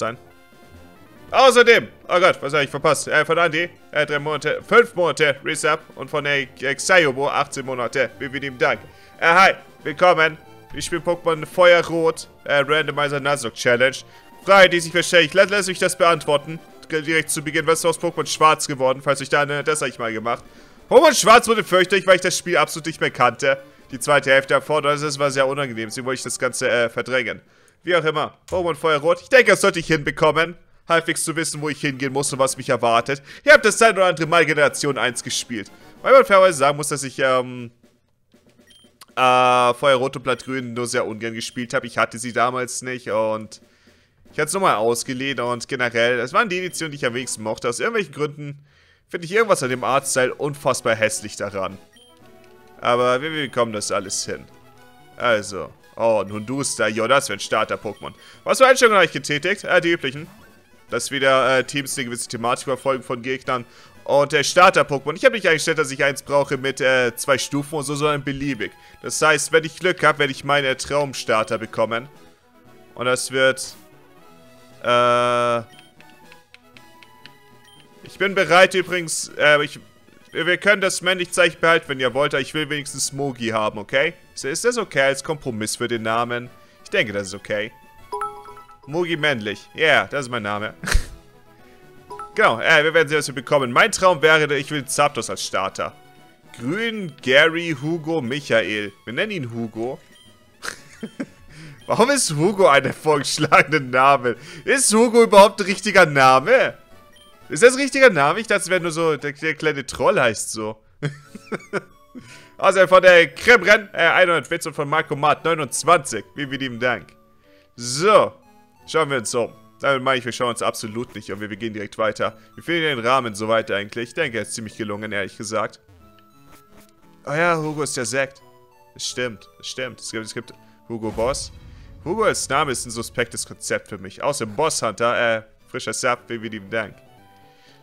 sein. Außerdem, oh Gott, was habe ich verpasst? Äh, von Andy, äh, drei Monate, fünf Monate Resub und von äh, Xayobo 18 Monate. Vielen lieben Dank. Äh, hi, willkommen. Ich spiele Pokémon Feuerrot, äh, Randomizer Nuzlocke Challenge. Frage, die sich wahrscheinlich, lass, lass mich das beantworten. Direkt zu Beginn, was ist aus Pokémon Schwarz geworden? Falls ich da, ne, das habe ich mal gemacht. Pokémon Schwarz wurde fürchterlich, weil ich das Spiel absolut nicht mehr kannte. Die zweite Hälfte davor, das war sehr unangenehm, deswegen wollte ich das Ganze äh, verdrängen. Wie auch immer, Pokémon Feuerrot, ich denke, das sollte ich hinbekommen halbwegs zu wissen, wo ich hingehen muss und was mich erwartet. Ihr habt das ein oder andere Mal Generation 1 gespielt. Weil man fairerweise sagen muss, dass ich, ähm, äh, Feuerrot und Blattgrün nur sehr ungern gespielt habe. Ich hatte sie damals nicht und ich hatte es nochmal ausgeliehen und generell, das waren die Editionen, die ich am wenigsten mochte. Aus irgendwelchen Gründen finde ich irgendwas an dem Artstyle unfassbar hässlich daran. Aber wir bekommen das alles hin. Also, oh, nun du da, jo, das ein Starter-Pokémon. Was für Einstellungen habe ich getätigt? Äh, die üblichen dass wieder äh, Teams eine gewisse Thematik verfolgen von Gegnern. Und der Starter-Pokémon, ich habe nicht eingestellt, dass ich eins brauche mit äh, zwei Stufen und so, sondern beliebig. Das heißt, wenn ich Glück habe, werde ich meinen Traumstarter bekommen. Und das wird... Äh... Ich bin bereit übrigens, äh, ich, wir können das männlich Zeichen behalten, wenn ihr wollt, aber ich will wenigstens Smogi haben, okay? Ist das okay als Kompromiss für den Namen? Ich denke, das ist okay. Mugi männlich. Ja, yeah, das ist mein Name. genau, äh, wir werden sehen, was wir bekommen. Mein Traum wäre, ich will Zapdos als Starter. Grün, Gary, Hugo, Michael. Wir nennen ihn Hugo. Warum ist Hugo ein vorgeschlagener Name? Ist Hugo überhaupt ein richtiger Name? Ist das ein richtiger Name? Ich dachte, es wäre nur so, der, der, kleine Troll heißt so. also von der Kremren, äh, 100 Bits und von Marco Mart 29. Vielen lieben Dank. So, Schauen wir uns um. Damit meine ich, wir schauen uns absolut nicht um. Wir, gehen direkt weiter. Wir finden den Rahmen soweit eigentlich. Ich denke, er ist ziemlich gelungen, ehrlich gesagt. Oh ja, Hugo ist der Sekt. Es stimmt, es stimmt. Es gibt, es gibt Hugo Boss. Hugo als Name ist ein suspektes Konzept für mich. Außer Boss Hunter, äh, frischer Saft, wie lieben Dank.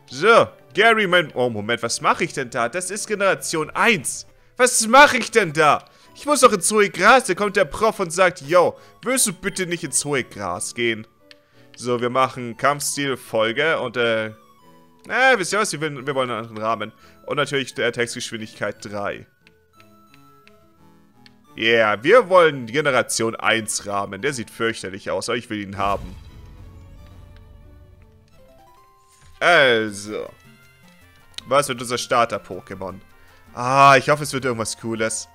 So, Gary, mein... Oh, Moment, was mache ich denn da? Das ist Generation 1. Was mache ich denn da? Ich muss doch ins hohe Gras. Da kommt der Prof und sagt, yo, willst du bitte nicht ins hohe Gras gehen? So, wir machen Kampfstil-Folge und, äh, äh, wisst ihr was? Wir, wir wollen einen anderen Rahmen. Und natürlich der Textgeschwindigkeit 3. Yeah, wir wollen Generation 1 Rahmen. Der sieht fürchterlich aus, aber ich will ihn haben. Also. Was wird unser Starter-Pokémon? Ah, ich hoffe, es wird irgendwas Cooles.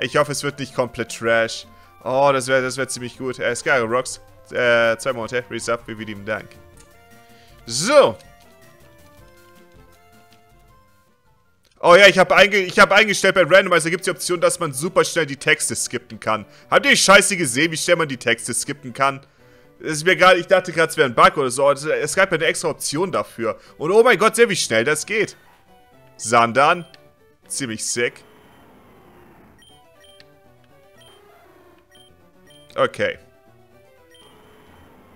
Ich hoffe, es wird nicht komplett Trash. Oh, das wäre das wär ziemlich gut. Äh, Skyro Rocks. Äh, zwei Monate. Resub. Wie lieben Dank. So. Oh ja, ich habe einge hab eingestellt bei Randomizer gibt es die Option, dass man super schnell die Texte skippen kann. Habt ihr die Scheiße gesehen, wie schnell man die Texte skippen kann? Ist mir gerade, ich dachte gerade, es wäre ein Bug oder so. Es gab ja eine extra Option dafür. Und oh mein Gott, sehr wie schnell das geht. Sandan. Ziemlich sick. Okay.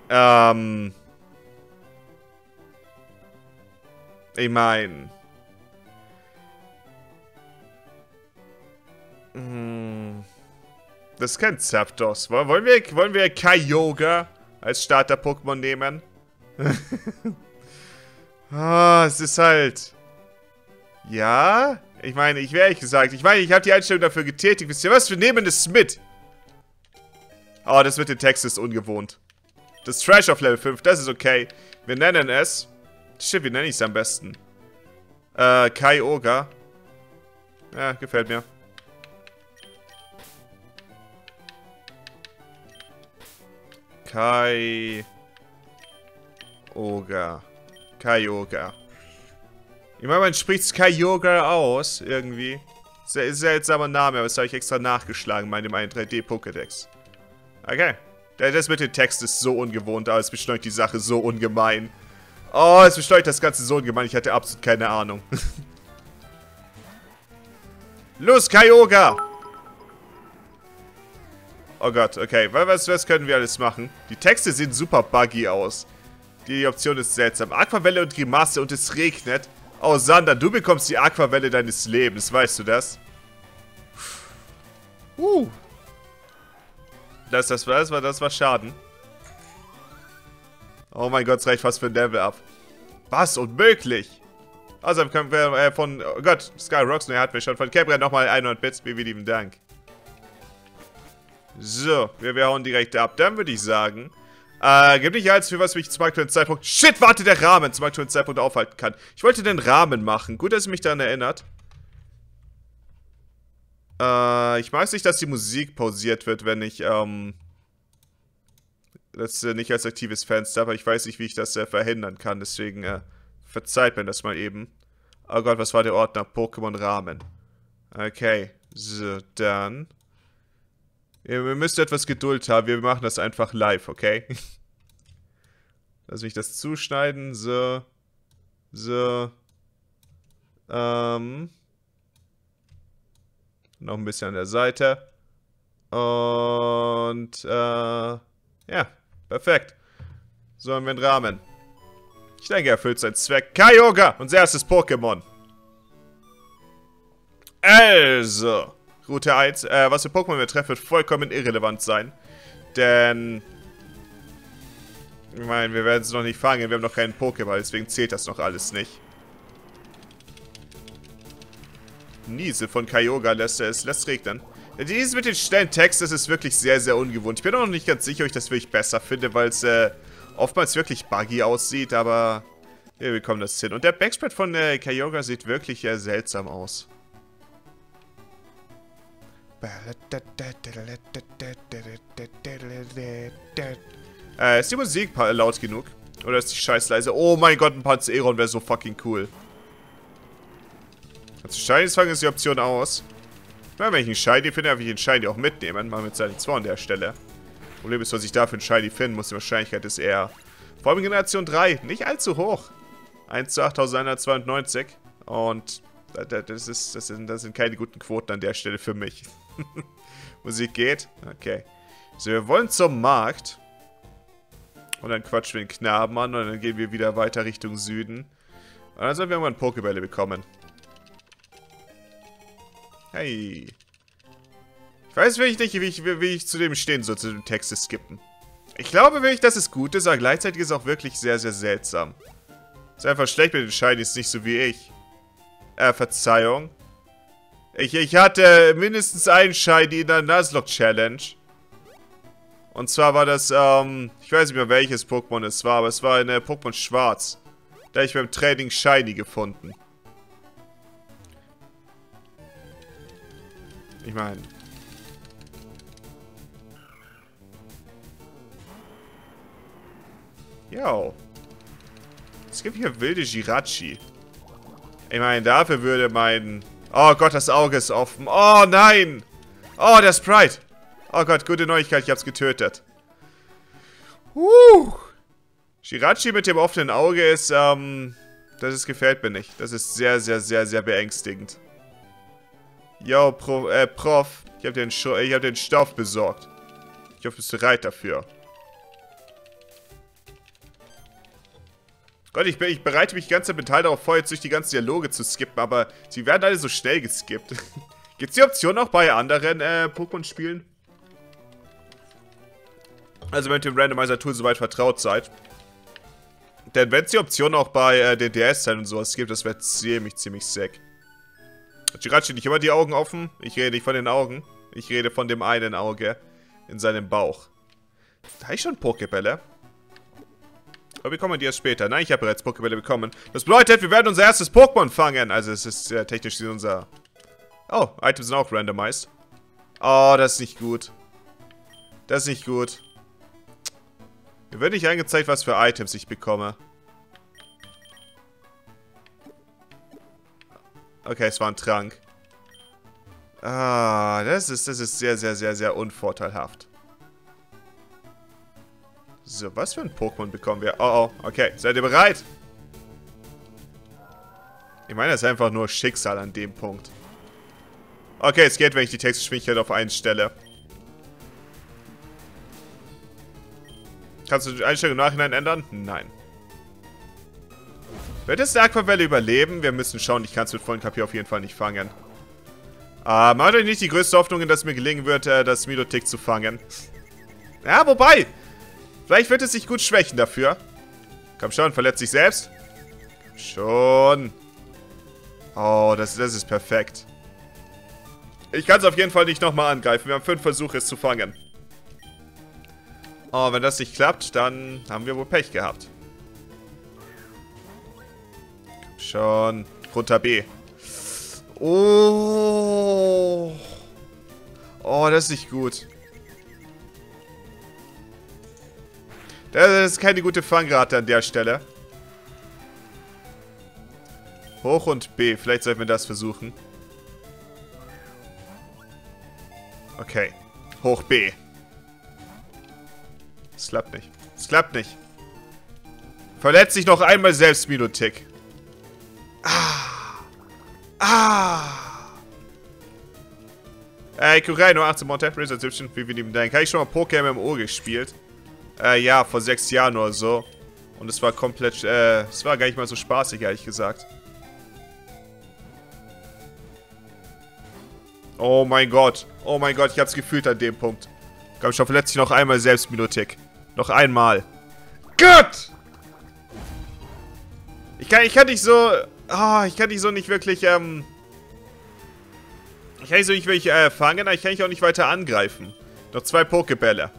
Ähm. Ich meine. Hm. Das ist kein Zapdos. Wollen wir, wollen wir Kyogre als Starter-Pokémon nehmen? ah, es ist halt... Ja? Ich meine, ich wäre ehrlich gesagt, ich meine, ich habe die Einstellung dafür getätigt. Wisst ihr was? Wir nehmen es mit. Oh, das mit den Text ist ungewohnt. Das Trash auf Level 5, das ist okay. Wir nennen es... Shit, wie nenne ich es am besten? Äh, Kai Oga. Ja, gefällt mir. Kai... Oga. Kyogre. Ich meine, man spricht es Kyogre aus, irgendwie. Sehr seltsamer Name, aber das habe ich extra nachgeschlagen bei dem einen 3D-Pokédex. Okay. Das mit dem Text ist so ungewohnt, aber es beschleunigt die Sache so ungemein. Oh, es beschleunigt das Ganze so ungemein, ich hatte absolut keine Ahnung. Los, Kyogre! Oh Gott, okay. Was, was können wir alles machen? Die Texte sehen super buggy aus. Die Option ist seltsam. Aquavelle und Grimasse und es regnet. Oh, Sander, du bekommst die Aquavelle deines Lebens, weißt du das? Uh, das, das, war, das, war, das war Schaden. Oh mein Gott, es reicht fast für ein Level ab. Was? Unmöglich! Außerdem können wir äh, von, oh Gott, Sky Rocks, ne, hat mir schon von Capra nochmal 100 Bits, wie lieben Dank. So, wir, wir hauen direkt ab. Dann würde ich sagen, äh, gibt nicht als für was mich zum aktuellen Zeitpunkt, shit, warte, der Rahmen zum aktuellen Zeitpunkt aufhalten kann. Ich wollte den Rahmen machen. Gut, dass ihr mich daran erinnert. Äh, ich weiß nicht, dass die Musik pausiert wird, wenn ich, ähm, das äh, nicht als aktives Fenster, aber ich weiß nicht, wie ich das äh, verhindern kann, deswegen, äh, verzeiht mir das mal eben. Oh Gott, was war der Ordner? Pokémon Rahmen. Okay, so, dann... Wir müssen etwas Geduld haben, wir machen das einfach live, okay? Lass mich das zuschneiden, so... So... Ähm... Noch ein bisschen an der Seite. Und, äh, ja, perfekt. So haben wir einen Rahmen. Ich denke, er erfüllt seinen Zweck. Kyogre, unser erstes Pokémon. Also, Route 1. Äh, was für Pokémon wir treffen, wird vollkommen irrelevant sein. Denn, ich meine, wir werden es noch nicht fangen. Wir haben noch keinen Pokéball, deswegen zählt das noch alles nicht. Niese von Kyogre lässt es lässt regnen. Dieses mit den schnellen Text, das ist wirklich sehr, sehr ungewohnt. Ich bin auch noch nicht ganz sicher, ob ich das wirklich besser finde, weil es äh, oftmals wirklich buggy aussieht, aber ja, wir kommen das hin. Und der Backspread von äh, Kyogre sieht wirklich äh, seltsam aus. Äh, ist die Musik laut genug? Oder ist die scheiß leise? Oh mein Gott, ein Panzeron wäre so fucking cool. Shinies fangen ist die Option aus. Ja, wenn ich einen Shiny finde, darf ich den Shiny auch mitnehmen. Mal mit seinen 2 an der Stelle. Problem ist, was ich dafür einen Shiny finden muss, die Wahrscheinlichkeit ist eher... Vor allem Generation 3, nicht allzu hoch. 1 zu 8192. Und das, ist, das, sind, das sind keine guten Quoten an der Stelle für mich. Musik geht? Okay. So, wir wollen zum Markt. Und dann quatschen wir den Knaben an und dann gehen wir wieder weiter Richtung Süden. Und dann sollen wir irgendwann Pokebälle bekommen. Hey. Ich weiß wirklich nicht, wie ich, wie ich zu dem stehen soll, zu dem Text skippen. Ich glaube wirklich, dass es gut ist, aber gleichzeitig ist es auch wirklich sehr, sehr seltsam. Ist einfach schlecht mit den Shinies, nicht so wie ich. Äh, Verzeihung. Ich, ich hatte mindestens einen Shiny in der Nuzlocke Challenge. Und zwar war das, ähm, ich weiß nicht mehr welches Pokémon es war, aber es war eine Pokémon Schwarz. Da ich beim Training Shiny gefunden. Ich meine. Yo. Es gibt hier wilde Jirachi. Ich meine, dafür würde mein... Oh Gott, das Auge ist offen. Oh nein! Oh, der Sprite. Oh Gott, gute Neuigkeit, ich hab's getötet. Uh. Shirachi mit dem offenen Auge ist, ähm... Das ist, gefällt mir nicht. Das ist sehr, sehr, sehr, sehr beängstigend. Yo, Pro, äh, Prof. Ich habe den, hab den Stoff besorgt. Ich hoffe, bist bereit dafür. Gott, ich, ich bereite mich die ganze Zeit mental darauf vor, jetzt durch die ganzen Dialoge zu skippen, aber sie werden alle so schnell geskippt. Gibt es die Option auch bei anderen äh, Pokémon-Spielen? Also wenn ihr dem Randomizer-Tool soweit vertraut seid. Denn wenn es die Option auch bei äh, den DS-Teilen und sowas gibt, das wäre ziemlich, ziemlich sick. Jirachi nicht immer die Augen offen? Ich rede nicht von den Augen. Ich rede von dem einen Auge in seinem Bauch. Da ich schon Pokebälle. Aber wir kommen die erst später. Nein, ich habe bereits Pokebälle bekommen. Das bedeutet, wir werden unser erstes Pokémon fangen. Also es ist äh, technisch unser... Oh, Items sind auch randomized. Oh, das ist nicht gut. Das ist nicht gut. Mir wird nicht angezeigt, was für Items ich bekomme. Okay, es war ein Trank. Ah, das ist, das ist sehr, sehr, sehr, sehr unvorteilhaft. So, was für ein Pokémon bekommen wir? Oh, oh, okay. Seid ihr bereit? Ich meine, das ist einfach nur Schicksal an dem Punkt. Okay, es geht, wenn ich die Textgeschwindigkeit auf 1 stelle. Kannst du die Einstellung im Nachhinein ändern? Nein. Wird es der Aquavelle überleben? Wir müssen schauen. Ich kann es mit vollen KP auf jeden Fall nicht fangen. Ähm, hat euch nicht die größte Hoffnung, dass mir gelingen wird, äh, das Milotic zu fangen. Ja, wobei. Vielleicht wird es sich gut schwächen dafür. Komm schon, verletzt sich selbst. Schon. Oh, das, das ist perfekt. Ich kann es auf jeden Fall nicht nochmal angreifen. Wir haben fünf Versuche, es zu fangen. Oh, wenn das nicht klappt, dann haben wir wohl Pech gehabt. Komm schon. Runter B. Oh. Oh, das ist nicht gut. Das ist keine gute Fangrate an der Stelle. Hoch und B. Vielleicht sollten wir das versuchen. Okay. Hoch B. Es klappt nicht. Es klappt nicht. Verletzt sich noch einmal selbst, Minotick. Ah. Ah. Äh, Kurai, nur 18 Monte, Razor 17, wie wir ihm denken. Habe ich schon mal Pokémon MMO gespielt? Äh, ja, vor sechs Jahren oder so. Und es war komplett, äh, es war gar nicht mal so spaßig, ehrlich gesagt. Oh mein Gott. Oh mein Gott, ich hab's gefühlt an dem Punkt. Komm schon, verletzt sich noch einmal selbst, Minotik. Noch einmal. Gott! Ich kann, ich kann nicht so... Oh, ich kann dich so nicht wirklich, ähm... Ich kann dich so nicht wirklich äh, fangen, aber ich kann dich auch nicht weiter angreifen. Noch zwei Pokebälle.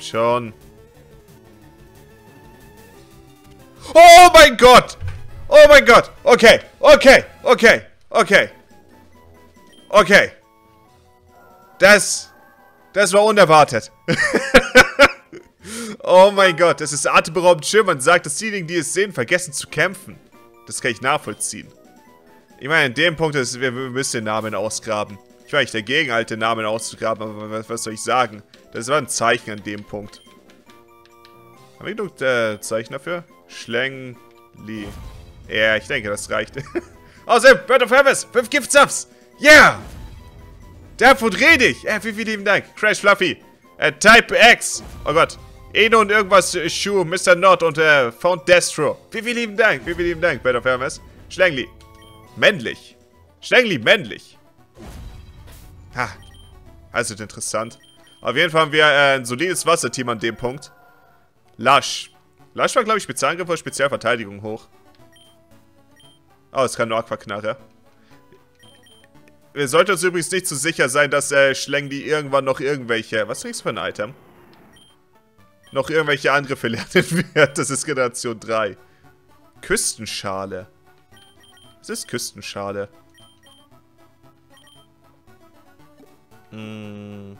Schon. Oh mein Gott! Oh mein Gott! Okay, okay, okay, okay. Okay. Das... Das war unerwartet. oh mein Gott, das ist atemberaubend schön. Man sagt, dass diejenigen, die es sehen, vergessen zu kämpfen. Das kann ich nachvollziehen. Ich meine, in dem Punkt, ist, wir, müssen den Namen ausgraben. Ich war nicht dagegen, alte Namen auszugraben, aber was, soll ich sagen? Das war ein Zeichen an dem Punkt. Haben wir genug äh, Zeichen dafür? Schlängli. Ja, ich denke, das reicht. Außerdem, Bird of Hermes, 5 Giftzapfs. Yeah! Davon rede ich. Äh, vielen, vielen Dank. Crash Fluffy. Äh, Type X. Oh Gott. Eno und irgendwas äh, Schuh, Mr. Not und äh, Found Destro. Vielen, vielen lieben Dank. Vielen, vielen lieben Dank, Bird of Hermes. Schlängli. Männlich. Schlängli, männlich. Ha. Also interessant. Auf jeden Fall haben wir äh, ein solides Wasserteam an dem Punkt. Lush. Lush war, glaube ich, Spezialangriff oder Spezialverteidigung hoch. Oh, es kann nur Aquaknarre. Wir sollten uns übrigens nicht zu so sicher sein, dass äh, Schlängli irgendwann noch irgendwelche... Was ist für ein Item? Noch irgendwelche Angriffe lernen wird. Das ist Generation 3. Küstenschale. Was ist Küstenschale? Hm.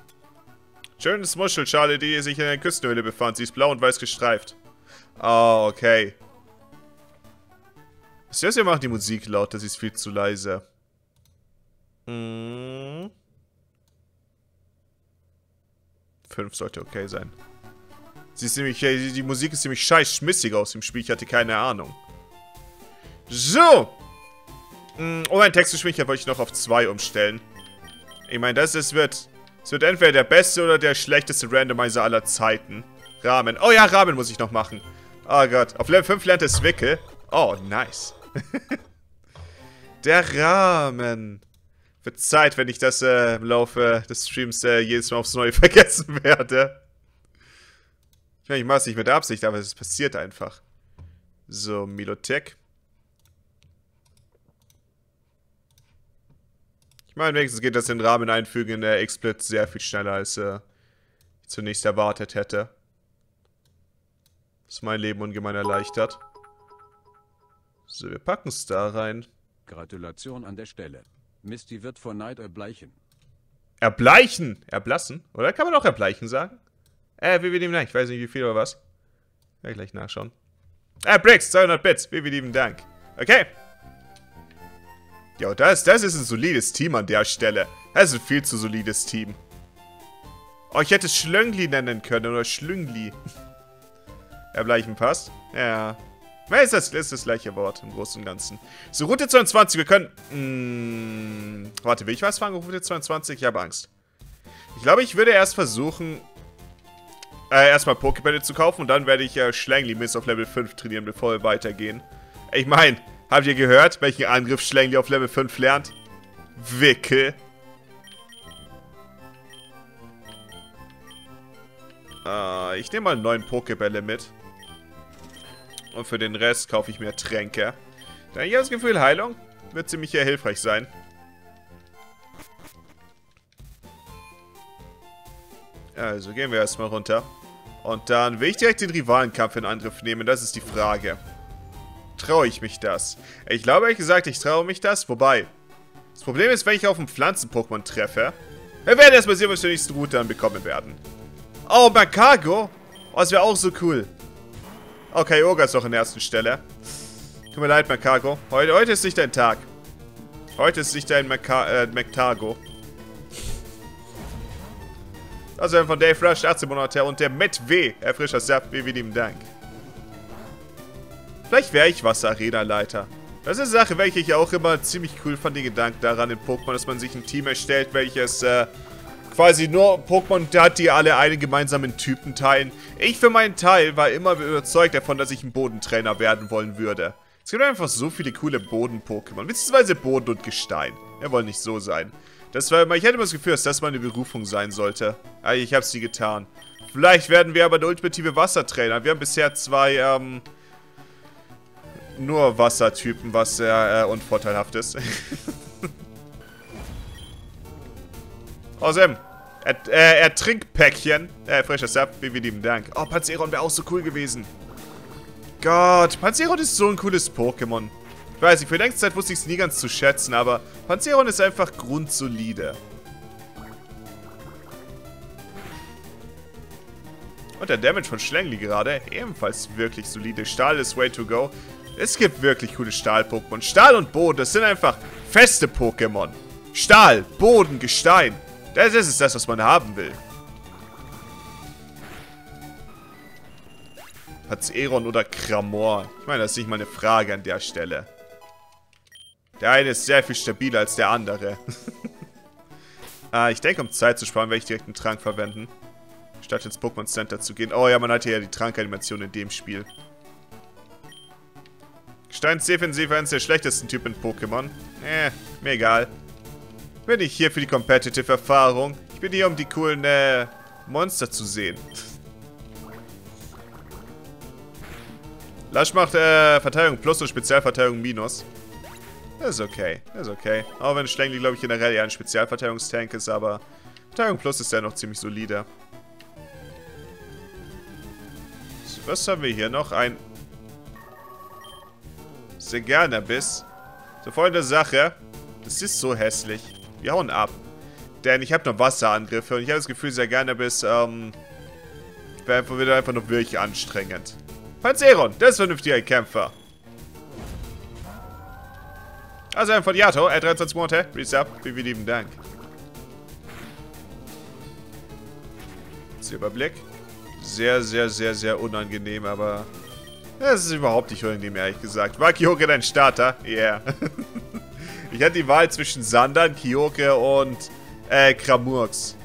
Schönes Muschelschale, die sich in der Küstenhöhle befand. Sie ist blau und weiß gestreift. Oh, okay. Weiß, wir machen die Musik laut, das ist viel zu leise. Hm. Fünf sollte okay sein. Sie ist nämlich, die Musik ist ziemlich scheiß schmissig aus dem Spiel. Ich hatte keine Ahnung. So. Hm, oh, mein Textgeschwindigkeit wollte ich noch auf 2 umstellen. Ich meine, das ist, wird, es wird entweder der beste oder der schlechteste Randomizer aller Zeiten. Rahmen. Oh ja, Rahmen muss ich noch machen. Oh Gott. Auf Level 5 lernt es Wickel. Oh, nice. der Rahmen. Wird Zeit, wenn ich das äh, im Laufe des Streams äh, jedes Mal aufs Neue vergessen werde. Ich meine, ich mache es nicht mit Absicht, aber es passiert einfach. So, Milotech. Meine, wenigstens geht das in den Rahmen einfügen in der XSplit sehr viel schneller, als äh, ich zunächst erwartet hätte. Was mein Leben ungemein erleichtert. So, wir packen es da rein. Gratulation an der Stelle. Misty wird vor Neid erbleichen. Erbleichen? Erblassen? Oder kann man auch erbleichen sagen? Äh, wie wir lieben Dank. Ich weiß nicht, wie viel oder was. Werde gleich nachschauen. Äh, Bricks, 200 Bits. Wie wir lieben Dank. Okay. Jo, das, das ist ein solides Team an der Stelle. Das ist ein viel zu solides Team. Oh, ich hätte es Schlöngli nennen können oder Schlüngli. Erbleichen passt. Ja. Ja, ist das, ist das gleiche Wort im Großen und Ganzen. So, Route 22, wir können... Mh, hm, warte, will ich was fragen? Route 22? Ich habe Angst. Ich glaube, ich würde erst versuchen, äh, erstmal Pokébälle zu kaufen und dann werde ich äh, Schlängli Mist auf Level 5 trainieren, bevor wir weitergehen. Ich meine, habt ihr gehört, welchen Angriff Schlängli auf Level 5 lernt? Wickel. Äh, ich nehme mal neun Pokebälle mit. Und für den Rest kaufe ich mir Tränke. Denn ich habe das Gefühl, Heilung wird ziemlich hilfreich sein. Also gehen wir erstmal runter. Und dann will ich direkt den Rivalenkampf in Angriff nehmen. Das ist die Frage. Traue ich mich das? Ich glaube ehrlich gesagt, ich traue mich das. Wobei, das Problem ist, wenn ich auf einen Pflanzen-Pokémon treffe, wir werden erstmal sehen, was wir nächste Route dann bekommen werden. Oh, Macago? Oh, das wäre auch so cool. Okay, Oga ist noch an der ersten Stelle. Tut mir leid, Macago. Heute, heute ist nicht dein Tag. Heute ist nicht dein Maca äh, Mactago. Also von Dave Rush, 18 Monate und der Matt W. Erfrischer Saft, wie lieben Dank. Vielleicht wäre ich Wasser-Arena-Leiter. Das ist eine Sache, welche ich auch immer ziemlich cool fand, den Gedanken daran in Pokémon, dass man sich ein Team erstellt, welches äh, quasi nur Pokémon hat, die alle einen gemeinsamen Typen teilen. Ich für meinen Teil war immer überzeugt davon, dass ich ein Bodentrainer werden wollen würde. Es gibt einfach so viele coole Boden-Pokémon, beziehungsweise Boden und Gestein. Er wollte nicht so sein. Das war immer, ich hatte immer das Gefühl, dass das meine Berufung sein sollte. Aber ich hab's nie getan. Vielleicht werden wir aber der ultimative Wassertrainer. Wir haben bisher zwei, ähm, nur Wassertypen, was sehr äh, unvorteilhaft ist. Außerdem, er, äh, er trinkt Päckchen. Äh, frischer Saft, wie wir lieben Dank. Oh, Panzeron wäre auch so cool gewesen. Gott, Panzeron ist so ein cooles Pokémon. Ich weiß nicht, für längste Zeit wusste ich es nie ganz zu schätzen, aber Panzeron ist einfach grundsolide. Und der Damage von Schlängli gerade, ebenfalls wirklich solide. Stahl ist way to go. Es gibt wirklich coole Stahl-Pokémon. Stahl und Boden, das sind einfach feste Pokémon. Stahl, Boden, Gestein. Das ist das, was man haben will. Pazeron oder Kramor? Ich meine, das ist nicht mal eine Frage an der Stelle. Der eine ist sehr viel stabiler als der andere. ah, ich denke, um Zeit zu sparen, werde ich direkt einen Trank verwenden. Statt ins Pokémon Center zu gehen. Oh ja, man hatte ja die Trankanimation in dem Spiel. Gesteinsdefensiv eines der schlechtesten Typen Pokémon. Eh, mir egal. Bin ich hier für die Competitive Erfahrung. Ich bin hier, um die coolen äh, Monster zu sehen. Lasch macht äh, Verteidigung plus und Spezialverteidigung minus. Das ist okay. Das ist okay. Auch wenn Schlängli, glaube ich, generell eher ein Spezialverteidigungstank ist, aber Verteidigung plus ist ja noch ziemlich solide. So, was haben wir hier noch? Ein sehr gerne Biss. So, folgende Sache. Das ist so hässlich. Wir hauen ab. Denn ich habe noch Wasserangriffe und ich habe das Gefühl, sehr gerne bis, ähm, wäre einfach nur wirklich anstrengend. Panzeron, der ist vernünftiger Kämpfer. Also ein Yato, er 23 Monate, Resub, wir lieben Dank. Silberblick. Sehr, sehr, sehr, sehr unangenehm, aber das ist überhaupt nicht unangenehm, ehrlich gesagt. War Kyoke dein Starter? Yeah. ich hatte die Wahl zwischen Sandan, Kyoke und äh, Kramurks.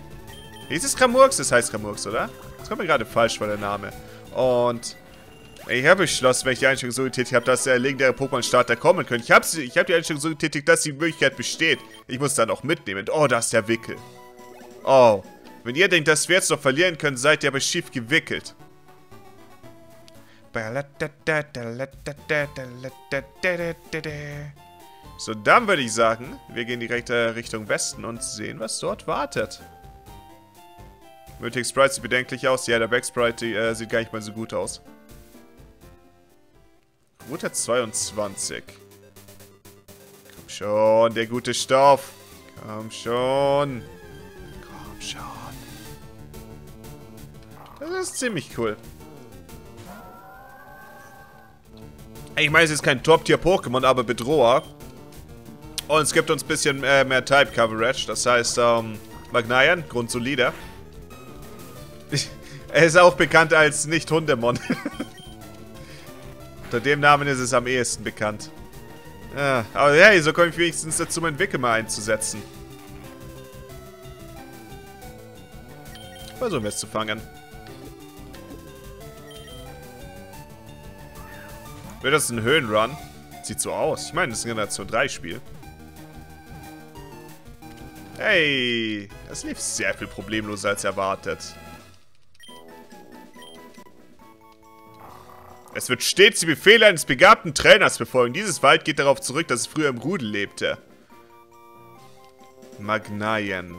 Hieß es Kramurks? Das heißt Kramurks, oder? Das kommt mir gerade falsch vor der Name. Und ich habe beschlossen, wenn ich die Einstellung so getätigt habe, dass der legendäre Pokémon-Starter kommen könnte. Ich habe ich hab die Einstellung so getätigt, dass die Möglichkeit besteht. Ich muss dann auch mitnehmen. Oh, da ist der Wickel. Oh. Wenn ihr denkt, dass wir jetzt noch verlieren können, seid ihr aber schief gewickelt. So, dann würde ich sagen, wir gehen direkt äh, Richtung Westen und sehen, was dort wartet. Mythic Sprite sieht bedenklich aus. Ja, der Backsprite äh, sieht gar nicht mal so gut aus. Route 22. Komm schon, der gute Stoff. Komm schon. Komm schon. Das ist ziemlich cool. Ich meine, es ist kein Top-Tier-Pokémon, aber Bedroher. Und es gibt uns ein bisschen äh, mehr Type-Coverage. Das heißt, ähm, Magnian, grundsolider. er ist auch bekannt als Nicht-Hundemon. Unter dem Namen ist es am ehesten bekannt. Ja, aber hey, so komme ich wenigstens dazu, meinen Wickel mal einzusetzen. Versuchen wir es zu fangen. Wird das ein Höhenrun? Sieht so aus. Ich meine, das ist ein Generation 3 Spiel. Hey, das lief sehr viel problemloser als erwartet. Es wird stets die Befehle eines begabten Trainers befolgen. Dieses Wald geht darauf zurück, dass es früher im Rudel lebte. Magnaien.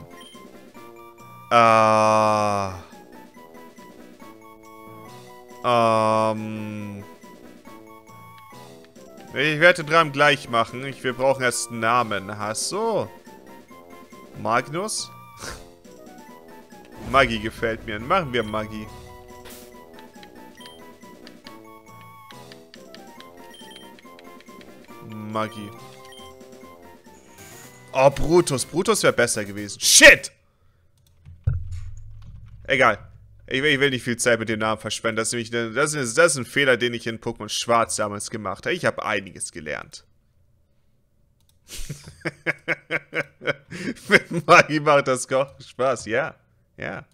Ah. Ähm. Ich werde den Rahmen gleich machen. Ich, wir brauchen erst einen Namen. Ach so. Magnus? Maggi gefällt mir. Machen wir Maggi. Maggi. Oh, Brutus. Brutus wäre besser gewesen. Shit! Egal. Ich will, ich will, nicht viel Zeit mit dem Namen verschwenden. Das ist, nämlich, das, ist, das ist ein Fehler, den ich in Pokémon Schwarz damals gemacht habe. Ich habe einiges gelernt. mit Maggi macht das Kochen Spaß. Ja. Ja.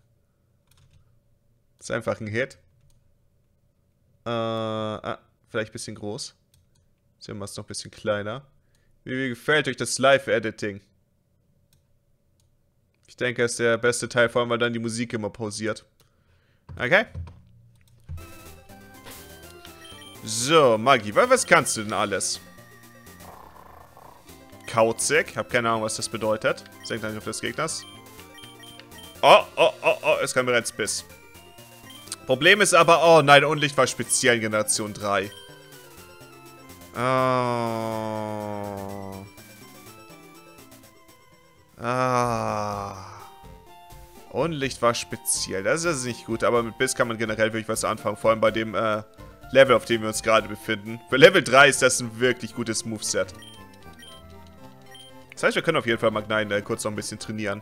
Ist einfach ein Hit. Äh, ah, vielleicht ein bisschen groß. Sehen wir es noch ein bisschen kleiner. Wie, wie gefällt euch das Live-Editing? Ich denke, es ist der beste Teil, vor allem, weil dann die Musik immer pausiert. Okay. So, Maggi, was kannst du denn alles? Kauzig. Hab keine Ahnung, was das bedeutet. Senkangriff des Gegners. Oh, oh, oh, oh, es kam bereits Biss. Problem ist aber, oh nein, Unlicht war speziell in Generation 3. Oh. Ah. Unlicht war speziell. Das ist nicht gut, aber mit Biss kann man generell wirklich was anfangen. Vor allem bei dem äh, Level, auf dem wir uns gerade befinden. Für Level 3 ist das ein wirklich gutes Moveset. Das heißt, wir können auf jeden Fall Magnine äh, kurz noch ein bisschen trainieren.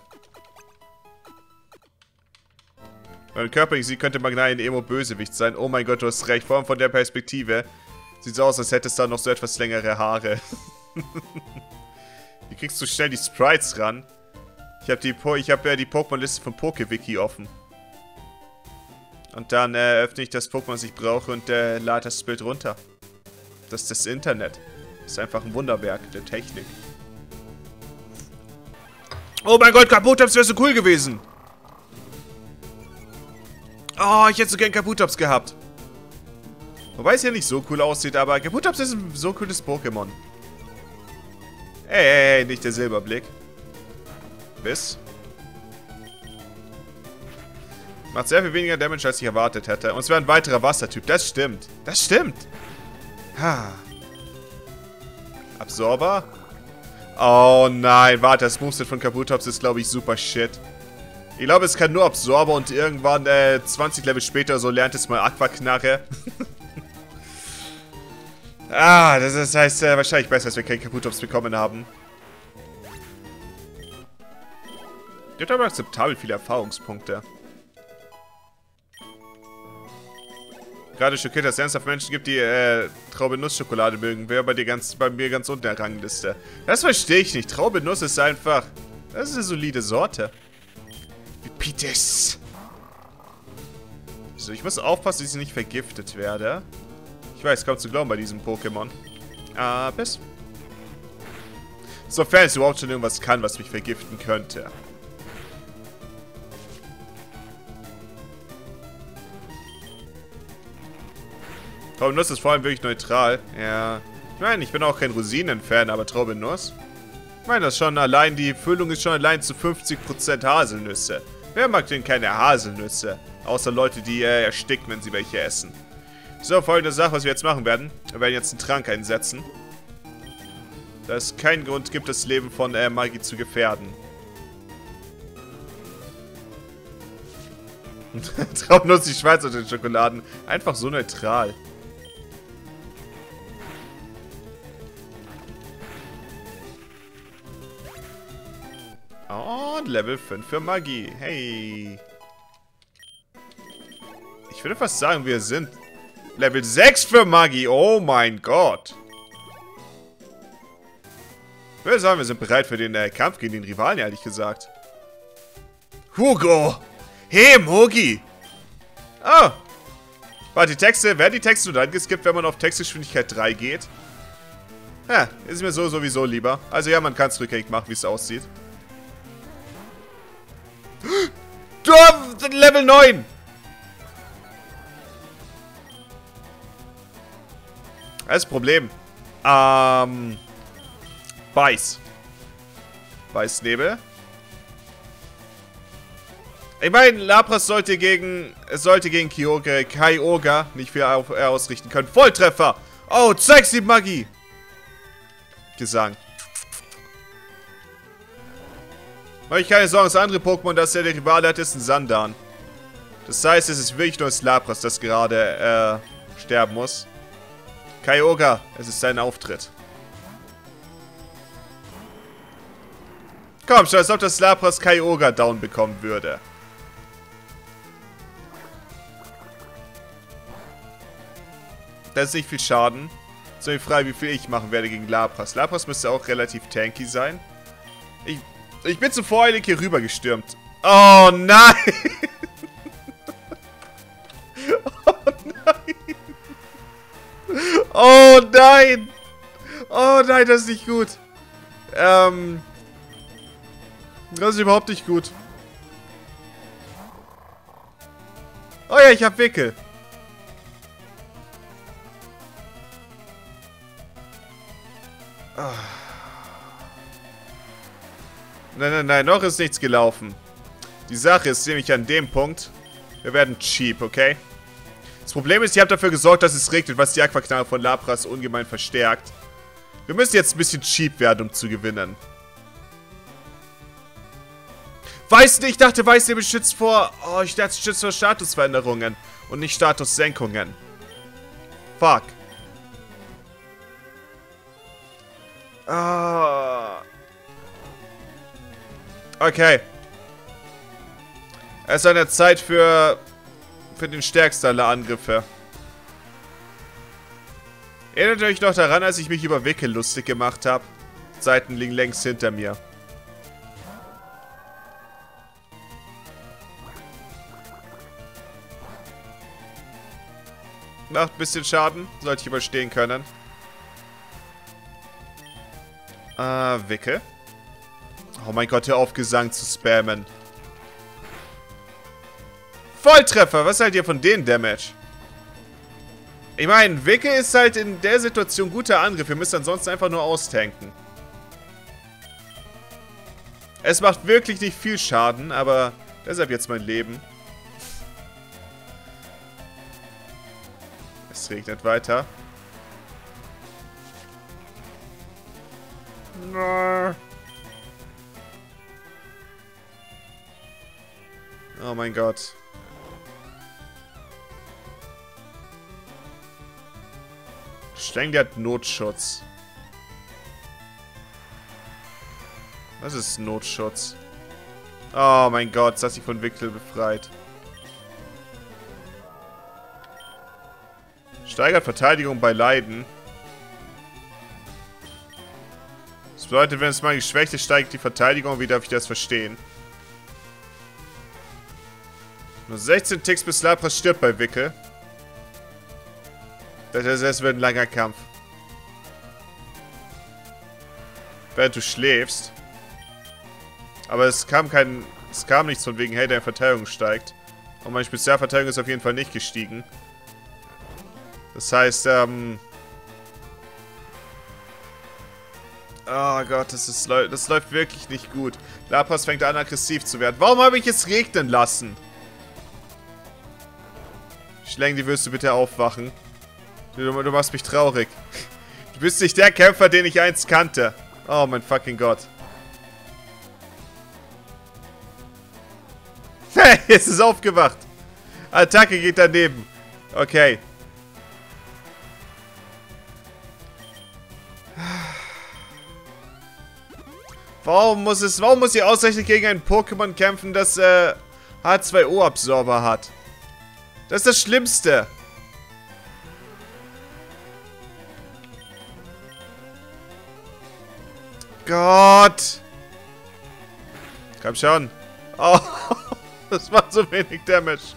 Mein Körper, sehe, könnte Magnine ein Emo-Bösewicht sein. Oh mein Gott, du hast recht. Vor allem von der Perspektive. Sieht so aus, als hättest du da noch so etwas längere Haare. Wie kriegst du schnell die Sprites ran? Ich habe die, po ich hab ja die Pokémon-Liste von PokeWiki offen. Und dann äh, öffne ich das Pokémon, das ich brauche und äh, lade das Bild runter. Das ist das Internet. Das ist einfach ein Wunderwerk der Technik. Oh mein Gott, Kaputops wäre so cool gewesen. Oh, ich hätte so gern Kaputops gehabt. Wobei es ja nicht so cool aussieht, aber Kaputops ist ein so cooles Pokémon. Ey, ey, ey, nicht der Silberblick. Bis. Macht sehr viel weniger Damage, als ich erwartet hätte. Und es wäre ein weiterer Wassertyp. Das stimmt. Das stimmt. Ha. Absorber. Oh nein, warte, das Moveset von Kabutops ist, glaube ich, super shit. Ich glaube, es kann nur Absorber und irgendwann äh, 20 Level später so lernt es mal Aquaknarre. ah, das, das heißt äh, wahrscheinlich besser, dass wir keinen Kabutops bekommen haben. Gibt aber akzeptabel viele Erfahrungspunkte. Gerade schockiert, dass es ernsthaft Menschen gibt, die äh, Traube-Nuss-Schokolade mögen. Wäre bei bei mir ganz unten der Rangliste. Das verstehe ich nicht. Traube-Nuss ist einfach... Das ist eine solide Sorte. Pites. So, ich muss aufpassen, dass ich nicht vergiftet werde. Ich weiß, kaum zu glauben bei diesem Pokémon. Ah, bis. Sofern es überhaupt schon irgendwas kann, was mich vergiften könnte. Traubennuss ist vor allem wirklich neutral. Ja. Ich meine, ich bin auch kein Rosinen-Fan, aber Traubennuss? Ich meine, das schon allein, die Füllung ist schon allein zu 50% Haselnüsse. Wer mag denn keine Haselnüsse? Außer Leute, die äh, ersticken, wenn sie welche essen. So, folgende Sache, was wir jetzt machen werden. Wir werden jetzt einen Trank einsetzen. Da es keinen Grund gibt, das Leben von äh, Maggie zu gefährden. Traumlos die Schweiz und den Schokoladen. Einfach so neutral. Und Level 5 für Magie. Hey. Ich würde fast sagen, wir sind Level 6 für Magie. Oh mein Gott. Ich würde sagen, wir sind bereit für den äh, Kampf gegen den Rivalen, ehrlich gesagt. Hugo. Hey, Mogi. Oh. Warte, die Texte, werden die Texte nur dann geskippt, wenn man auf Textgeschwindigkeit 3 geht? Ja, ist mir so sowieso lieber. Also ja, man kann es rückgängig machen, wie es aussieht. Du hast Level 9! Das Problem. Ähm. Weiß. Weißnebel. Ich meine, Lapras sollte gegen. Es sollte gegen Kyogre, Kyogre nicht viel ausrichten können. Volltreffer! Oh, zeig sie Magie! Gesang. Mach ich keine Sorgen, das andere Pokémon, das der Rivale hat, ist ein Sandan. Das heißt, es ist wirklich nur das Lapras, das gerade äh, sterben muss. Kyogre, es ist dein Auftritt. Komm schon, als ob das Lapras Kyogre down bekommen würde. Das ist nicht viel Schaden. So die Frage, wie viel ich machen werde gegen Lapras. Lapras müsste auch relativ tanky sein. Ich, ich bin zu voreilig hier rüber gestürmt. Oh nein! Oh nein! Oh nein, das ist nicht gut. Ähm. Das ist überhaupt nicht gut. Oh ja, ich hab Wickel. Oh. Nein, nein, nein, noch ist nichts gelaufen. Die Sache ist nämlich an dem Punkt, wir werden cheap, okay? Das Problem ist, ihr habt dafür gesorgt, dass es regnet, was die Aquaknarre von Lapras ungemein verstärkt. Wir müssen jetzt ein bisschen cheap werden, um zu gewinnen. Weiß nicht, ich dachte, Weißnebel schützt vor... Oh, ich dachte, schützt vor Statusveränderungen und nicht Statussenkungen. Fuck. Ah. Okay. Es ist eine Zeit für für den stärksten aller Angriffe. Erinnert euch noch daran, als ich mich über Wickel lustig gemacht habe? Seiten liegen längst hinter mir. Macht ein bisschen Schaden. Sollte ich überstehen können. Äh, Wickel. Oh mein Gott, hör auf, Gesang zu spammen. Volltreffer. Was seid ihr von den Damage? Ich meine, Wicke ist halt in der Situation guter Angriff. Wir müssen ansonsten einfach nur austanken. Es macht wirklich nicht viel Schaden, aber deshalb jetzt mein Leben. Es regnet weiter. Oh mein Gott. Streng, der hat Notschutz. Was ist Notschutz? Oh mein Gott, das hat sich von Wickel befreit. Steigert Verteidigung bei Leiden. Das bedeutet, wenn es mal geschwächt ist, steigt die Verteidigung. Wie darf ich das verstehen? Nur 16 Ticks bis Lapras stirbt bei Wickel. Das, heißt, es wird ein langer Kampf. Während du schläfst. Aber es kam kein... Es kam nichts von wegen, hey, deine Verteidigung steigt. Und meine Spezialverteidigung ist auf jeden Fall nicht gestiegen. Das heißt, ähm... Oh Gott, das, ist, das läuft wirklich nicht gut. Lapras fängt an, aggressiv zu werden. Warum habe ich es regnen lassen? Die wirst du bitte aufwachen. Du, du machst mich traurig. Du bist nicht der Kämpfer, den ich einst kannte. Oh mein fucking Gott. Hey, es ist aufgewacht. Attacke geht daneben. Okay. Warum muss es, warum muss sie ausgerechnet gegen ein Pokémon kämpfen, das äh, H2O-Absorber hat? Das ist das Schlimmste. Gott! Komm schon. Oh, das macht so wenig Damage.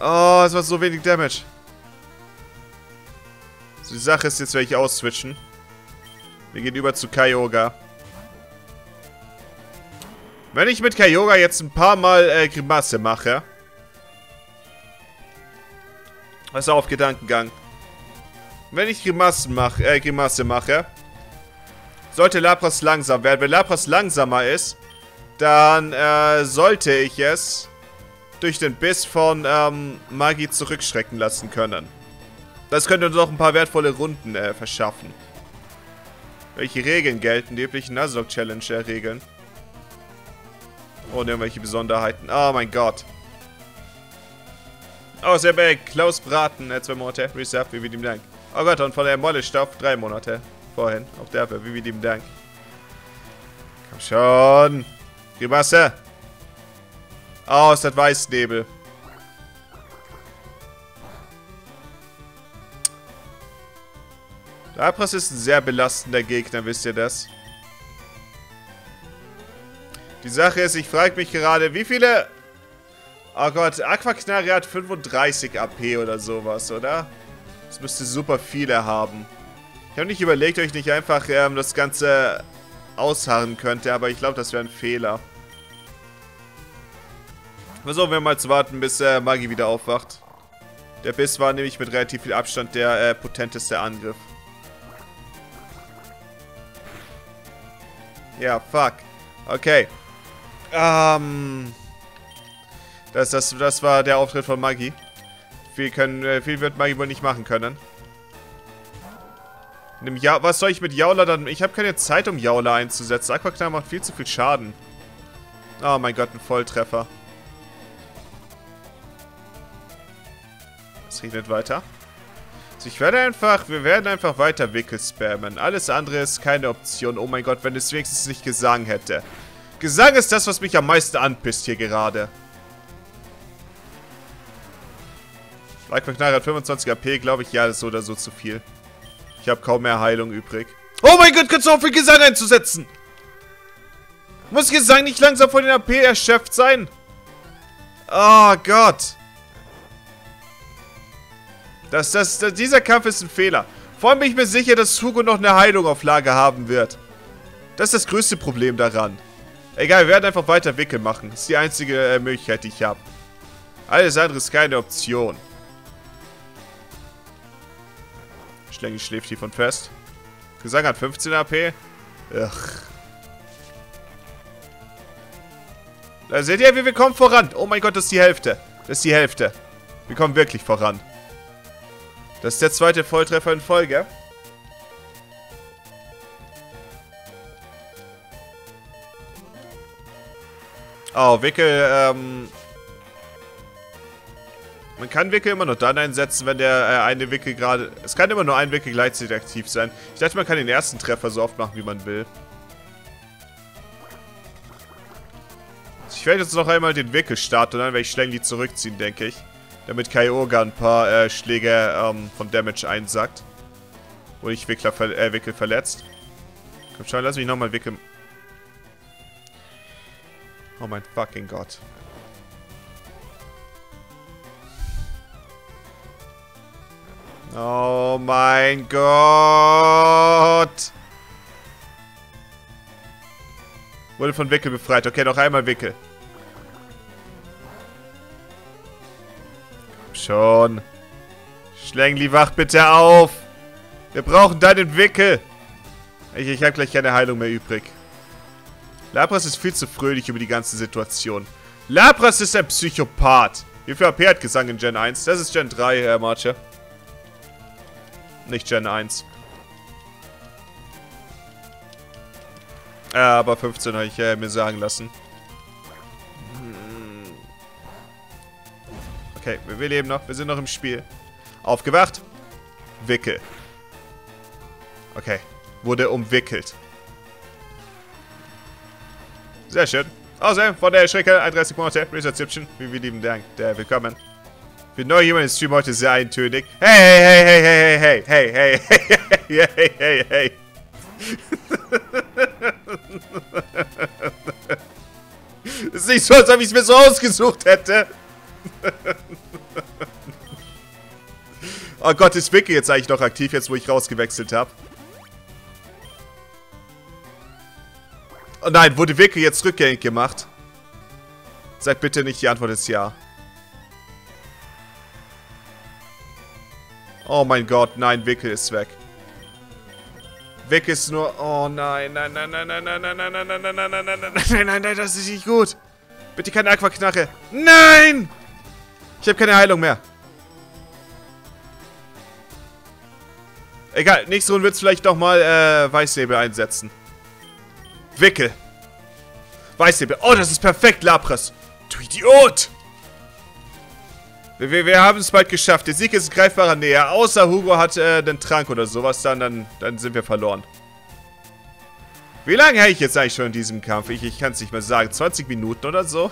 Oh, das macht so wenig Damage. So, die Sache ist, jetzt werde ich ausswitchen. Wir gehen über zu Kyogre. Wenn ich mit Kyogre jetzt ein paar Mal äh, Grimasse mache. Was auf Gedankengang. wenn ich Grimassen mache, äh, Grimasse mache, sollte Lapras langsam werden. Wenn Lapras langsamer ist, dann äh, sollte ich es durch den Biss von ähm, Magi zurückschrecken lassen können. Das könnte uns auch ein paar wertvolle Runden äh, verschaffen. Welche Regeln gelten? Die üblichen Nuzlocke-Challenge-Regeln. Ohne irgendwelche Besonderheiten. Oh mein Gott. Oh, sehr weg. Klaus Braten, äh, zwei Monate. Reserve, wie ihm Dank. Oh Gott, und von der Mollestoff drei Monate. Vorhin. Auch dafür, wie wir ihm Dank. Komm schon. Grimasse. Ist das Weißnebel. Lapras ist ein sehr belastender Gegner, wisst ihr das? Die Sache ist, ich frage mich gerade, wie viele... Oh Gott, Aquaknarre hat 35 AP oder sowas, oder? Das müsste super viele haben. Ich habe nicht überlegt, ob ich nicht einfach ähm, das Ganze ausharren könnte, aber ich glaube, das wäre ein Fehler. Versuchen wir mal zu warten, bis äh, Magi wieder aufwacht. Der Biss war nämlich mit relativ viel Abstand der äh, potenteste Angriff. Ja, fuck. Okay. Ähm. Das, das, das war der Auftritt von Maggie. Viel, können, äh, viel wird Maggie wohl nicht machen können. ja Was soll ich mit Jaula dann... Ich habe keine Zeit, um Jaula einzusetzen. Aquaknall macht viel zu viel Schaden. Oh mein Gott, ein Volltreffer. Es regnet weiter. Also ich werde einfach... Wir werden einfach weiter Wickel spammen. Alles andere ist keine Option. Oh mein Gott, wenn es wenigstens nicht Gesang hätte. Gesang ist das, was mich am meisten anpisst hier gerade. Leikverknall hat 25 AP, glaube ich. Ja, das ist so oder so zu viel. Ich habe kaum mehr Heilung übrig. Oh mein Gott, kannst du auf für Gesang einzusetzen? Muss Gesang nicht langsam von den AP erschöpft sein? Oh Gott. Das, das, das, dieser Kampf ist ein Fehler. Vor allem bin ich mir sicher, dass Hugo noch eine Heilung auf Lager haben wird. Das ist das größte Problem daran. Egal, wir werden einfach weiter Wickel machen. Das ist die einzige äh, Möglichkeit, die ich habe. Alles andere ist keine Option. Schlänge schläft hier von fest. Gesang hat 15 AP. Ugh. Da seht ihr, wir kommen voran. Oh mein Gott, das ist die Hälfte. Das ist die Hälfte. Wir kommen wirklich voran. Das ist der zweite Volltreffer in Folge. Oh, Wickel, ähm... Man kann Wickel immer nur dann einsetzen, wenn der äh, eine Wickel gerade... Es kann immer nur ein Wickel gleichzeitig aktiv sein. Ich dachte, man kann den ersten Treffer so oft machen, wie man will. Ich werde jetzt noch einmal den Wickel starten und dann werde ich Schlängli zurückziehen, denke ich. Damit Kyogre ein paar äh, Schläge ähm, von Damage einsackt. Wo ich Wickler ver äh, Wickel verletzt. Komm schon, lass mich nochmal Wickel... Oh mein fucking Gott. Oh mein Gott. Wurde von Wickel befreit. Okay, noch einmal Wickel. Schon. Schlängli, wach bitte auf. Wir brauchen deinen Wickel. Ich, ich habe gleich keine Heilung mehr übrig. Lapras ist viel zu fröhlich über die ganze Situation. Lapras ist ein Psychopath. Wie viel AP hat Gesang in Gen 1? Das ist Gen 3, Herr Marche. Nicht Gen 1. Äh, aber 15 habe ich äh, mir sagen lassen. Hm. Okay, wir, wir leben noch. Wir sind noch im Spiel. Aufgewacht. Wickel. Okay. Wurde umwickelt. Sehr schön. Außerdem von der Schrecke 31 Monate Reception. Wie wir lieben Dank. Der willkommen. Für neu jemand im Stream heute sehr eintönig. Hey, hey, hey, hey, hey, hey, hey, hey, hey, hey, hey, hey. Es ist nicht so, als ob ich es mir so ausgesucht hätte. oh Gott, ist Vicky jetzt eigentlich noch aktiv, jetzt wo ich rausgewechselt habe? Oh nein, wurde Wicke jetzt rückgängig gemacht? Seid bitte nicht, die Antwort ist ja. Oh mein Gott, nein, Wickel ist weg. Wickel ist nur... Oh nein, nein, nein, nein, nein, nein, nein, nein, nein, nein, nein, nein, nein, nein, nein, nein, nein, nein, das ist nicht gut. Bitte keine Aquaknarre. Nein! Ich habe keine Heilung mehr. Egal, nächste Runde wird es vielleicht nochmal äh, Weißnebel einsetzen. Wickel. Weißnebel. Oh, das ist perfekt, Lapras. Du Idiot! Wir, wir, haben es bald geschafft. Der Sieg ist greifbarer Nähe. Außer Hugo hat äh, einen Trank oder sowas, dann, dann, dann sind wir verloren. Wie lange hätte ich jetzt eigentlich schon in diesem Kampf? Ich, ich kann es nicht mehr sagen. 20 Minuten oder so?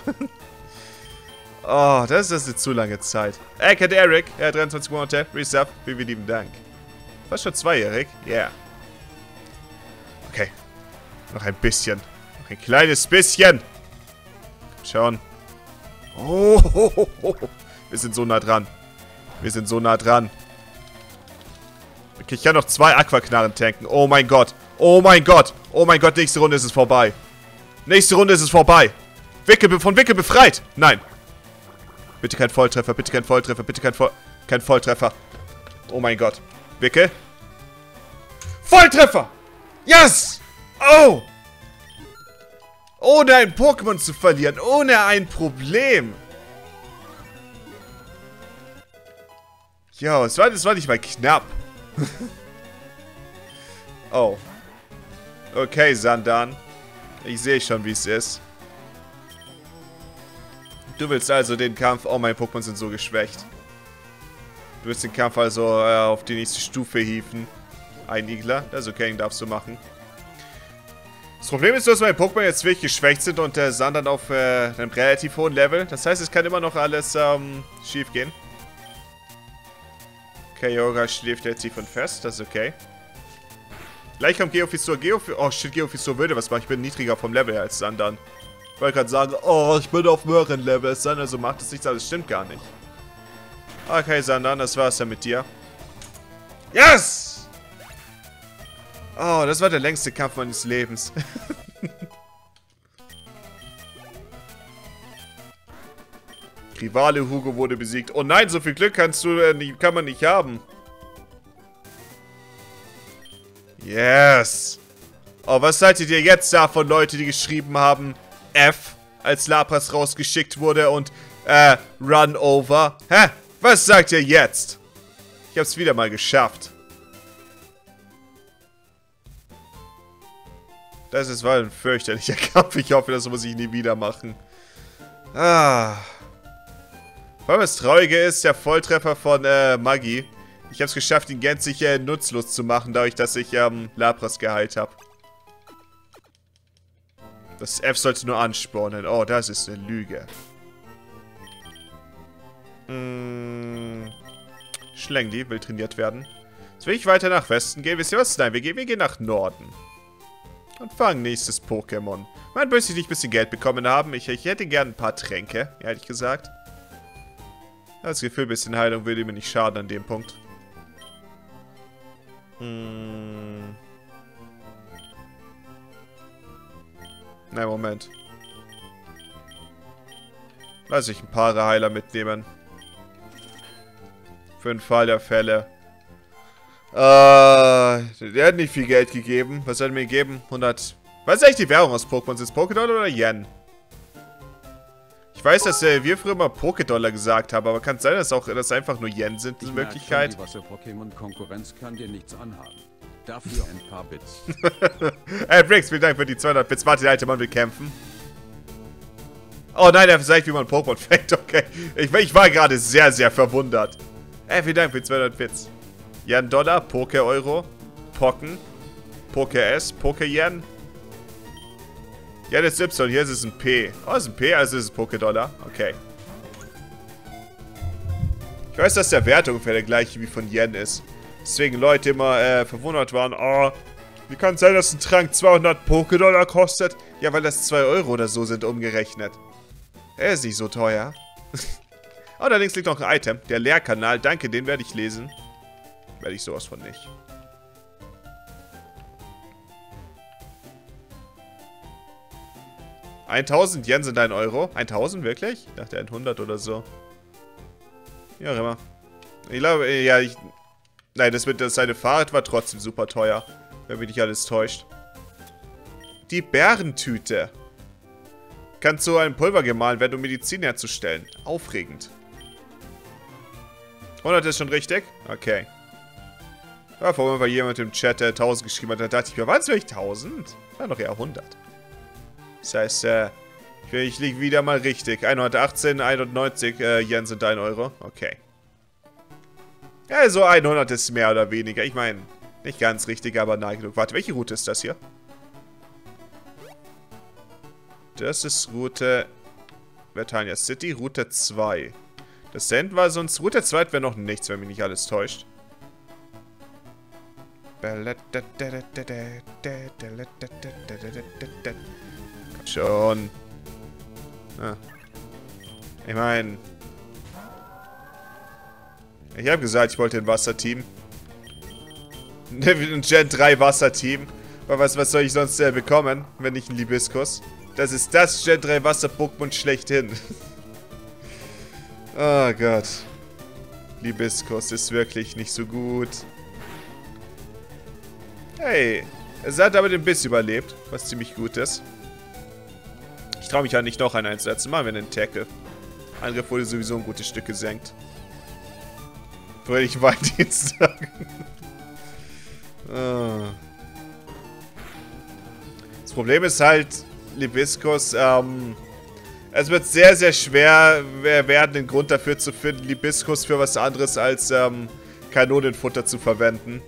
oh, das ist eine zu lange Zeit. Ey, kennt Eric. Er hat 23 Monate. Resub. Vielen lieben Dank. Fast schon zweijährig? Yeah. Okay. Noch ein bisschen. Noch ein kleines bisschen. Schauen. Oh, ho, ho, ho. Wir sind so nah dran. Wir sind so nah dran. Okay, ich kann noch zwei Aquaknarren tanken. Oh mein Gott. Oh mein Gott. Oh mein Gott, nächste Runde ist es vorbei. Nächste Runde ist es vorbei. Wickel, von Wickel befreit. Nein. Bitte kein Volltreffer, bitte kein Volltreffer, bitte kein, Voll kein Volltreffer. Oh mein Gott. Wickel. Volltreffer! Yes! Oh! Ohne ein Pokémon zu verlieren. Ohne ein Problem. Ja, es war, es war nicht mal knapp. oh. Okay, Sandan. Ich sehe schon, wie es ist. Du willst also den Kampf... Oh, meine Pokémon sind so geschwächt. Du willst den Kampf also äh, auf die nächste Stufe hieven. Ein Igler. Das ist okay, den darfst du machen. Das Problem ist, dass meine Pokémon jetzt wirklich geschwächt sind und der Sandan auf äh, einem relativ hohen Level. Das heißt, es kann immer noch alles ähm, schief gehen. Kyogre schläft jetzt tief und fest, das ist okay. Gleich kommt Geofissur. Geofissur. Oh shit, Geofissur würde was machen. Ich bin niedriger vom Level als Sandan. Ich wollte gerade sagen, oh, ich bin auf höheren Level. Sandan, so macht es nichts, aber das stimmt gar nicht. Okay, Sandan, das war's dann mit dir. Yes! Oh, das war der längste Kampf meines Lebens. Rivale Hugo wurde besiegt. Oh nein, so viel Glück kannst du, äh, kann man nicht haben. Yes. Oh, was haltet ihr jetzt davon, Leute, die geschrieben haben, F, als Lapras rausgeschickt wurde und, äh, Run over? Hä? Was sagt ihr jetzt? Ich hab's wieder mal geschafft. Das ist war ein fürchterlicher Kampf. Ich hoffe, das muss ich nie wieder machen. Ah. Vor allem das Traurige ist, der Volltreffer von äh, Maggi. Ich habe es geschafft, ihn gänzlich äh, nutzlos zu machen, dadurch, dass ich ähm, Lapras geheilt habe. Das F sollte nur anspornen. Oh, das ist eine Lüge. Hm. Schlängli will trainiert werden. Jetzt will ich weiter nach Westen gehen. Wisst ihr was? Nein, wir gehen, wir gehen nach Norden. Und fangen nächstes Pokémon. Man müsste nicht ein bisschen Geld bekommen haben. Ich, ich hätte gern ein paar Tränke, ehrlich gesagt. Das Gefühl, ein bisschen Heilung würde mir nicht schaden an dem Punkt. Hm. Nein, Moment. Lass ich ein paar Heiler mitnehmen. Für den Fall der Fälle. Äh, der hat nicht viel Geld gegeben. Was hat er mir gegeben? 100... Was ist eigentlich die Währung aus Pokémon? Ist es Pokédollar oder Yen? Ich weiß, dass äh, wir früher mal Pokédollar gesagt haben, aber kann es sein, dass auch das einfach nur Yen sind in Wirklichkeit? Die Wasser-Pokémon-Konkurrenz kann dir nichts anhaben. Dafür ein paar Bits. Ey, Briggs, vielen Dank für die 200 Bits. Warte, der alte Mann will kämpfen. Oh nein, er sagt, wie man Pokémon fängt. Okay. Ich, ich war gerade sehr, sehr verwundert. Ey, vielen Dank für die 200 Bits. Yen Dollar, Poké Euro, Pocken, Poké S, Poké Yen. Ja, das ist Y, hier ist es ein P. Oh, das ist ein P, also ist es Poké-Dollar. Okay. Ich weiß, dass der Wert ungefähr der gleiche wie von Yen ist. Deswegen Leute immer äh, verwundert waren, oh, wie kann es sein, dass ein Trank 200 Poké-Dollar kostet? Ja, weil das 2 Euro oder so sind umgerechnet. Er ist nicht so teuer. oh, da links liegt noch ein Item. Der Lehrkanal. Danke, den werde ich lesen. Werde ich sowas von nicht. 1000 Yen sind ein Euro. 1000 wirklich? Ich dachte 100 oder so. Ja, immer. Ich glaube, ja, ich... Nein, das mit das seine Fahrrad war trotzdem super teuer. Wenn mich nicht alles täuscht. Die Bärentüte. Kann zu einem Pulver gemahlen werden, um Medizin herzustellen. Aufregend. 100 ist schon richtig? Okay. Ja, vor allem war jemand im Chat, der 1000 geschrieben hat. Da dachte ich mir, waren es wirklich 1000? War doch eher 100. Das heißt, äh, ich liege wieder mal richtig. 118, 190 äh, Yen sind 1 Euro. Okay. Ja, so 100 ist mehr oder weniger. Ich meine, nicht ganz richtig, aber nahe genug. Warte, welche Route ist das hier? Das ist Route Vertania City, Route 2. Das Send war sonst... Route 2 wäre noch nichts, wenn mich nicht alles täuscht. Schon. Ah. Ich meine... Ich habe gesagt, ich wollte ein Wasserteam. Ein Gen 3 Wasserteam. Aber was, was soll ich sonst äh, bekommen, wenn nicht ein Libiskus? Das ist das Gen 3 Wasser-Pokémon schlechthin. oh Gott. Libiskus ist wirklich nicht so gut. Hey, es hat aber den Biss überlebt, was ziemlich gut ist. Ich traue mich ja nicht noch einen einzusetzen. Machen wir einen Tackle. Angriff wurde sowieso ein gutes Stück gesenkt. Würde ich Walddienst sagen. ah. Das Problem ist halt, Libiskus, ähm, es wird sehr, sehr schwer werden, den Grund dafür zu finden, Libiskus für was anderes als ähm, Kanonenfutter zu verwenden.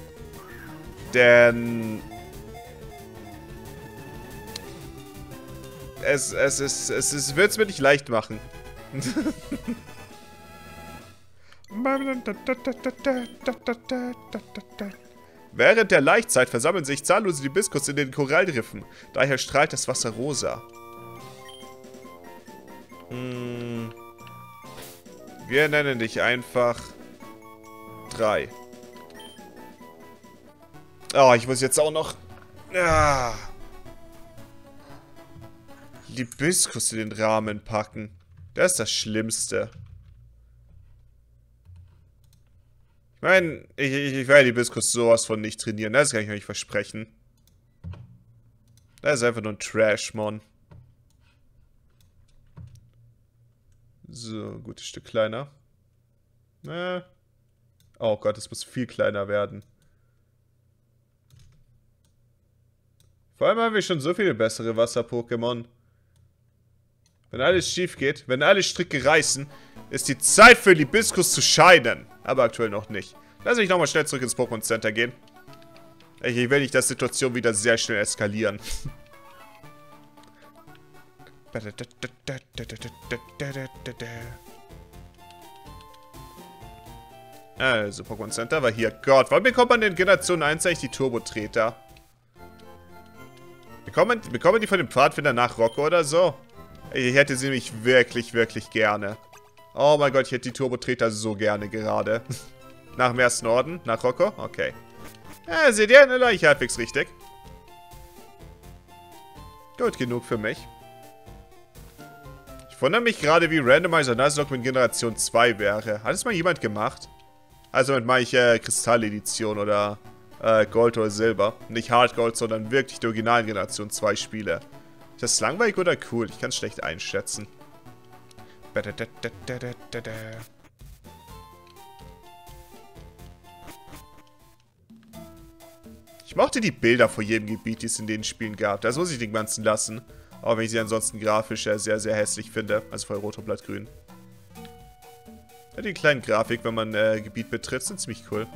Denn es, es, ist, es, es wird es mir nicht leicht machen. Während der Laichzeit versammeln sich zahllose Libiskus in den Korallriffen. Daher strahlt das Wasser rosa. Hm. Wir nennen dich einfach 3. Oh, ich muss jetzt auch noch... Ah. Libiskus in den Rahmen packen. Das ist das Schlimmste. Ich meine, ich, ich, ich werde Libiskus sowas von nicht trainieren. Das kann ich euch nicht versprechen. Das ist einfach nur ein Trash-Mon. So, gutes Stück kleiner. Äh. Oh Gott, es muss viel kleiner werden. Vor allem haben wir schon so viele bessere Wasser-Pokémon. Wenn alles schief geht, wenn alle Stricke reißen, ist die Zeit für Libiskus zu scheinen. Aber aktuell noch nicht. Lass mich nochmal schnell zurück ins Pokémon Center gehen. Ich will nicht, dass die Situation wieder sehr schnell eskalieren. Also, Pokémon Center war hier. Gott, wann bekommt man in Generation 1 eigentlich die Turbo-Treter? Bekommen, bekommen die von dem Pfadfinder nach Rocco oder so? Ich hätte sie nämlich wirklich, wirklich gerne. Oh mein Gott, ich hätte die Turbo-Treter so gerne gerade. nach dem ersten Orden? Nach Rocco? Okay. Ja, seht ihr? Ne, ich halbwegs richtig. Gut genug für mich. Ich wundere mich gerade, wie Randomizer Nuzlocke mit Generation 2 wäre. Hat es mal jemand gemacht? Also mit meine ich äh, Kristall-Edition oder äh, Gold oder Silber. Nicht Hard Gold, sondern wirklich die originalen Generation 2 Spiele. Ist das langweilig oder cool? Ich kann es schlecht einschätzen. Ich mochte die Bilder vor jedem Gebiet, die es in den Spielen gab. Das muss ich den ganzen lassen. Auch wenn ich sie ansonsten grafisch sehr, sehr hässlich finde. Also voll rot und blattgrün. Ja, die kleinen Grafik, wenn man äh, Gebiet betritt, sind ziemlich cool.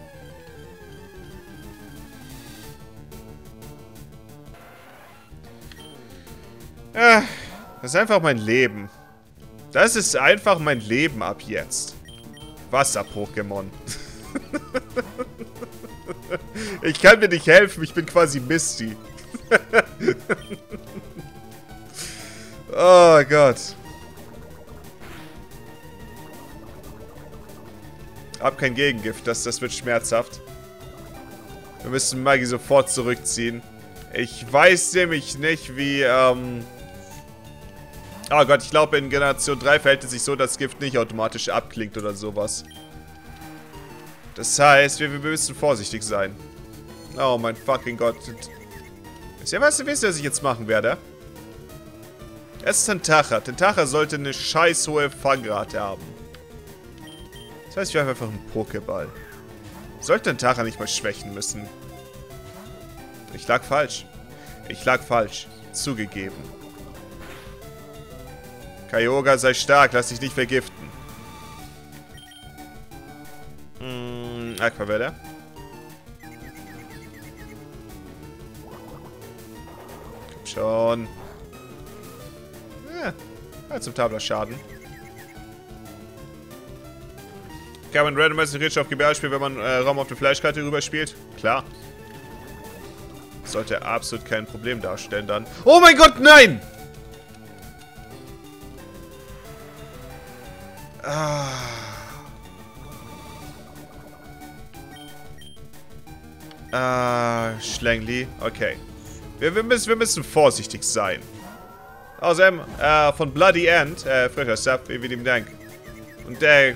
Ja, das ist einfach mein Leben. Das ist einfach mein Leben ab jetzt. Wasser-Pokémon. ich kann mir nicht helfen, ich bin quasi Misty. oh Gott. Hab kein Gegengift, das, das wird schmerzhaft. Wir müssen Maggie sofort zurückziehen. Ich weiß nämlich nicht, wie, ähm... Oh Gott, ich glaube in Generation 3 verhält es sich so, dass Gift nicht automatisch abklingt oder sowas. Das heißt, wir, wir müssen vorsichtig sein. Oh mein fucking Gott. Wisst ihr was? Wisst ihr, was ich jetzt machen werde? Es ist Tentacha. Tentacha sollte eine scheiß hohe Fangrate haben. Das heißt, wir haben einfach einen Pokéball. Sollte Tentacha nicht mal schwächen müssen. Ich lag falsch. Ich lag falsch. Zugegeben. Kyogre, sei stark. Lass dich nicht vergiften. Hm, Aquavelle. Komm schon. Ja, akzeptabler Schaden. Kann man randomize theoretisch auf Gebär spielen, wenn man äh, Raum auf der Fleischkarte rüberspielt? Klar. Sollte absolut kein Problem darstellen dann. Oh mein Gott, nein! Ah. Ah, Schlängli. Okay. Wir, wir, müssen, wir müssen vorsichtig sein. Außerdem, äh, von Bloody End, äh, frischer Sap, wie wir ihm Dank. Und der,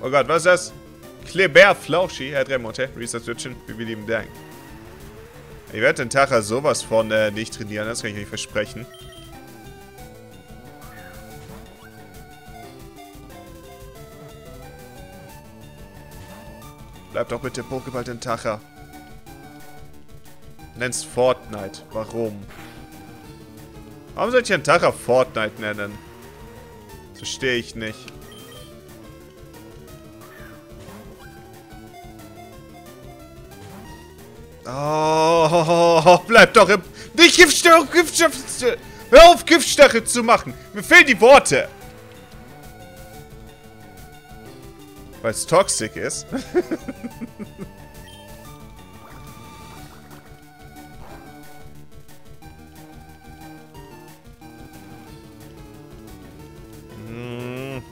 oh Gott, was ist das? Kleber Flauschi, Herr Dremonte, Switchen, wie wir ihm Dank. Ich werde den Tacher sowas von äh, nicht trainieren, das kann ich nicht versprechen. Bleib doch bitte Pokéball den Tacher. Nennst Fortnite. Warum? Warum soll ich einen Tacher Fortnite nennen? Verstehe ich nicht. Oh, bleib doch im... Nicht Giftstachel, Giftstachel... Hör auf, Giftstachel zu machen. Mir fehlen die Worte. Weil es toxisch ist. hm.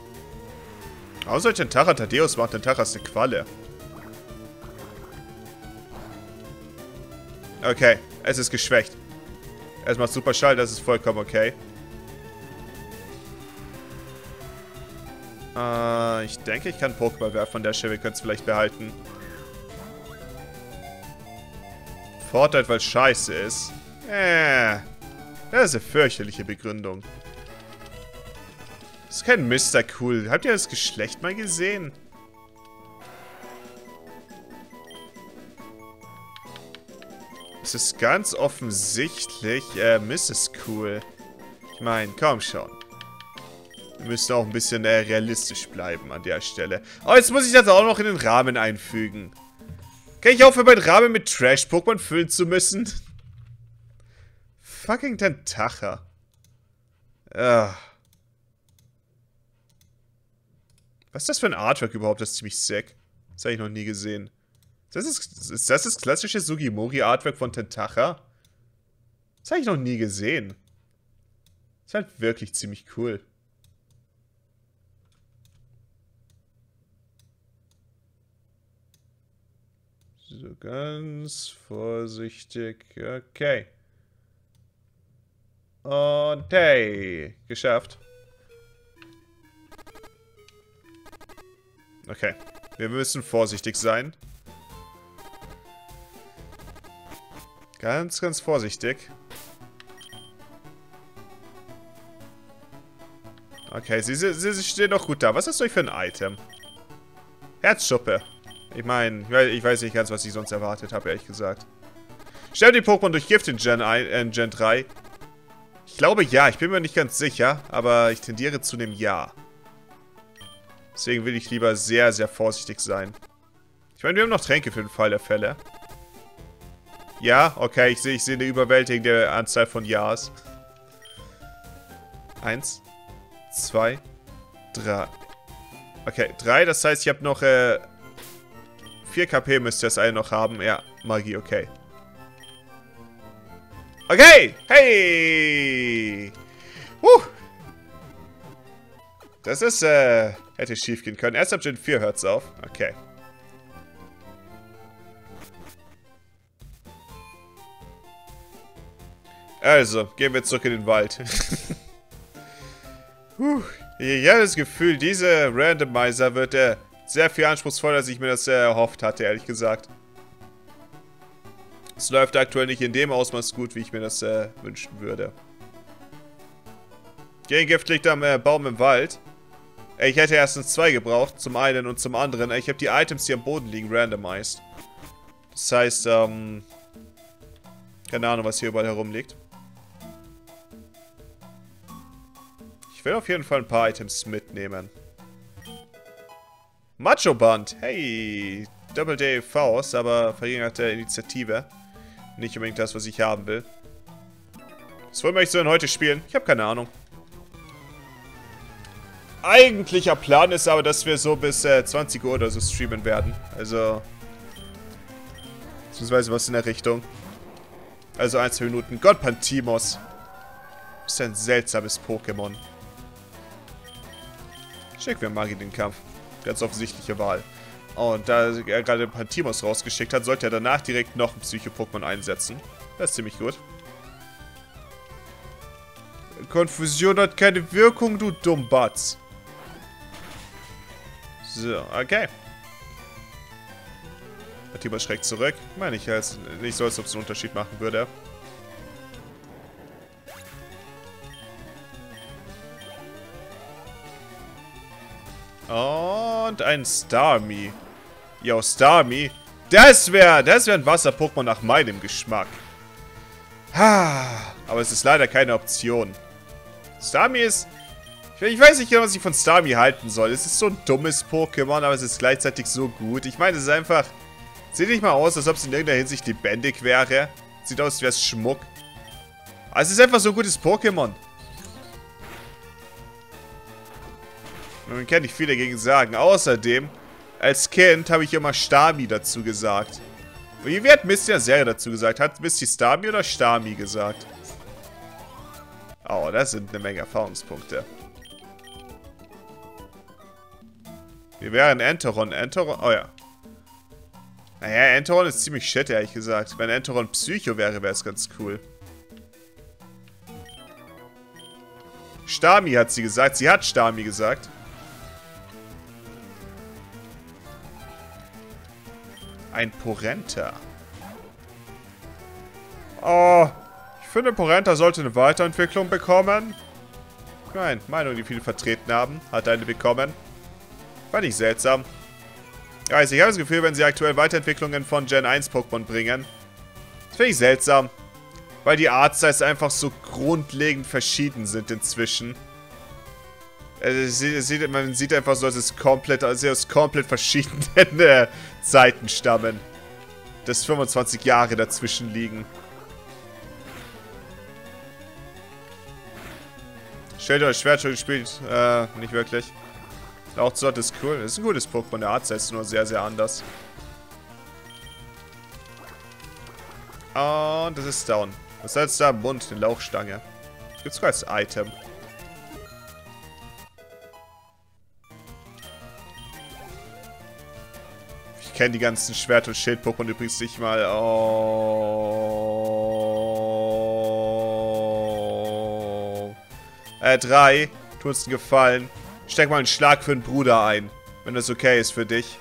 Außer ich den Tara Tadeus macht, den Tara ist eine Qualle. Okay, es ist geschwächt. Es macht super Schall, das ist vollkommen okay. Äh, ich denke, ich kann Pokéball werfen von der Stelle. Wir können es vielleicht behalten. Vorteil, weil scheiße ist. Äh, das ist eine fürchterliche Begründung. Das ist kein Mr. Cool. Habt ihr das Geschlecht mal gesehen? Es ist ganz offensichtlich äh, Mrs. Cool. Ich meine, komm schon. Müssen auch ein bisschen äh, realistisch bleiben an der Stelle. Aber jetzt muss ich das auch noch in den Rahmen einfügen. Kann ich aufhören, meinen Rahmen mit Trash-Pokémon füllen zu müssen? Fucking Tentacha. Ah. Was ist das für ein Artwork überhaupt? Das ist ziemlich sick. Das habe ich noch nie gesehen. Das ist, ist das das klassische Sugimori-Artwork von Tentacha? Das habe ich noch nie gesehen. Das ist halt wirklich ziemlich cool. So, ganz vorsichtig. Okay. Und hey, geschafft. Okay. Wir müssen vorsichtig sein. Ganz, ganz vorsichtig. Okay, sie, sie, sie stehen doch gut da. Was ist das für ein Item? Herzschuppe. Ich meine, ich weiß nicht ganz, was ich sonst erwartet habe, ehrlich gesagt. Sterben die Pokémon durch Gift in Gen, 1, äh, Gen 3? Ich glaube ja, ich bin mir nicht ganz sicher, aber ich tendiere zu dem Ja. Deswegen will ich lieber sehr, sehr vorsichtig sein. Ich meine, wir haben noch Tränke für den Fall der Fälle. Ja, okay, ich sehe ich seh eine überwältigende Anzahl von Ja's. Eins, zwei, drei. Okay, drei, das heißt, ich habe noch, äh, 4 KP müsste das eine noch haben. Ja, Magie, okay. Okay, hey! Huh! Das ist, äh, hätte schief gehen können. Erst ab Gen 4 hört's auf. Okay. Also, gehen wir zurück in den Wald. Puh. Ich habe das Gefühl, dieser Randomizer wird äh, sehr viel anspruchsvoller, als ich mir das äh, erhofft hatte, ehrlich gesagt. Es läuft aktuell nicht in dem Ausmaß gut, wie ich mir das äh, wünschen würde. Gegengift liegt am äh, Baum im Wald. Ich hätte erstens zwei gebraucht, zum einen und zum anderen. Ich habe die Items, die am Boden liegen, randomized. Das heißt, ähm... Keine Ahnung, was hier überall herumliegt. Ich will auf jeden Fall ein paar Items mitnehmen. Macho Band. Hey, Double Day Faust, aber verringerte Initiative. Nicht unbedingt das, was ich haben will. Was wollen wir denn heute spielen? Ich habe keine Ahnung. Eigentlicher Plan ist aber, dass wir so bis äh, 20 Uhr oder so streamen werden. Also... Beziehungsweise was in der Richtung. Also ein, zwei Minuten. Gott, Pantimos. Ist ein seltsames Pokémon. Schick wir Magi den Kampf. Ganz offensichtliche Wahl. Und da er gerade Pantimos rausgeschickt hat, sollte er danach direkt noch ein Psycho-Pokémon einsetzen. Das ist ziemlich gut. Konfusion hat keine Wirkung, du Dummbatz. So, okay. Pantimos schreckt zurück. Meine ich als nicht so, als ob es einen Unterschied machen würde. Und ein Starmie. Yo, Starmie. Das wäre das wär ein Wasser-Pokémon nach meinem Geschmack. Aber es ist leider keine Option. Starmie ist... Ich weiß nicht genau, was ich von Starmie halten soll. Es ist so ein dummes Pokémon, aber es ist gleichzeitig so gut. Ich meine, es ist einfach... Sieht nicht mal aus, als ob es in irgendeiner Hinsicht lebendig wäre. Sieht aus, als wäre es Schmuck. Aber es ist einfach so ein gutes Pokémon. Man kann nicht viel dagegen sagen. Außerdem, als Kind habe ich immer Stami dazu gesagt. Wie hat Misty in der Serie dazu gesagt? Hat Misty Stami oder Stami gesagt? Oh, das sind eine Menge Erfahrungspunkte. Wir wären Enteron. Enteron, oh ja. Naja, Enteron ist ziemlich shit, ehrlich gesagt. Wenn Enteron Psycho wäre, wäre es ganz cool. Stami hat sie gesagt. Sie hat Stami gesagt. Ein Porenta. Oh, ich finde, Porenta sollte eine Weiterentwicklung bekommen. Nein, Meinung, die viele vertreten haben, hat eine bekommen. Fand ich seltsam. Also, ich habe das Gefühl, wenn sie aktuell Weiterentwicklungen von Gen 1 Pokémon bringen, das finde ich seltsam. Weil die Artstyles einfach so grundlegend verschieden sind inzwischen. Also, sieht, man sieht einfach so, dass es komplett, also aus komplett verschiedenen äh, Zeiten stammen. Dass 25 Jahre dazwischen liegen. Stellt euch Schwert schon gespielt? Äh, nicht wirklich. Auch Zort ist cool. Das ist ein gutes Pokémon. Der Arzt ist nur sehr, sehr anders. Und das ist down. Was heißt da? Mund, eine Lauchstange. Gibt's sogar als Item. Ich kenne die ganzen Schwert- und Schild-Pokémon übrigens nicht mal. Oh. Äh, drei. Tu uns einen Gefallen. Steck mal einen Schlag für den Bruder ein. Wenn das okay ist für dich.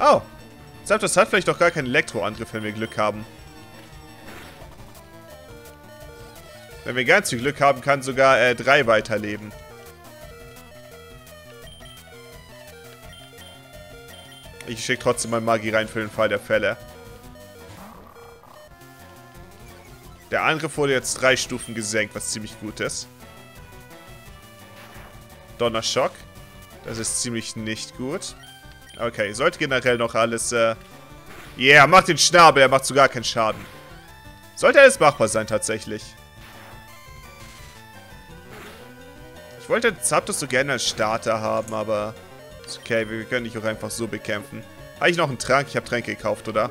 Oh. Das hat vielleicht doch gar keinen Elektroangriff, wenn wir Glück haben. Wenn wir ganz viel Glück haben, kann sogar äh, drei weiterleben. Ich schicke trotzdem mal Magie rein für den Fall der Fälle. Der Angriff wurde jetzt drei Stufen gesenkt, was ziemlich gut ist. Donnerschock. Das ist ziemlich nicht gut. Okay, sollte generell noch alles... Äh yeah, macht den Schnabel, er macht sogar keinen Schaden. Sollte alles machbar sein, tatsächlich. Ich wollte Zapdos so gerne als Starter haben, aber... Ist okay, wir können dich auch einfach so bekämpfen. Habe ich noch einen Trank? Ich habe Tränke gekauft, oder?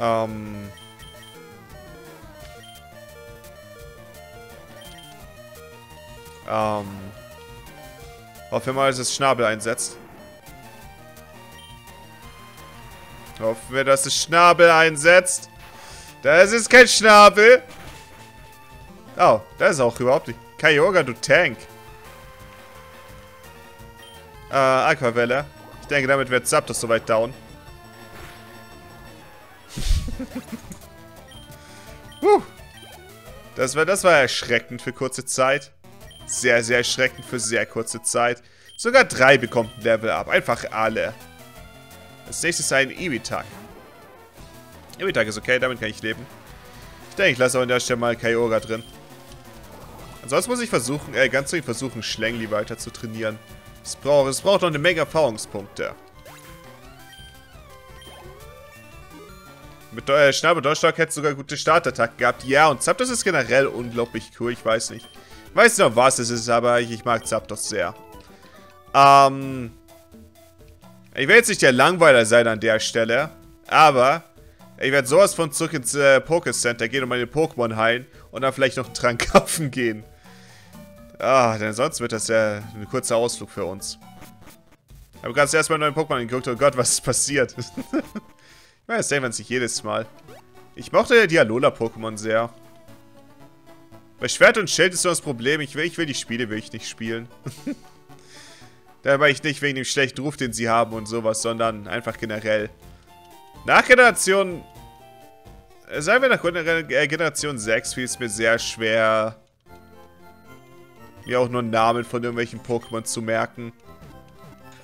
Ähm... Ähm... Hoffen wir mal, dass es Schnabel einsetzt. Hoffen wir, dass es Schnabel einsetzt. Das ist kein Schnabel. Oh, das ist auch überhaupt nicht. Kyogre, du Tank. Äh, Aquavelle. Ich denke, damit wird Zapdos soweit down. Puh. Das war, das war erschreckend für kurze Zeit. Sehr, sehr erschreckend für sehr kurze Zeit. Sogar drei bekommt ein Level up. Einfach alle. Als nächstes ein Evitak. Evitak ist okay, damit kann ich leben. Ich denke, ich lasse auch an der Stelle mal Kyogre drin. Ansonsten muss ich versuchen, äh, ganz dringend versuchen, Schlängli weiter zu trainieren. Es braucht, es braucht noch eine Menge Erfahrungspunkte. Mit äh, Schnabel Deutschstock hätte sogar gute Startattacken gehabt. Ja, und Zapdos ist generell unglaublich cool. Ich weiß nicht. Ich weiß nicht, was es ist, aber ich, ich mag Zapdos sehr. Ähm... Ich werde jetzt nicht der Langweiler sein an der Stelle, aber ich werde sowas von zurück ins äh, Pokécenter gehen und meine Pokémon heilen und dann vielleicht noch einen Trank kaufen gehen. Ah, denn sonst wird das ja ein kurzer Ausflug für uns. Ich habe gerade erstmal neuen Pokémon geguckt. Oh Gott, was ist passiert? ich meine, das denkt man sich jedes Mal. Ich mochte die Alola-Pokémon sehr. Bei Schwert und Schild ist so das Problem. Ich will, ich will die Spiele will ich nicht spielen. Dabei ich nicht wegen dem schlechten Ruf, den sie haben und sowas, sondern einfach generell. Nach Generation... Äh, sagen wir nach äh, Generation 6 fiel es mir sehr schwer, mir auch nur Namen von irgendwelchen Pokémon zu merken.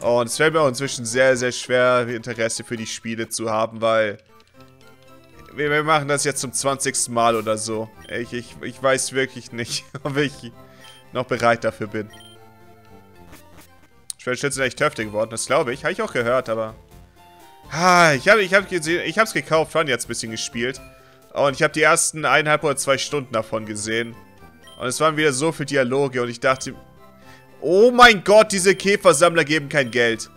Und es fällt mir auch inzwischen sehr, sehr schwer, Interesse für die Spiele zu haben, weil wir, machen das jetzt zum 20. Mal oder so. Ich, ich, ich weiß wirklich nicht, ob ich noch bereit dafür bin. Schwertschützen sind echt Töfte geworden, das glaube ich. Habe ich auch gehört, aber... Ah, ich habe ich hab gesehen, ich habe es gekauft, vorhin jetzt ein bisschen gespielt. Und ich habe die ersten eineinhalb oder zwei Stunden davon gesehen. Und es waren wieder so viele Dialoge und ich dachte... Oh mein Gott, diese Käfersammler geben kein Geld.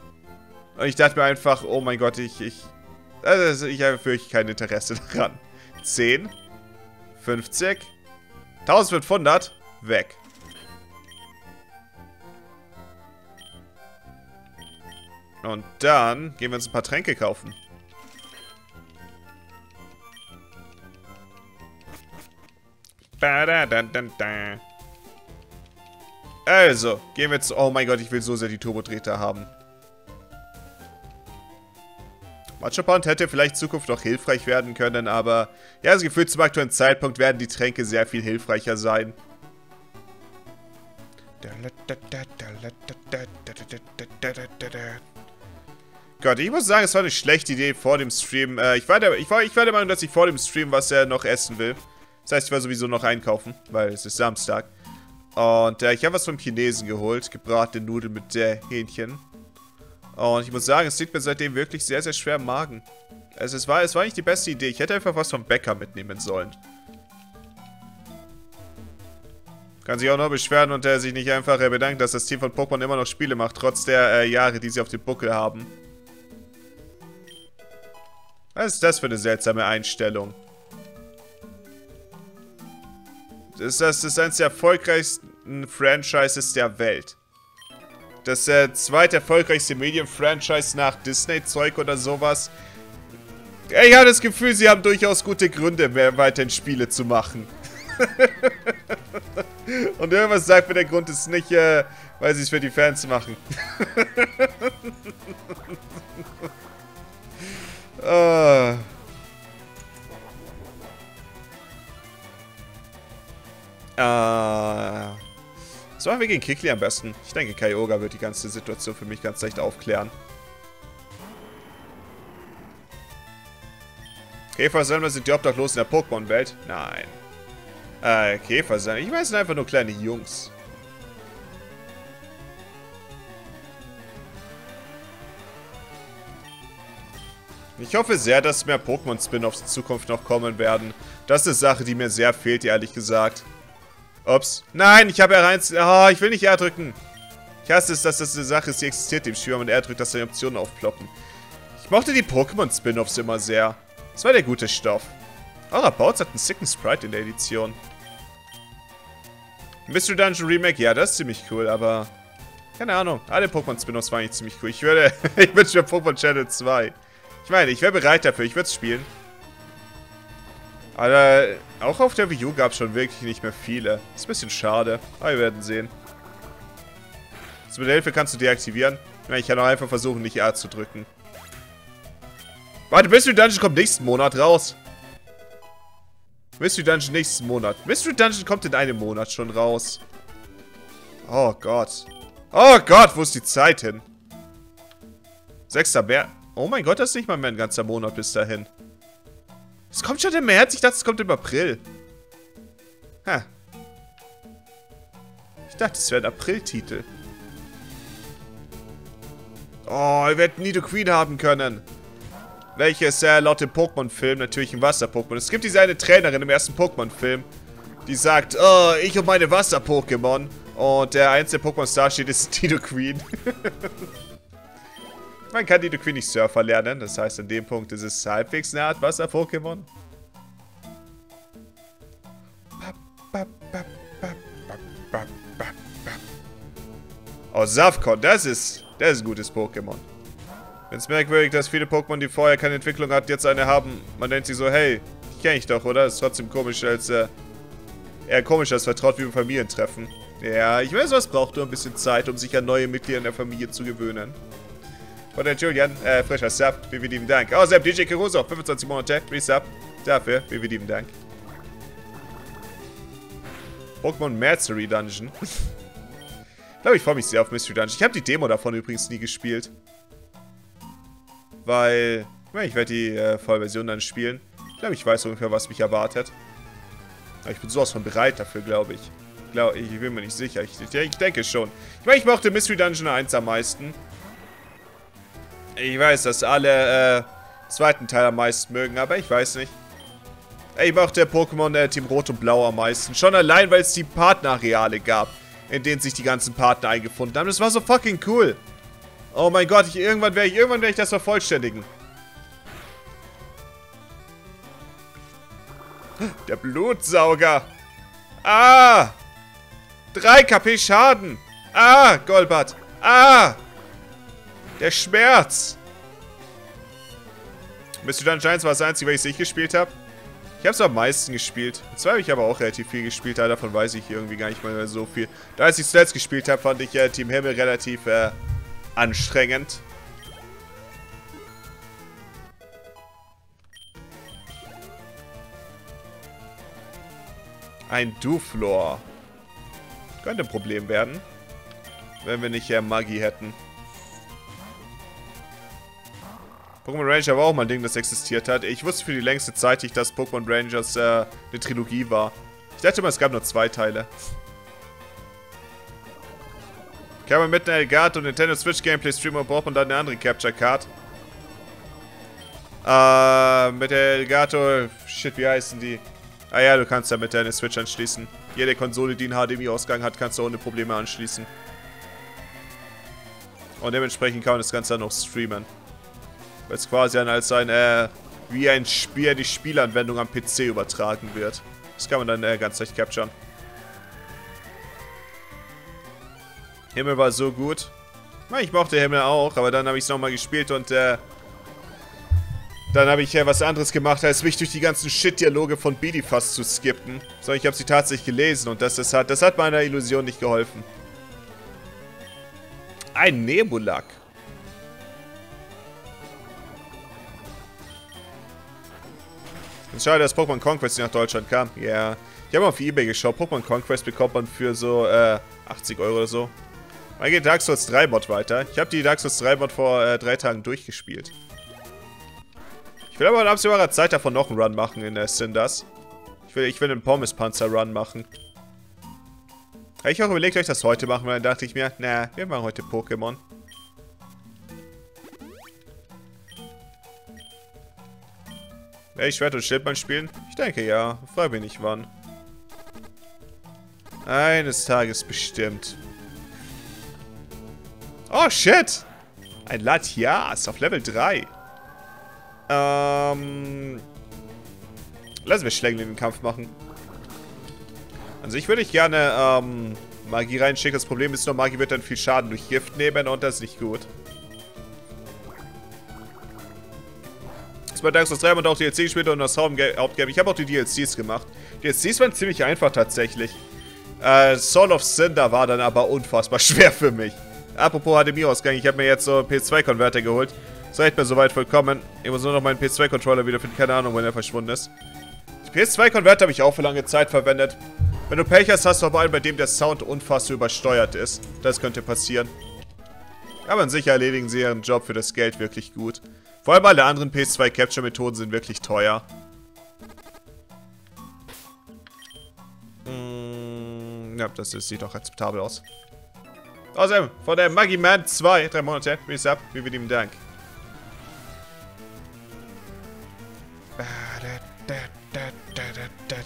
Und ich dachte mir einfach, oh mein Gott, ich... ich also ich habe wirklich kein Interesse daran. 10. 50. 1500. Weg. Und dann gehen wir uns ein paar Tränke kaufen. Also, gehen wir zu... Oh mein Gott, ich will so sehr die Turbodrehter haben. Matchapont hätte vielleicht in Zukunft noch hilfreich werden können, aber... Ja, das Gefühl, zum aktuellen Zeitpunkt werden die Tränke sehr viel hilfreicher sein. Gott, ich muss sagen, es war eine schlechte Idee vor dem Stream. Äh, ich, war der, ich, war, ich war der Meinung, dass ich vor dem Stream was er noch essen will. Das heißt, ich war sowieso noch einkaufen, weil es ist Samstag. Und äh, ich habe was vom Chinesen geholt. Gebratene Nudeln mit äh, Hähnchen. Und ich muss sagen, es liegt mir seitdem wirklich sehr, sehr schwer im Magen. Also es war, es war nicht die beste Idee. Ich hätte einfach was vom Bäcker mitnehmen sollen. Kann sich auch noch beschweren und er sich nicht einfach äh, bedankt, dass das Team von Pokémon immer noch Spiele macht, trotz der äh, Jahre, die sie auf dem Buckel haben. Was ist das für eine seltsame Einstellung? Das ist, das ist eines der erfolgreichsten Franchises der Welt. Das äh, zweite erfolgreichste Medien-Franchise nach Disney-Zeug oder sowas. Ich habe das Gefühl, sie haben durchaus gute Gründe, mehr weiterhin Spiele zu machen. Und irgendwas sagt mir, der Grund ist nicht, äh, weil sie es für die Fans machen. Uh. Uh. Was machen wir gegen Kikli am besten? Ich denke, Kyogre wird die ganze Situation für mich ganz leicht aufklären. Käfersammler sind die Obdachlosen der Pokémon-Welt? Nein. Äh, Käfersammler. Ich weiß, sind einfach nur kleine Jungs. Ich hoffe sehr, dass mehr Pokémon-Spin-Offs in Zukunft noch kommen werden. Das ist eine Sache, die mir sehr fehlt, ehrlich gesagt. Ups. Nein, ich habe R1... Oh, ich will nicht R drücken. Ich hasse es, dass das eine Sache ist, die existiert im Spiel, wenn man R drückt, dass da Optionen aufploppen. Ich mochte die Pokémon-Spin-Offs immer sehr. Das war der gute Stoff. Oh, Rabouts hat einen sicken Sprite in der Edition. Mystery Dungeon Remake, ja, das ist ziemlich cool, aber... Keine Ahnung, alle Pokémon-Spin-Offs waren eigentlich ziemlich cool. Ich würde... ich wünsche mir Pokémon Channel 2. Ich meine, ich wäre bereit dafür. Ich würde es spielen. Aber auch auf der Wii U gab es schon wirklich nicht mehr viele. Ist ein bisschen schade. Aber wir werden sehen. Das mit Hilfe kannst du deaktivieren. Ich kann auch einfach versuchen, nicht A zu drücken. Warte, Mystery Dungeon kommt nächsten Monat raus. Mystery Dungeon nächsten Monat. Mystery Dungeon kommt in einem Monat schon raus. Oh Gott. Oh Gott, wo ist die Zeit hin? 6. März. Oh mein Gott, das ist nicht mal mehr ein ganzer Monat bis dahin. Es kommt schon im März. Ich dachte, es kommt im April. Ha. Ich dachte, es wäre ein April-Titel. Oh, ihr werdet Nido Queen haben können. Welches äh, laut dem Pokémon-Film natürlich ein Wasser-Pokémon. Es gibt diese eine Trainerin im ersten Pokémon-Film, die sagt, oh, ich und meine Wasser-Pokémon. Und der einzige Pokémon-Star steht ist Nido Queen. Man kann Queen nicht Surfer lernen. Das heißt, an dem Punkt ist es halbwegs eine Art Wasser-Pokémon. Oh, Safkon, das ist, das ist ein gutes Pokémon. Finde es merkwürdig, dass viele Pokémon, die vorher keine Entwicklung hatten, jetzt eine haben. Man denkt sich so, hey, ich kenne ich doch, oder? Ist trotzdem komisch als, äh, eher komisch als vertraut wie beim Familientreffen. Ja, ich weiß, was braucht nur ein bisschen Zeit, um sich an neue Mitglieder in der Familie zu gewöhnen. Von der Julian, äh, frischer Sub, vielen lieben Dank. Oh, Sepp, DJ Caruso, 25 Monate, Resub. Dafür, vielen lieben Dank. Pokémon Mercery Dungeon. ich glaube, ich freue mich sehr auf Mystery Dungeon. Ich habe die Demo davon übrigens nie gespielt. Weil, ich werde die äh, Vollversion dann spielen. Ich glaube, ich weiß ungefähr, was mich erwartet. Aber ich bin sowas von bereit dafür, glaube ich. Ich bin mir nicht sicher. Ich, ich, ich denke schon. Ich meine, ich mochte Mystery Dungeon 1 am meisten. Ich weiß, dass alle äh, zweiten Teil am meisten mögen, aber ich weiß nicht. Ich mochte Pokémon äh, Team Rot und Blau am meisten. Schon allein, weil es die Partnerareale gab, in denen sich die ganzen Partner eingefunden haben. Das war so fucking cool. Oh mein Gott, ich, irgendwann werde ich, irgendwann werde ich das vervollständigen. Der Blutsauger. Ah! 3 KP Schaden. Ah, Golbat. Ah! Der Schmerz. Mystery Dungeon 1 war das einzige, welches ich gespielt habe. Ich habe es am meisten gespielt. Zwei habe ich aber auch relativ viel gespielt. Davon weiß ich irgendwie gar nicht mal so viel. Da als ich zuletzt gespielt habe, fand ich äh, Team Himmel relativ äh, anstrengend. Ein Duflor. Könnte ein Problem werden. Wenn wir nicht äh, Magie hätten. Pokémon Ranger war auch mal ein Ding, das existiert hat. Ich wusste für die längste Zeit nicht, dass Pokémon Rangers äh, eine Trilogie war. Ich dachte immer, es gab nur zwei Teile. Kann man mit einer Elgato und Nintendo Switch Gameplay streamen braucht man dann eine andere Capture Card. Äh, mit der Elgato, shit, wie heißen die? Ah ja, du kannst damit deine Switch anschließen. Jede Konsole, die einen HDMI-Ausgang hat, kannst du ohne Probleme anschließen. Und dementsprechend kann man das Ganze dann noch streamen. Weil es quasi dann als ein, äh, wie ein Spiel, die Spielanwendung am PC übertragen wird. Das kann man dann äh, ganz leicht capturen. Himmel war so gut. Ich mochte Himmel auch, aber dann habe ich es nochmal gespielt und äh, dann habe ich ja was anderes gemacht, als mich durch die ganzen Shit-Dialoge von Beady fast zu skippen. Sondern ich habe sie tatsächlich gelesen und das, das, hat, das hat meiner Illusion nicht geholfen. Ein Nebulak. Ist schade, dass Pokémon Conquest nicht nach Deutschland kam. Ja. Yeah. Ich habe mal auf Ebay geschaut. Pokémon Conquest bekommt man für so äh, 80 Euro oder so. Dann geht Dark Souls 3 Mod weiter. Ich habe die Dark Souls 3 Mod vor äh, drei Tagen durchgespielt. Ich will aber in absehbarer Zeit davon noch einen Run machen in äh, Cinders. Ich will, ich will einen Pommes-Panzer-Run machen. Habe ich auch überlegt, euch das heute machen, weil dann dachte ich mir, na, wir machen heute Pokémon. Ich Schwert und Schildmann spielen? Ich denke ja. Frage mich nicht wann. Eines Tages bestimmt. Oh, shit. Ein Latias auf Level 3. Ähm... Lassen wir Schlängel in den Kampf machen. Also ich würde ich gerne ähm, Magie reinschicken. Das Problem ist nur, Magie wird dann viel Schaden durch Gift nehmen und das ist nicht gut. Bei Dark Souls 3 haben wir auch DLC gespielt und das Hauptgame. Ich habe auch die DLCs gemacht. Die DLCs waren ziemlich einfach tatsächlich. Äh, Soul of Cinder war dann aber unfassbar schwer für mich. Apropos HDMI-Ausgang, ich habe mir jetzt so einen PS2-Konverter geholt. Seid mir soweit vollkommen. Ich muss nur noch meinen PS2-Controller wiederfinden. Keine Ahnung, wann er verschwunden ist. PS2-Konverter habe ich auch für lange Zeit verwendet. Wenn du Pech hast, hast du aber einen, bei dem der Sound unfassbar übersteuert ist. Das könnte passieren. Aber an sich erledigen sie ihren Job für das Geld wirklich gut. Vor allem alle anderen PS2 Capture-Methoden sind wirklich teuer. Mm, ja, das sieht doch akzeptabel aus. Außerdem, von der Maggie Man 2, drei Monate, Resub, wie wir ihm Dank.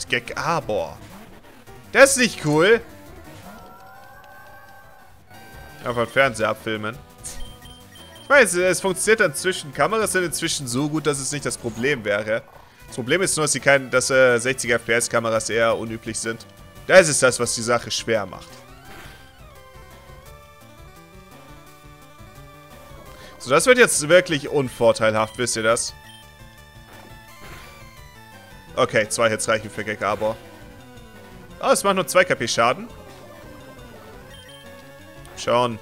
Gag Arbor. Das ist nicht cool. Einfach Fernseher abfilmen. Ich weiß, es funktioniert dann zwischen Kameras sind inzwischen so gut, dass es nicht das Problem wäre. Das Problem ist nur, dass, kein, dass äh, 60 FPS Kameras eher unüblich sind. Das ist das, was die Sache schwer macht. So, das wird jetzt wirklich unvorteilhaft, wisst ihr das? Okay, zwei Hits reichen für Gag Arbor. Oh, es macht nur 2 KP Schaden. Schon.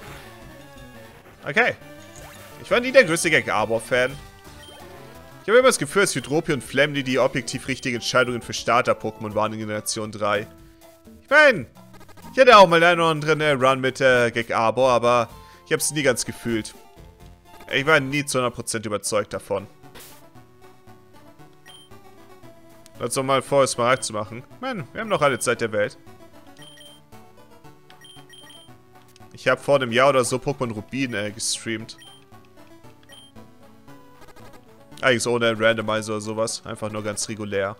Okay. Ich war nie der größte Gag Arbor-Fan. Ich habe immer das Gefühl, dass Hydropie und Flamly die objektiv richtigen Entscheidungen für Starter-Pokémon waren in Generation 3. Ich meine, ich hatte auch mal einen oder anderen äh, Run mit äh, Gag Arbor, aber ich habe es nie ganz gefühlt. Ich war nie zu 100% überzeugt davon. Lass doch mal vor, es mal zu machen. Man, wir haben noch alle Zeit der Welt. Ich habe vor einem Jahr oder so Pokémon Rubin äh, gestreamt. Eigentlich so ohne Randomizer oder sowas. Einfach nur ganz regulär.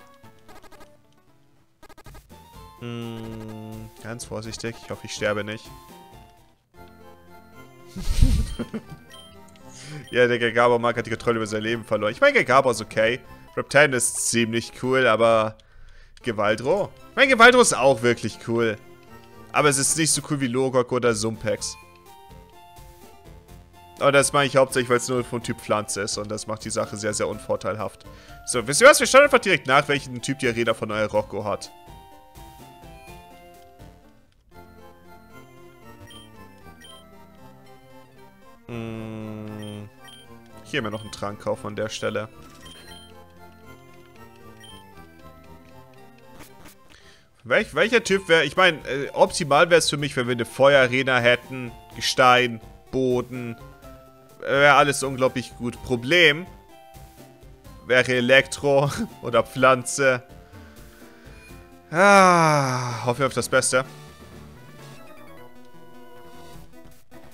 Hm, ganz vorsichtig. Ich hoffe, ich sterbe nicht. ja, der Gagabo-Mark hat die Kontrolle über sein Leben verloren. Ich meine, Gagabo ist okay. Reptile ist ziemlich cool, aber Gewaldro? Mein Gewaldro ist auch wirklich cool. Aber es ist nicht so cool wie Logok oder Sumpex. Aber das mache ich hauptsächlich, weil es nur von Typ Pflanze ist und das macht die Sache sehr, sehr unvorteilhaft. So, wisst ihr was? Wir schauen einfach direkt nach, welchen Typ die Arena von euer Rocco hat. Hm. Hier wir noch einen Trank kaufen an der Stelle. Welch, welcher Typ wäre... Ich meine, äh, optimal wäre es für mich, wenn wir eine Feuerarena hätten. Gestein, Boden. Wäre alles unglaublich gut. Problem wäre Elektro oder Pflanze. Ah, hoffe auf das Beste.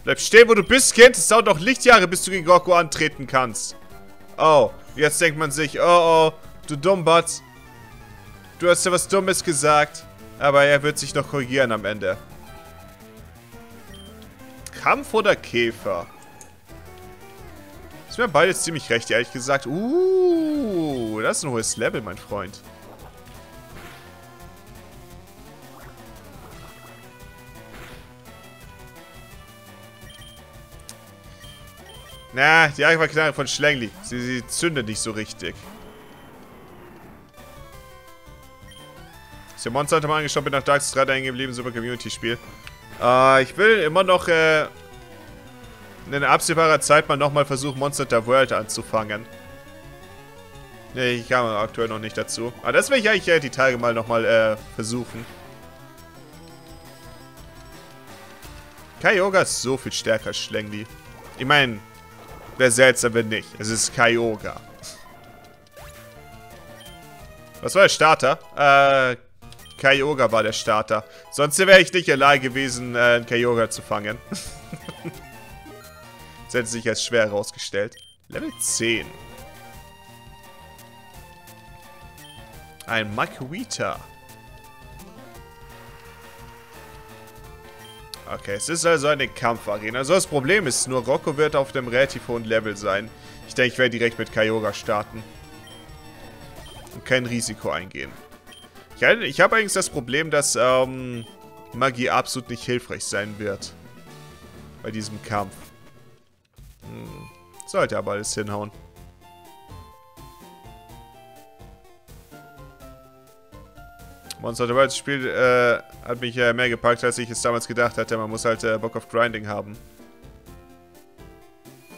Bleib stehen, wo du bist, Kind. Es dauert noch Lichtjahre, bis du gegen Goku antreten kannst. Oh, jetzt denkt man sich, oh, oh, du Dummbats. Du hast ja was Dummes gesagt. Aber er wird sich noch korrigieren am Ende. Kampf oder Käfer? Ist mir beides ziemlich recht, ehrlich gesagt. Uh, das ist ein hohes Level, mein Freund. Na, die Aquaknarre von Schlängli. Sie, sie zündet nicht so richtig. Ich habe Monster mal angeschaut, bin nach Dark 3 hängen geblieben, super Community-Spiel. Äh, ich will immer noch, äh, in absehbarer Zeit mal nochmal versuchen, Monster Hunter World anzufangen. Ne, ich kam aktuell noch nicht dazu. Aber das will ich eigentlich äh, die Tage mal nochmal, äh, versuchen. Kyogre ist so viel stärker als Schlängli. Ich meine, wäre seltsam, wenn nicht. Es ist Kyogre. Was war der Starter? Äh, Kyogre war der Starter. Sonst wäre ich nicht allein gewesen, äh, Kyogre zu fangen. das hätte sich als schwer herausgestellt. Level 10. Ein Makuita. Okay, es ist also eine Kampfarena. Also das Problem ist nur, Rocco wird auf dem relativ hohen Level sein. Ich denke, ich werde direkt mit Kyogre starten. Und kein Risiko eingehen. Ich, habe eigentlich das Problem, dass ähm, Magie absolut nicht hilfreich sein wird. Bei diesem Kampf. Hm. Sollte aber alles hinhauen. Monster the Wild Spiel äh, hat mich äh, mehr gepackt, als ich es damals gedacht hatte. Man muss halt äh, Bock auf Grinding haben.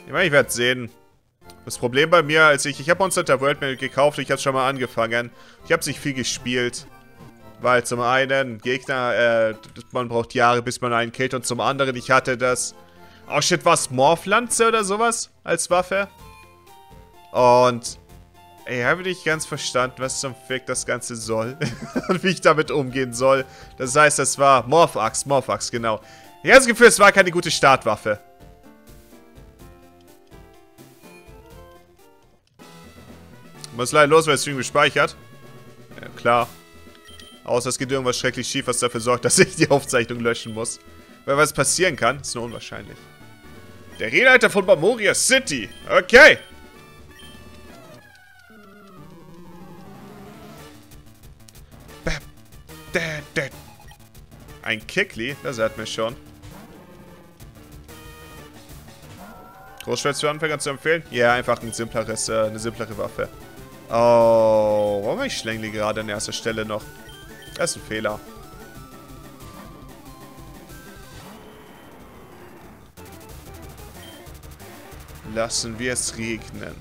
Ich meine, ich werde sehen. Das Problem bei mir, als ich... Ich habe Monster the World mir gekauft, ich habe schon mal angefangen. Ich habe nicht viel gespielt. Weil zum einen, Gegner, äh, man braucht Jahre, bis man einen killt. Und zum anderen, ich hatte das Oh shit, was? Morph-Lanze oder sowas? Als Waffe? Und... Ich habe nicht ganz verstanden, was zum Fick das Ganze soll. und wie ich damit umgehen soll. Das heißt, das war Morph-Axt, Morph-Axt, genau. Ich habe das Gefühl, es war keine gute Startwaffe. Muss leider los, weil das Stream gespeichert. Ja, klar. Außer es geht irgendwas schrecklich schief, was dafür sorgt, dass ich die Aufzeichnung löschen muss. Weil was passieren kann, ist nur unwahrscheinlich. Der Rehleiter von Bamoria City. Okay. Ein Kickli, das hat mir schon. Großschwert für Anfänger zu empfehlen? Ja, einfach ein simpleres, äh, eine simplere Waffe. Oh, warum habe ich Schlängli gerade an erster Stelle noch? Das ist ein Fehler. Lassen wir es regnen.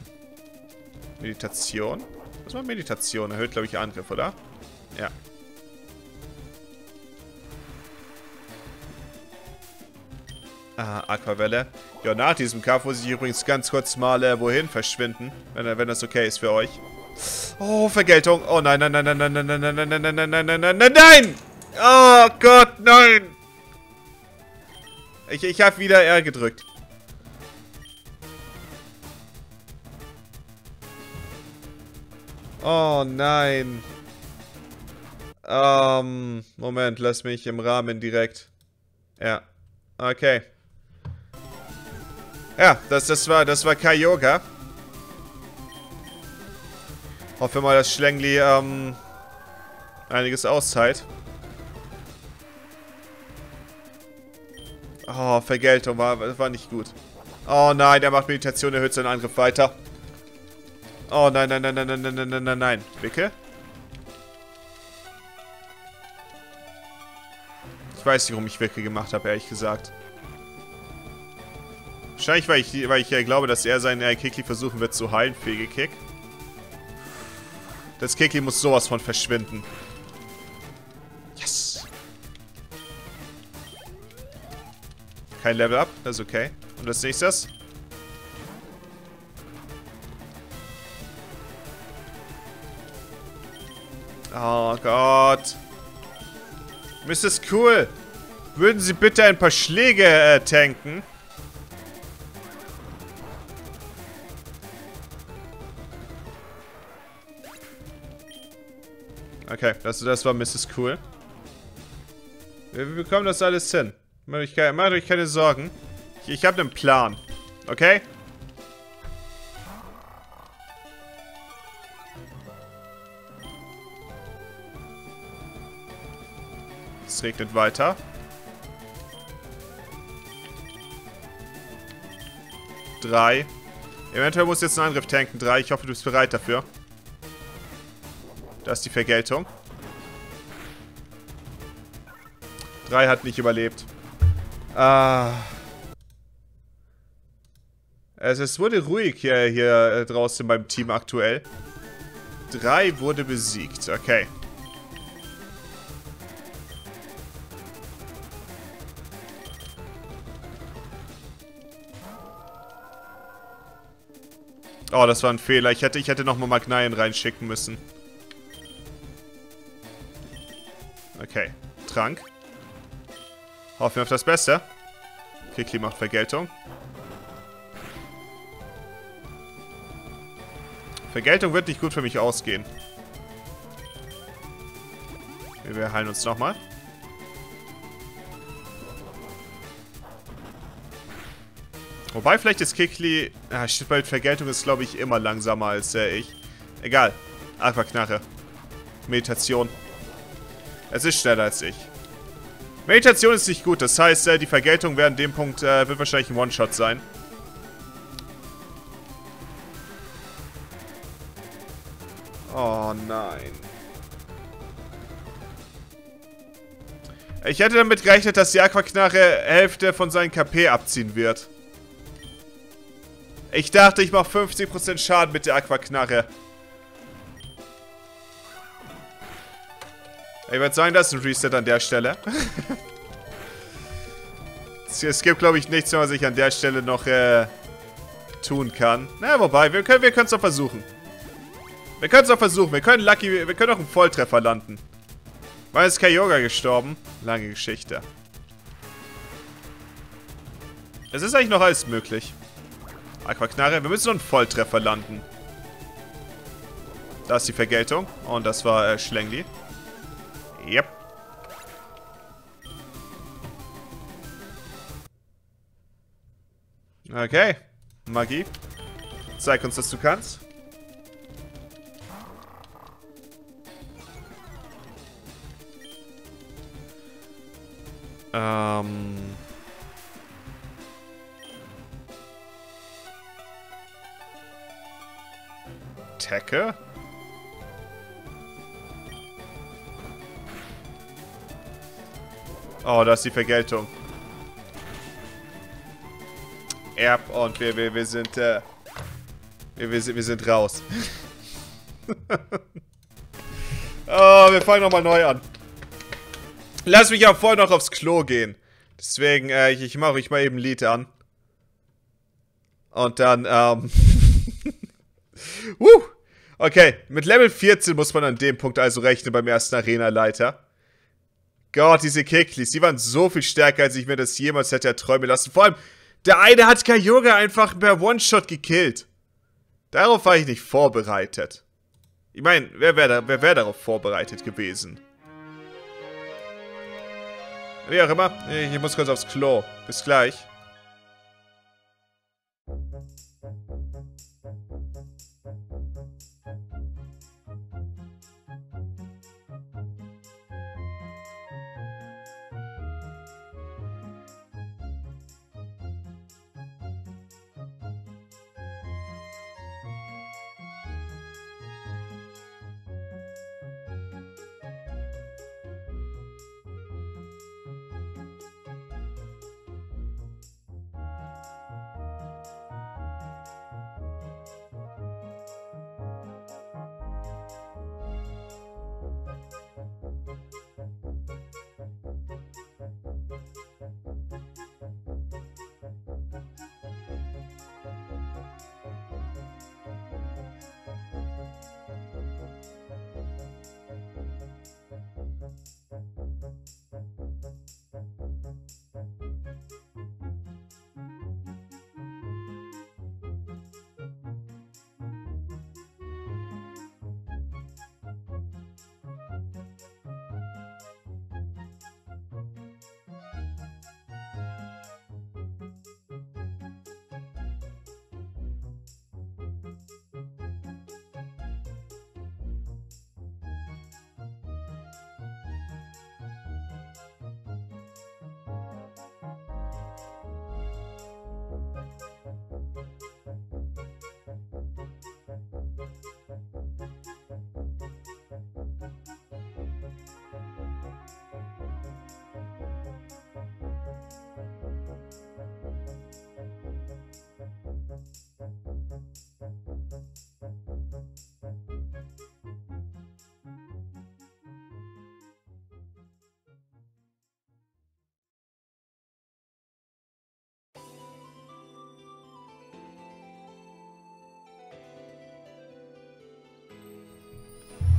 Meditation? Was war Meditation? Erhöht, glaube ich, Angriff, oder? Ja. Ah, Aquavelle. Ja, nach diesem Kampf muss ich übrigens ganz kurz mal äh, wohin verschwinden, wenn, wenn das okay ist für euch. Oh, Vergeltung. Oh nein, nein, nein, nein, nein, nein, nein, nein, nein, nein, nein, nein, nein, nein, nein, nein! Oh Gott, nein! Ich, ich habe wieder R gedrückt. Oh nein. Ähm, Moment, lass mich im Rahmen direkt. Ja. Okay. Ja, das, das war, das war Kyogre. Hoffe mal, dass Schlängli ähm, einiges auszahlt. Oh, Vergeltung war, war nicht gut. Oh nein, der macht Meditation, erhöht seinen Angriff weiter. Oh nein, nein, nein, nein, nein, nein, nein, nein, nein. Wicke? Ich weiß nicht, warum ich Wicke gemacht habe, ehrlich gesagt. Wahrscheinlich, weil ich, weil ich ja glaube, dass er seinen äh, Kikli versuchen wird zu heilen. Fegekick. Das Kikli muss sowas von verschwinden. Yes. Kein Level Up, das ist okay. Und als nächstes? Oh Gott. Mrs. Cool. Würden Sie bitte ein paar Schläge äh, tanken? Okay, das, das war Mrs. Cool. Wir, wir bekommen das alles hin. Macht euch keine, Sorgen. Ich, ich habe einen Plan. Okay? Es regnet weiter. Drei. Eventuell muss jetzt ein Angriff tanken. Drei. Ich hoffe, du bist bereit dafür. Da ist die Vergeltung. Drei hat nicht überlebt. Ah. Es, es wurde ruhig hier, hier äh, draußen beim Team aktuell. Drei wurde besiegt. Okay. Oh, das war ein Fehler. Ich hätte, ich hätte nochmal Magnaien reinschicken müssen. Okay. Trank. Hoffen wir auf das Beste. Kikli macht Vergeltung. Vergeltung wird nicht gut für mich ausgehen. Wir heilen uns nochmal. Wobei, vielleicht ist Kikli... Ah, shit, bei Vergeltung ist, glaube ich, immer langsamer als äh, ich. Egal. Aquaknarre. Meditation. Es ist schneller als ich. Meditation ist nicht gut. Das heißt, äh, die Vergeltung während dem Punkt äh, wird wahrscheinlich ein One-Shot sein. Oh nein. Ich hätte damit gerechnet, dass die Aquaknarre Hälfte von seinen KP abziehen wird. Ich dachte, ich mache 50% Schaden mit der Aquaknarre. Ich würde sagen, das ist ein Reset an der Stelle. es gibt, glaube ich, nichts, was ich an der Stelle noch äh, tun kann. Na, wobei, wir können wir es doch versuchen. Wir können es doch versuchen. Wir können Lucky, wir können auch einen Volltreffer landen. Wann ist Kyogre gestorben? Lange Geschichte. Es ist eigentlich noch alles möglich. Aquaknarre, wir müssen nur einen Volltreffer landen. Da ist die Vergeltung. Und das war äh, Schlengli. Yep. Okay. Magie. Zeig uns, dass du kannst. Ähm... Attacke? Oh, da ist die Vergeltung. Erb und wir, wir, wir sind, äh, wir, wir, wir sind raus. oh, wir fangen nochmal neu an. Lass mich auch vorher noch aufs Klo gehen. Deswegen, äh, ich, ich mache ich mal eben ein Lied an. Und dann, ähm... Woo! Okay, mit Level 14 muss man an dem Punkt also rechnen beim ersten Arena-Leiter. Gott, diese Kicklis, die waren so viel stärker, als ich mir das jemals hätte erträumen lassen. Vor allem, der eine hat Kyogre einfach per One-Shot gekillt. Darauf war ich nicht vorbereitet. Ich meine, wer wäre wer wär darauf vorbereitet gewesen? Wie auch immer, ich muss kurz aufs Klo. Bis gleich.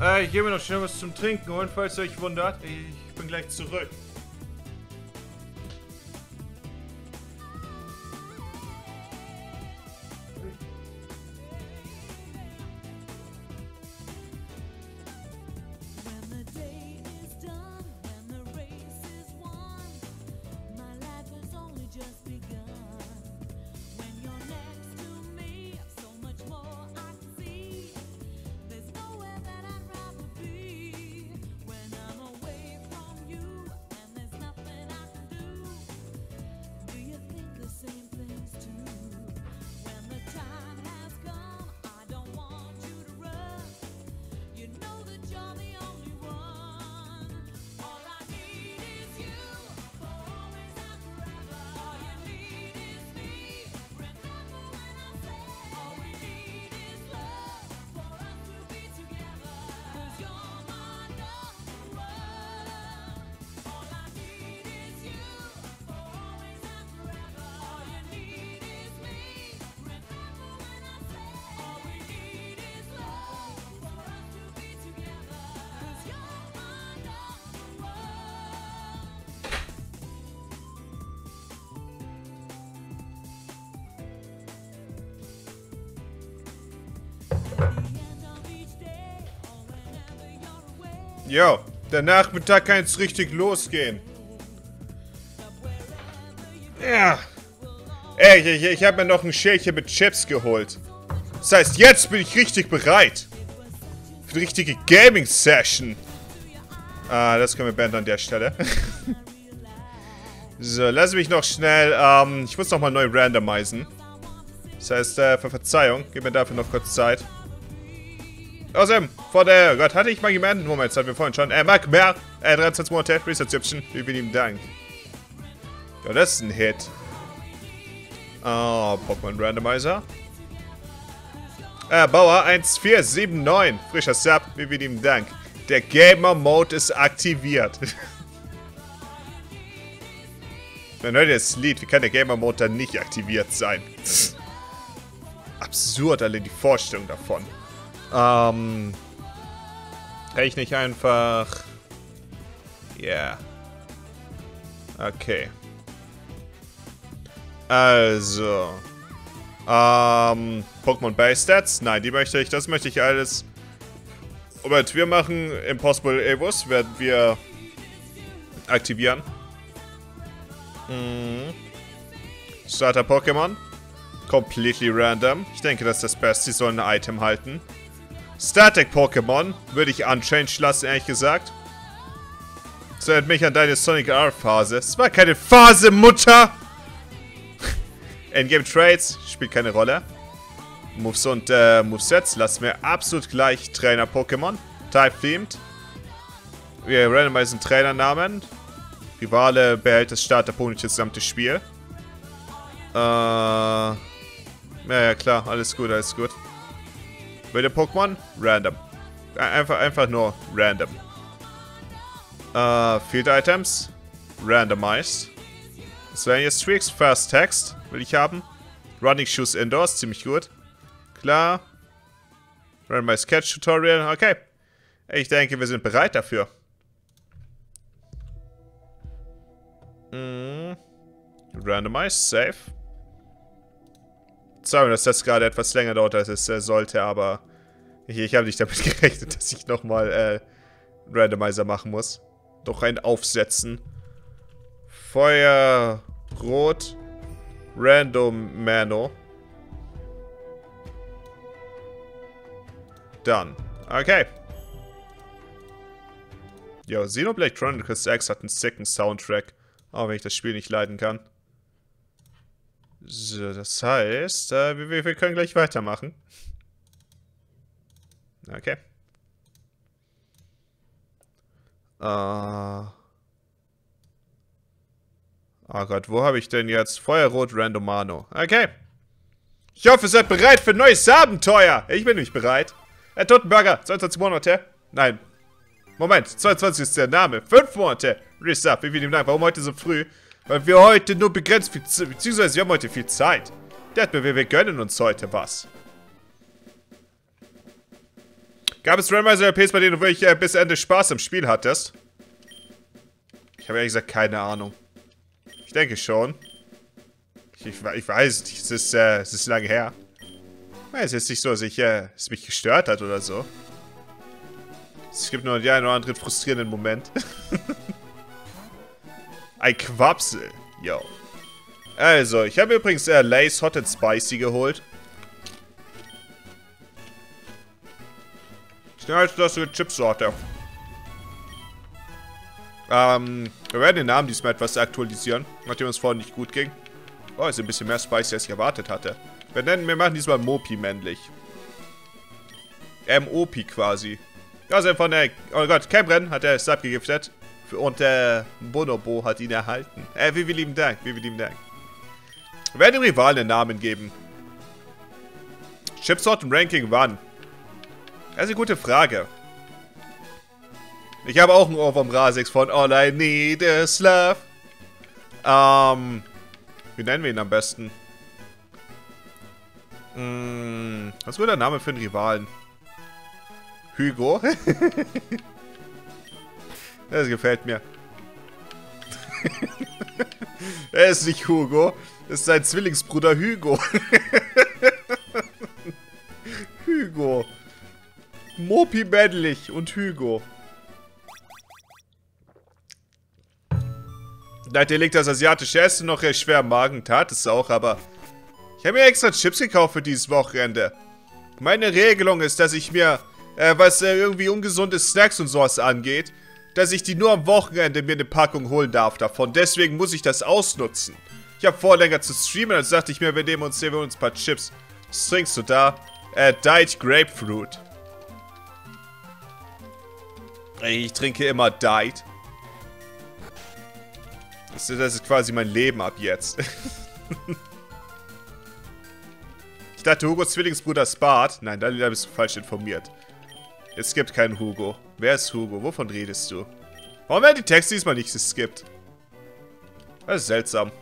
Äh, ich gehe mir noch schnell was zum Trinken holen, falls ihr euch wundert. Ich bin gleich zurück. Der Nachmittag kann jetzt richtig losgehen. Ja. Ey, ich, ich, habe mir noch ein Schälchen mit Chips geholt. Das heißt, jetzt bin ich richtig bereit. Für die richtige Gaming-Session. Ah, das können wir beenden an der Stelle. so, lass mich noch schnell, ähm, ich muss nochmal neu randomisieren. Das heißt, äh, für Verzeihung, gib mir dafür noch kurz Zeit. Außerdem, vor der, Gott, hatte ich mal jemanden? Moment, das hatten wir vorhin schon. Äh, Mark, mehr, äh, 23 Monate, Reception, vielen lieben Dank. Ja, das ist ein Hit. Oh, Pokémon Randomizer. Äh, Bauer 1479, frischer Sub, vielen lieben Dank. Der Gamer Mode ist aktiviert. Hört das Lied, wie kann der Gamer Mode dann nicht aktiviert sein? Absurd, alle die Vorstellung davon. Ähm. Kann ich nicht einfach. Ja. Yeah. Okay. Also. Ähm. Pokémon Base Stats? Nein, die möchte ich. Das möchte ich alles. Moment, wir machen Impossible Evos. Werden wir aktivieren. Mhm. Starter Pokémon. Completely random. Ich denke, das ist das Beste. Sie sollen ein Item halten. Static Pokémon würde ich unchanged lassen, ehrlich gesagt. Das erinnert mich an deine Sonic R-Phase. Es war keine Phase, Mutter! Endgame Trades spielt keine Rolle. Moves und äh, Movesets lassen wir absolut gleich Trainer-Pokémon. Type-themed. Wir randomisieren Trainernamen. Rivale behält das Starter-Punkt das gesamte Spiel. Äh. Ja, ja, klar. Alles gut, alles gut. Wilde Pokémon? Random. Einfach, einfach nur random. Äh, Field Items? Randomized. Das wären jetzt Tricks. First Text will ich haben. Running Shoes Indoors, ziemlich gut. Klar. Randomized Catch Tutorial, okay. Ich denke, wir sind bereit dafür. Mhm. Randomized, safe. Sorry, dass das gerade etwas länger dauert, als es äh, sollte, aber ich, ich habe nicht damit gerechnet, dass ich nochmal äh, Randomizer machen muss. Doch ein Aufsetzen. Feuer, Rot, Random Mano. Dann. Okay. Jo, Xenoblade Chronicles X hat einen sicken Soundtrack. Auch wenn ich das Spiel nicht leiden kann. So, das heißt, äh, wir, wir können gleich weitermachen. Okay. Äh. Oh Gott, wo habe ich denn jetzt? Feuerrot Randomano. Okay. Ich hoffe, ihr seid bereit für ein neues Abenteuer. Ich bin nicht bereit. Herr äh, Totenberger, 22 Monate. Nein. Moment, 22 ist der Name. 5 Monate. Resub, wie vielen Dank. Warum heute so früh? Weil wir heute nur begrenzt viel Zeit, beziehungsweise wir haben heute viel Zeit. Der mir, wir, gönnen uns heute was. Gab es Randomizer RPs, bei denen du wirklich äh, bis Ende Spaß im Spiel hattest? Ich habe ehrlich gesagt keine Ahnung. Ich denke schon. Ich, ich, ich weiß es ist, äh, es ist lange her. Es ist nicht so, dass ich, äh, es mich gestört hat oder so. Es gibt nur den einen oder anderen frustrierenden Moment. Ein Quapsel. Yo. Also, ich habe übrigens äh, Lace Hot and Spicy geholt. Schnellste Chipsorte. Ähm, wir werden den Namen diesmal etwas aktualisieren, nachdem es vorhin nicht gut ging. Oh, ist ein bisschen mehr Spicy, als ich erwartet hatte. Wir nennen, wir machen diesmal Mopi männlich. M.O.P. quasi. Also von der, oh Gott, Cameron hat er Sub gegiftet. Und der Bonobo hat ihn erhalten. Äh, wie, lieben Dank, wie, lieben Dank. Wir werden dem Rivalen einen Namen geben. Chipsorten Ranking wann? Das ist eine gute Frage. Ich habe auch ein Ohr vom Rasix von All I Need is Love. Ähm, wie nennen wir ihn am besten? Hm, was wäre der Name für einen Rivalen? Hugo? Das gefällt mir. er ist nicht Hugo. Das ist sein Zwillingsbruder Hugo. Hugo. Mopi Männlich und Hugo. Seitdem liegt das asiatische Essen noch recht schwer im Magen. Tat es auch, aber... Ich habe mir extra Chips gekauft für dieses Wochenende. Meine Regelung ist, dass ich mir... Äh, was äh, irgendwie ungesunde Snacks und sowas angeht dass ich die nur am Wochenende mir eine Packung holen darf davon. Deswegen muss ich das ausnutzen. Ich habe vor, länger zu streamen, also dachte ich mir, wir nehmen uns, nehmen ein paar Chips. Was trinkst du da? Äh, Diet Grapefruit. Ich trinke immer Diet. Das ist quasi mein Leben ab jetzt. ich dachte, Hugos Zwillingsbruder ist Bart. Nein, da bist du falsch informiert. Es gibt keinen Hugo. Wer ist Hugo? Wovon redest du? Warum werden die Texte diesmal nicht geskippt? Das ist seltsam.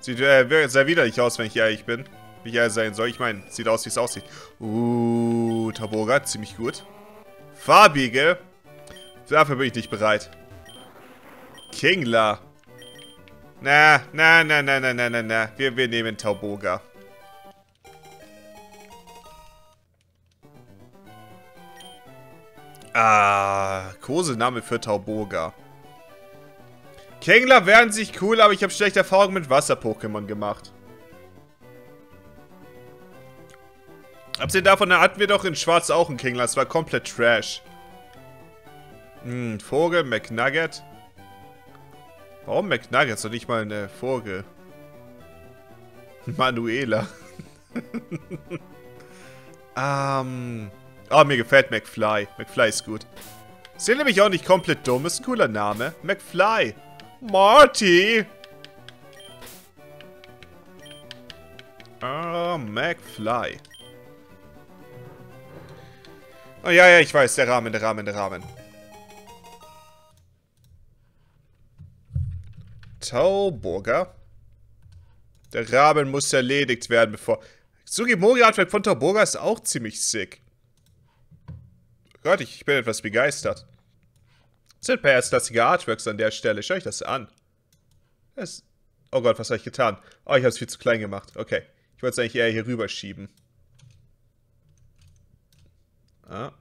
Sieht äh, sehr widerlich aus, wenn ich ehrlich bin. Wie ich ehrlich sein soll. Ich meine, sieht aus, wie es aussieht. Uh, Taboga, ziemlich gut. Farbige. Dafür bin ich nicht bereit. Kingler. Na, na, na, na, na, na, na, na. Wir, wir nehmen Tauboga. Ah, Kosename für Tauboga. Kingler wären sich cool, aber ich habe schlechte Erfahrungen mit Wasser-Pokémon gemacht. Abgesehen davon hatten wir doch in Schwarz auch einen Kingler. Das war komplett Trash. Hm, Vogel, McNugget. Warum McNuggets und nicht mal eine Vogel? Manuela. ähm... Oh, mir gefällt McFly. McFly ist gut. Ist nämlich auch nicht komplett dumm. Ist ein cooler Name. McFly. Marty. Ah, McFly. Oh ja, ja, ich weiß. Der Rahmen, der Rahmen, der Rahmen. Tauburger. Der Raben muss erledigt werden, bevor... Sugimori-Artwork von Tauburger ist auch ziemlich sick. Gott, ich bin etwas begeistert. Ein paar erstklassige Artworks an der Stelle. Schau euch das an. Das oh Gott, was habe ich getan? Oh, ich habe es viel zu klein gemacht. Okay. Ich wollte es eigentlich eher hier rüberschieben. Ah.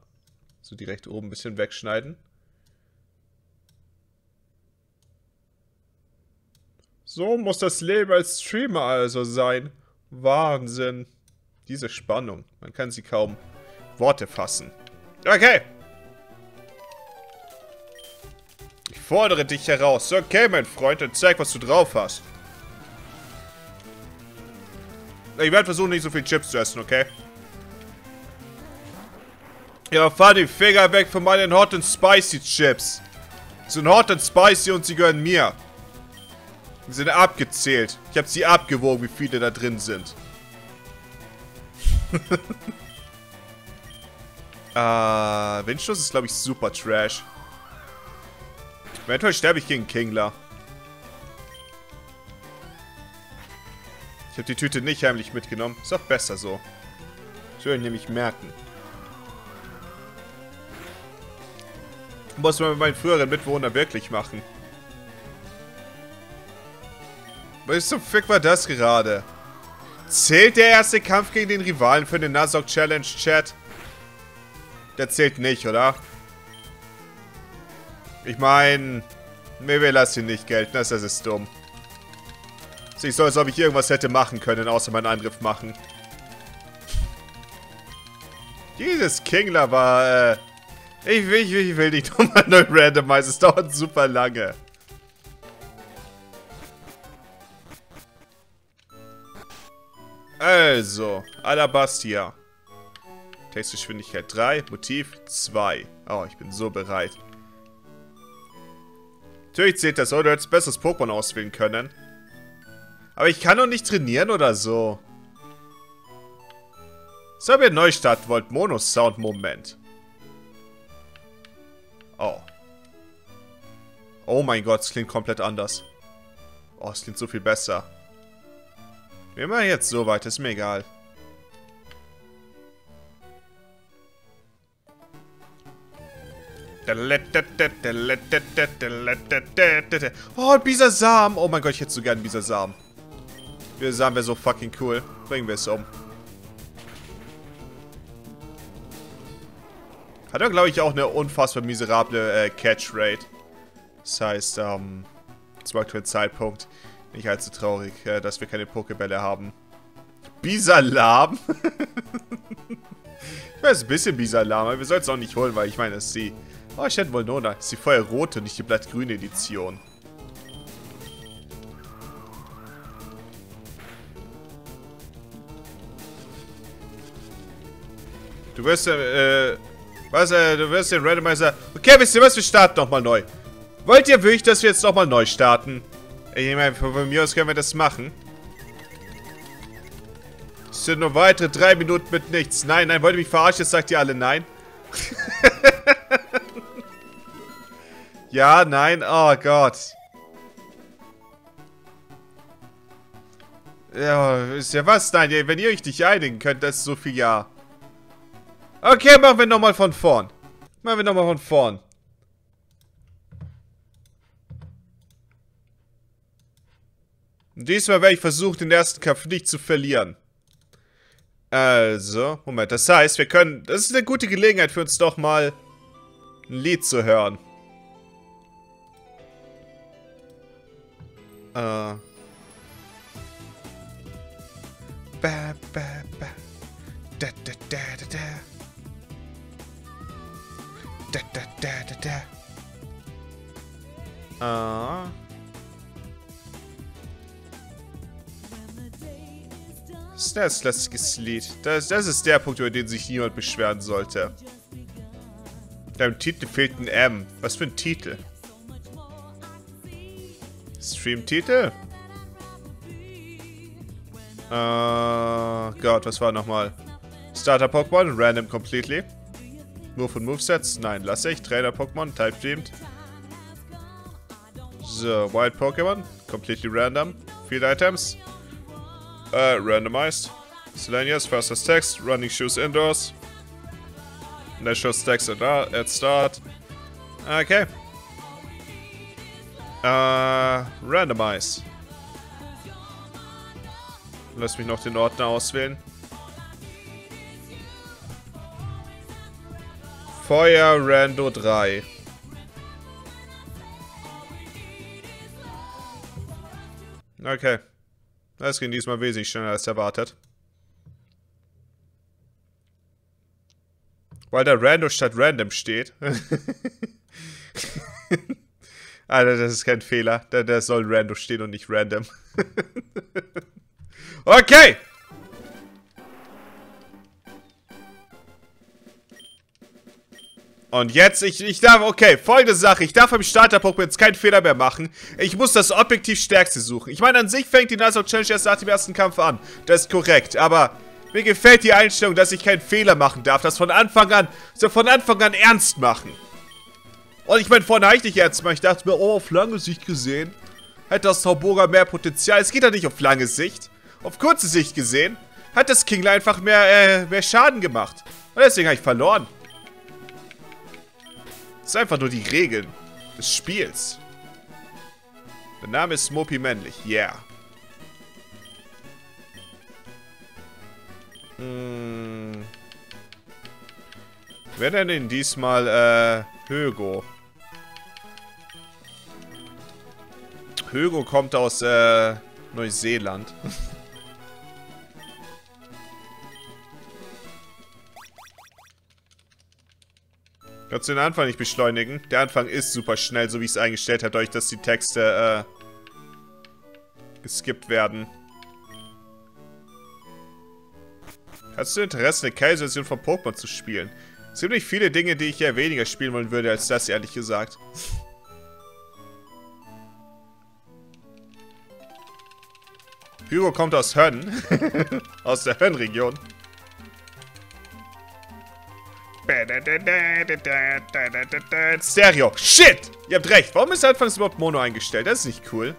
So direkt oben ein bisschen wegschneiden. So muss das Leben als Streamer also sein. Wahnsinn. Diese Spannung. Man kann sie kaum Worte fassen. Okay. Ich fordere dich heraus. Okay, mein Freund, dann zeig, was du drauf hast. Ich werde versuchen, nicht so viel Chips zu essen, okay? Ja, fahr die Finger weg von meinen Hot and Spicy Chips. Sie sind Hot and Spicy und sie gehören mir. Die sind abgezählt. Ich habe sie abgewogen, wie viele da drin sind. äh, Windstoß ist, glaube ich, super Trash. Eventuell sterbe ich gegen Kingler. Ich habe die Tüte nicht heimlich mitgenommen. Ist auch besser so. Das würde ich nämlich merken. Muss man mit meinen früheren Mitbewohnern wirklich machen. Was zum Fick war das gerade? Zählt der erste Kampf gegen den Rivalen für den Nasok Challenge Chat? Der zählt nicht, oder? Ich meine, nee, wir lassen ihn nicht gelten, das ist dumm. Sieht so, als ob ich irgendwas hätte machen können, außer meinen Angriff machen. Dieses Kingler war, äh... Ich will, ich ich will nicht nochmal neu randomize, es dauert super lange. Also, Alabastia. Textgeschwindigkeit 3, Motiv 2. Oh, ich bin so bereit. Natürlich zählt das, oder hättest besseres Pokémon auswählen können. Aber ich kann doch nicht trainieren oder so. So, wir neu starten wollt. Mono-Sound-Moment. Oh. Oh mein Gott, es klingt komplett anders. Oh, es klingt so viel besser. Wir machen jetzt so weit, ist mir egal. Oh, ein Bisasam. Oh mein Gott, ich hätte so gern Bisasam. Bisasam wäre so fucking cool. Bringen wir es um. Hat er, glaube ich, auch eine unfassbar miserable äh, Catch-Rate. Das heißt, ähm... zum aktuellen Zeitpunkt. Nicht allzu traurig, äh, dass wir keine Pokebälle haben. Bisalam? ich weiß, ein bisschen Bisalam, aber wir sollten es auch nicht holen, weil ich meine, ist die... Oh, ich hätte wohl Nona. Es ist die feuerrote nicht die blattgrüne Edition. Du wirst, äh, was, äh, du wirst den Randomizer... Okay, wisst ihr was, wir starten nochmal neu. Wollt ihr wirklich, dass wir jetzt nochmal neu starten? Ich meine, von mir aus können wir das machen. Es sind nur weitere drei Minuten mit nichts. Nein, nein, wollt ihr mich verarschen? Jetzt sagt ihr alle nein. ja, nein, oh Gott. Ja, ist ja was? Nein, wenn ihr euch nicht einigen könnt, das ist so viel Ja. Okay, machen wir nochmal von vorn. Machen wir nochmal von vorn. Und diesmal werde ich versuchen, den ersten Kampf nicht zu verlieren. Also, Moment, das heißt, wir können... Das ist eine gute Gelegenheit für uns doch mal ein Lied zu hören. Äh... Ba, ba, ba. Da, da, da, da, da. Da, da, da, da, da. Ah. Das ist das lästiges Lied. Das, das ist der Punkt, über den sich niemand beschweren sollte. Deinem Titel fehlt ein M. Was für ein Titel? Stream-Titel? Äh, Gott, was war nochmal? Starter-Pokémon, random completely. Move und Movesets? Nein, lasse ich. Trainer-Pokémon, Type-Themed. So, Wild Pokémon, completely random. Field Items. Uh, randomized. Selenius, fastest text, running shoes indoors. Natural stacks at start. Okay. Uh, randomize. Lass mich noch den Ordner auswählen. Feuer Rando 3. Okay. Das ging diesmal wesentlich schneller als erwartet. Weil da Rando statt Random steht. Alter, das ist kein Fehler. Da, da soll Rando stehen und nicht Random. okay! Und jetzt, ich, ich darf, okay, folgende Sache. Ich darf beim Starter-Pokémon jetzt keinen Fehler mehr machen. Ich muss das objektiv Stärkste suchen. Ich meine, an sich fängt die Nuzlocke Challenge erst nach dem ersten Kampf an. Das ist korrekt, aber mir gefällt die Einstellung, dass ich keinen Fehler machen darf. Das von Anfang an, so von Anfang an ernst machen. Und ich meine, vorhin ich nicht ernst gemacht. Ich dachte mir, oh, auf lange Sicht gesehen, hätte das Tauboga mehr Potenzial. Es geht ja nicht auf lange Sicht. Auf kurze Sicht gesehen, hat das Kingler einfach mehr, äh, mehr Schaden gemacht. Und deswegen habe ich verloren. Das sind einfach nur die Regeln des Spiels. Der Name ist Smopy männlich. Yeah. Hm. Wer denn diesmal, äh, Högo? Högo kommt aus, äh, Neuseeland. Kannst du den Anfang nicht beschleunigen? Der Anfang ist super schnell, so wie ich es eingestellt habe, dadurch, dass die Texte, äh, geskippt werden. Hast du Interesse, eine Kaiser-Version von Pokémon zu spielen? Es gibt nicht viele Dinge, die ich eher weniger spielen wollen würde, als das, ehrlich gesagt. Hugo kommt aus Hönn. aus der Hönn-Region. Stereo. Shit! Ihr habt recht. Warum ist anfangs überhaupt Mono eingestellt? Das ist nicht cool.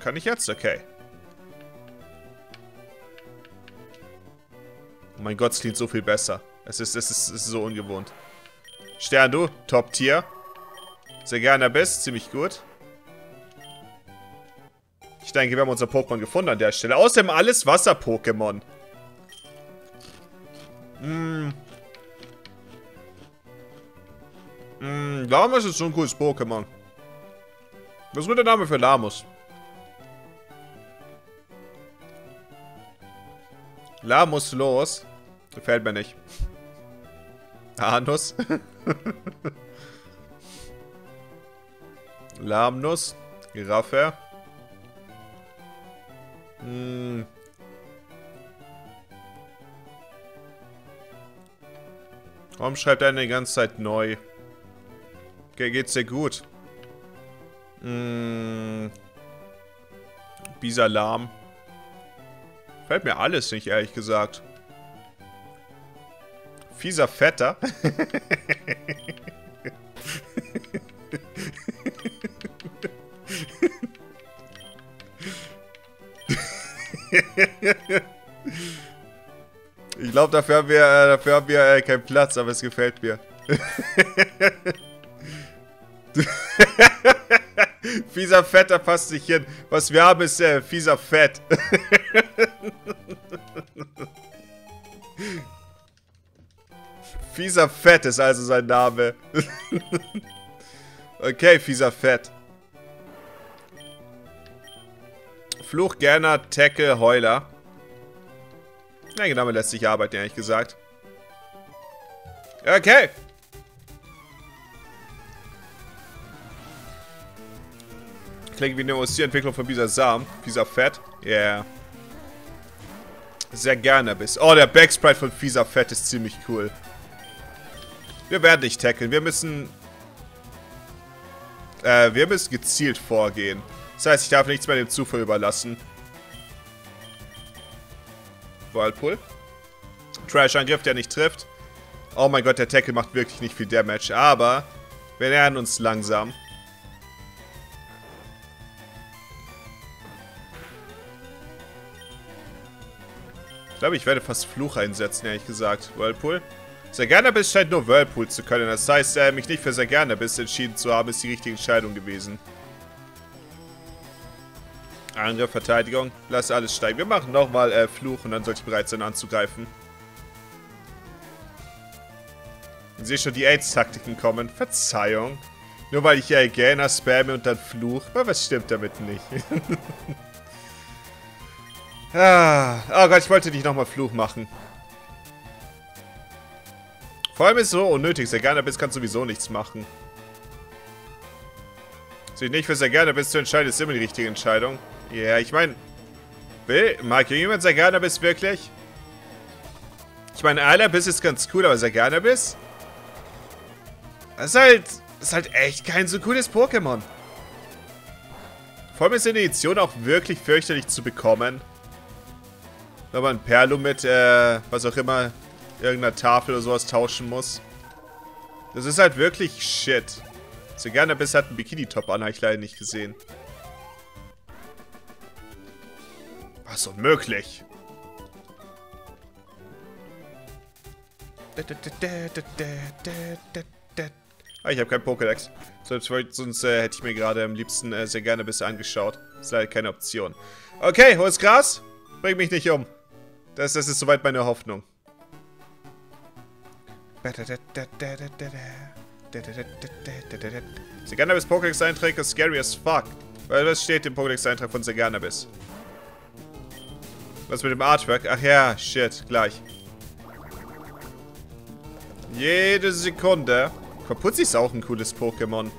Kann ich jetzt? Okay. Oh mein Gott, es klingt so viel besser. Es ist, es ist, es ist so ungewohnt. Stern, du, Top-Tier. Sehr gerne bist, ziemlich gut. Ich denke, wir haben unser Pokémon gefunden an der Stelle. Außerdem alles Wasser-Pokémon. Hm. Hm, Lamus ist so ein cooles Pokémon. Was ist mit der Name für Lamus? Lamus los. Gefällt mir nicht. Anus. Lamnus. Giraffe. Hm. Warum schreibt er die ganze Zeit neu? Okay, geht's dir gut? Hm. Bisalam. Fällt mir alles nicht, ehrlich gesagt. Fieser Vetter. ich glaube, dafür haben wir, äh, dafür haben wir äh, keinen Platz, aber es gefällt mir. fieser Fetter passt nicht hin. Was wir haben, ist äh, fieser Fett. fieser Fett ist also sein Name. okay, fieser Fett. Fluch, Gerner, Tackle, Heuler. Ja, genau, lässt sich arbeiten, ehrlich gesagt. Okay. Klingt wie eine OC-Entwicklung von dieser Sam. Dieser Fett. Yeah. Sehr gerne bis. Oh, der Backsprite von Fieser Fett ist ziemlich cool. Wir werden nicht tackeln. Wir müssen... Äh, wir müssen gezielt vorgehen. Das heißt, ich darf nichts mehr dem Zufall überlassen. Whirlpool. Trash-Angriff, der nicht trifft. Oh mein Gott, der Tackle macht wirklich nicht viel Damage. Aber wir nähern uns langsam. Glaube, ich werde fast Fluch einsetzen, ehrlich gesagt. Whirlpool. Bis scheint nur Whirlpool zu können. Das heißt, äh, mich nicht für bis entschieden zu haben, ist die richtige Entscheidung gewesen. Angriff, Verteidigung. Lass alles steigen. Wir machen nochmal äh, Fluch und dann sollte ich bereit sein anzugreifen. Ich sehe schon die AIDS-Taktiken kommen. Verzeihung. Nur weil ich ja Gainer spamme und dann Fluch. Aber was stimmt damit nicht? Ah, oh Gott, ich wollte nicht nochmal Fluch machen. Vor allem ist es so unnötig. Sehr gerne bist, kannst sowieso nichts machen. Sich nicht für sehr gerne bist zu entscheiden, ist immer die richtige Entscheidung. Ja, yeah, ich meine... Will, mag jemand sehr gerne bist wirklich? Ich meine, Alabiss ist ganz cool, aber sehr gerne bist? Das ist halt... Ist halt echt kein so cooles Pokémon. Vor allem ist die Edition auch wirklich fürchterlich zu bekommen. Wenn man Perlo mit, äh, was auch immer, irgendeiner Tafel oder sowas tauschen muss. Das ist halt wirklich shit. Gerne bis hat einen Bikini-Top an, habe ich leider nicht gesehen. Was unmöglich. Ah, ich habe kein Pokédex. Sonst, äh, hätte ich mir gerade am liebsten äh, sehr gerne bis angeschaut. Ist leider keine Option. Okay, hohes Gras. Bring mich nicht um. Das, das ist soweit meine Hoffnung. Seganabis Pokédex-Eintrag ist scary as fuck. Weil was steht im Pokédex-Eintrag von Seganabis? Was mit dem Artwork? Ach ja, shit, gleich. Jede Sekunde. Verputzi ist auch ein cooles Pokémon.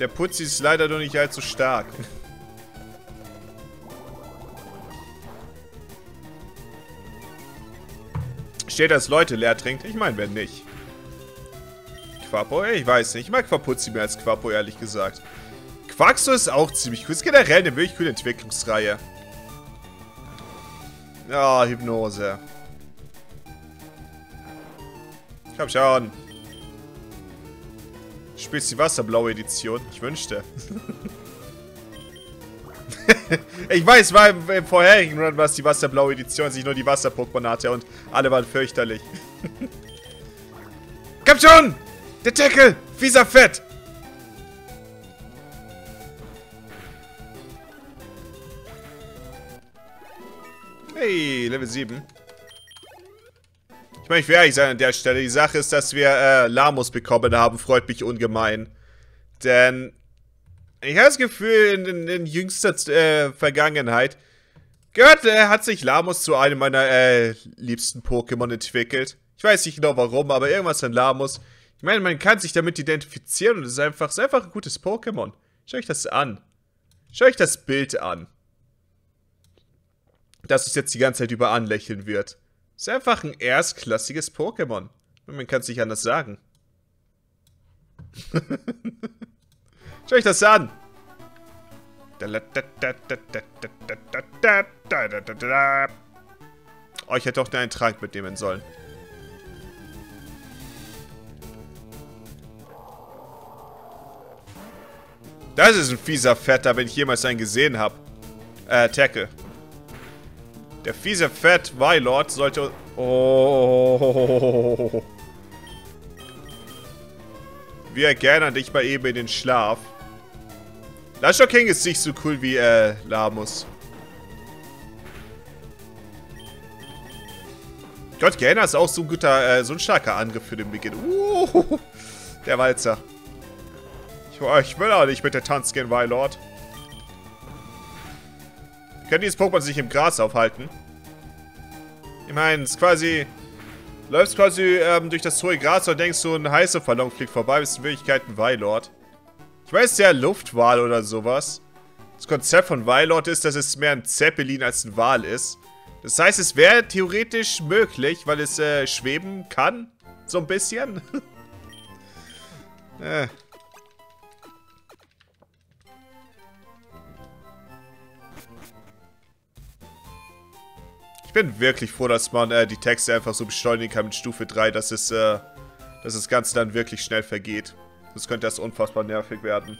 Der Putzi ist leider noch nicht allzu stark. Steht, dass Leute leer trinkt? Ich meine, wenn nicht. Quapo? Ich weiß nicht. Ich mag Verputzi mehr als Quapo, ehrlich gesagt. Quaxo ist auch ziemlich cool. Ist generell eine wirklich coole Entwicklungsreihe. Ja, Hypnose. Komm schon. Spielst die Wasserblaue Edition? Ich wünschte. ich weiß, war im, im, vorherigen Run war es die wasserblaue Edition, als ich nur die Wasser-Pokémon hatte und alle waren fürchterlich. Komm schon! Der Tackle! Fieser Fett! Hey, Level 7. Ich meine, ich will ehrlich sein an der Stelle. Die Sache ist, dass wir äh, Lamos bekommen haben, freut mich ungemein. Denn ich habe das Gefühl, in, in, in jüngster äh, Vergangenheit gehört, äh, hat sich Lamos zu einem meiner äh, liebsten Pokémon entwickelt. Ich weiß nicht genau warum, aber irgendwas an Lamos. Ich meine, man kann sich damit identifizieren und es ist einfach, ist einfach ein gutes Pokémon. Schau euch das an. Schau euch das Bild an. Dass es jetzt die ganze Zeit über anlächeln wird. Es ist einfach ein erstklassiges Pokémon. Man kann es nicht anders sagen. Schau euch das an. Oh, ich hätte doch einen Trank mitnehmen sollen. Das ist ein fieser Fetter, wenn ich jemals einen gesehen habe. Äh, Tackle. Der fiese Fett Wylord sollte... Oh. Wir erkennen dich mal eben in den Schlaf. Lasho King ist nicht so cool wie, äh, Lamus. Gott, Gainer ist auch so ein guter, äh, so ein starker Angriff für den Beginn. Uh, der Walzer. Ich, ich will auch nicht mit der Tanz gehen, Wylord. Können dieses Pokémon sich im Gras aufhalten? Ich meine, es ist quasi... Läufst quasi ähm, durch das hohe Gras und denkst, so ein heißer Ballon fliegt vorbei, bist in Wirklichkeit ein Weilord. Ich weiß, der Luftwal oder sowas. Das Konzept von Weilord ist, dass es mehr ein Zeppelin als ein Wal ist. Das heißt, es wäre theoretisch möglich, weil es äh, schweben kann. So ein bisschen. äh. Ich bin wirklich froh, dass man äh, die Texte einfach so beschleunigen kann mit Stufe 3, dass es, äh, dass das Ganze dann wirklich schnell vergeht. Das könnte erst unfassbar nervig werden.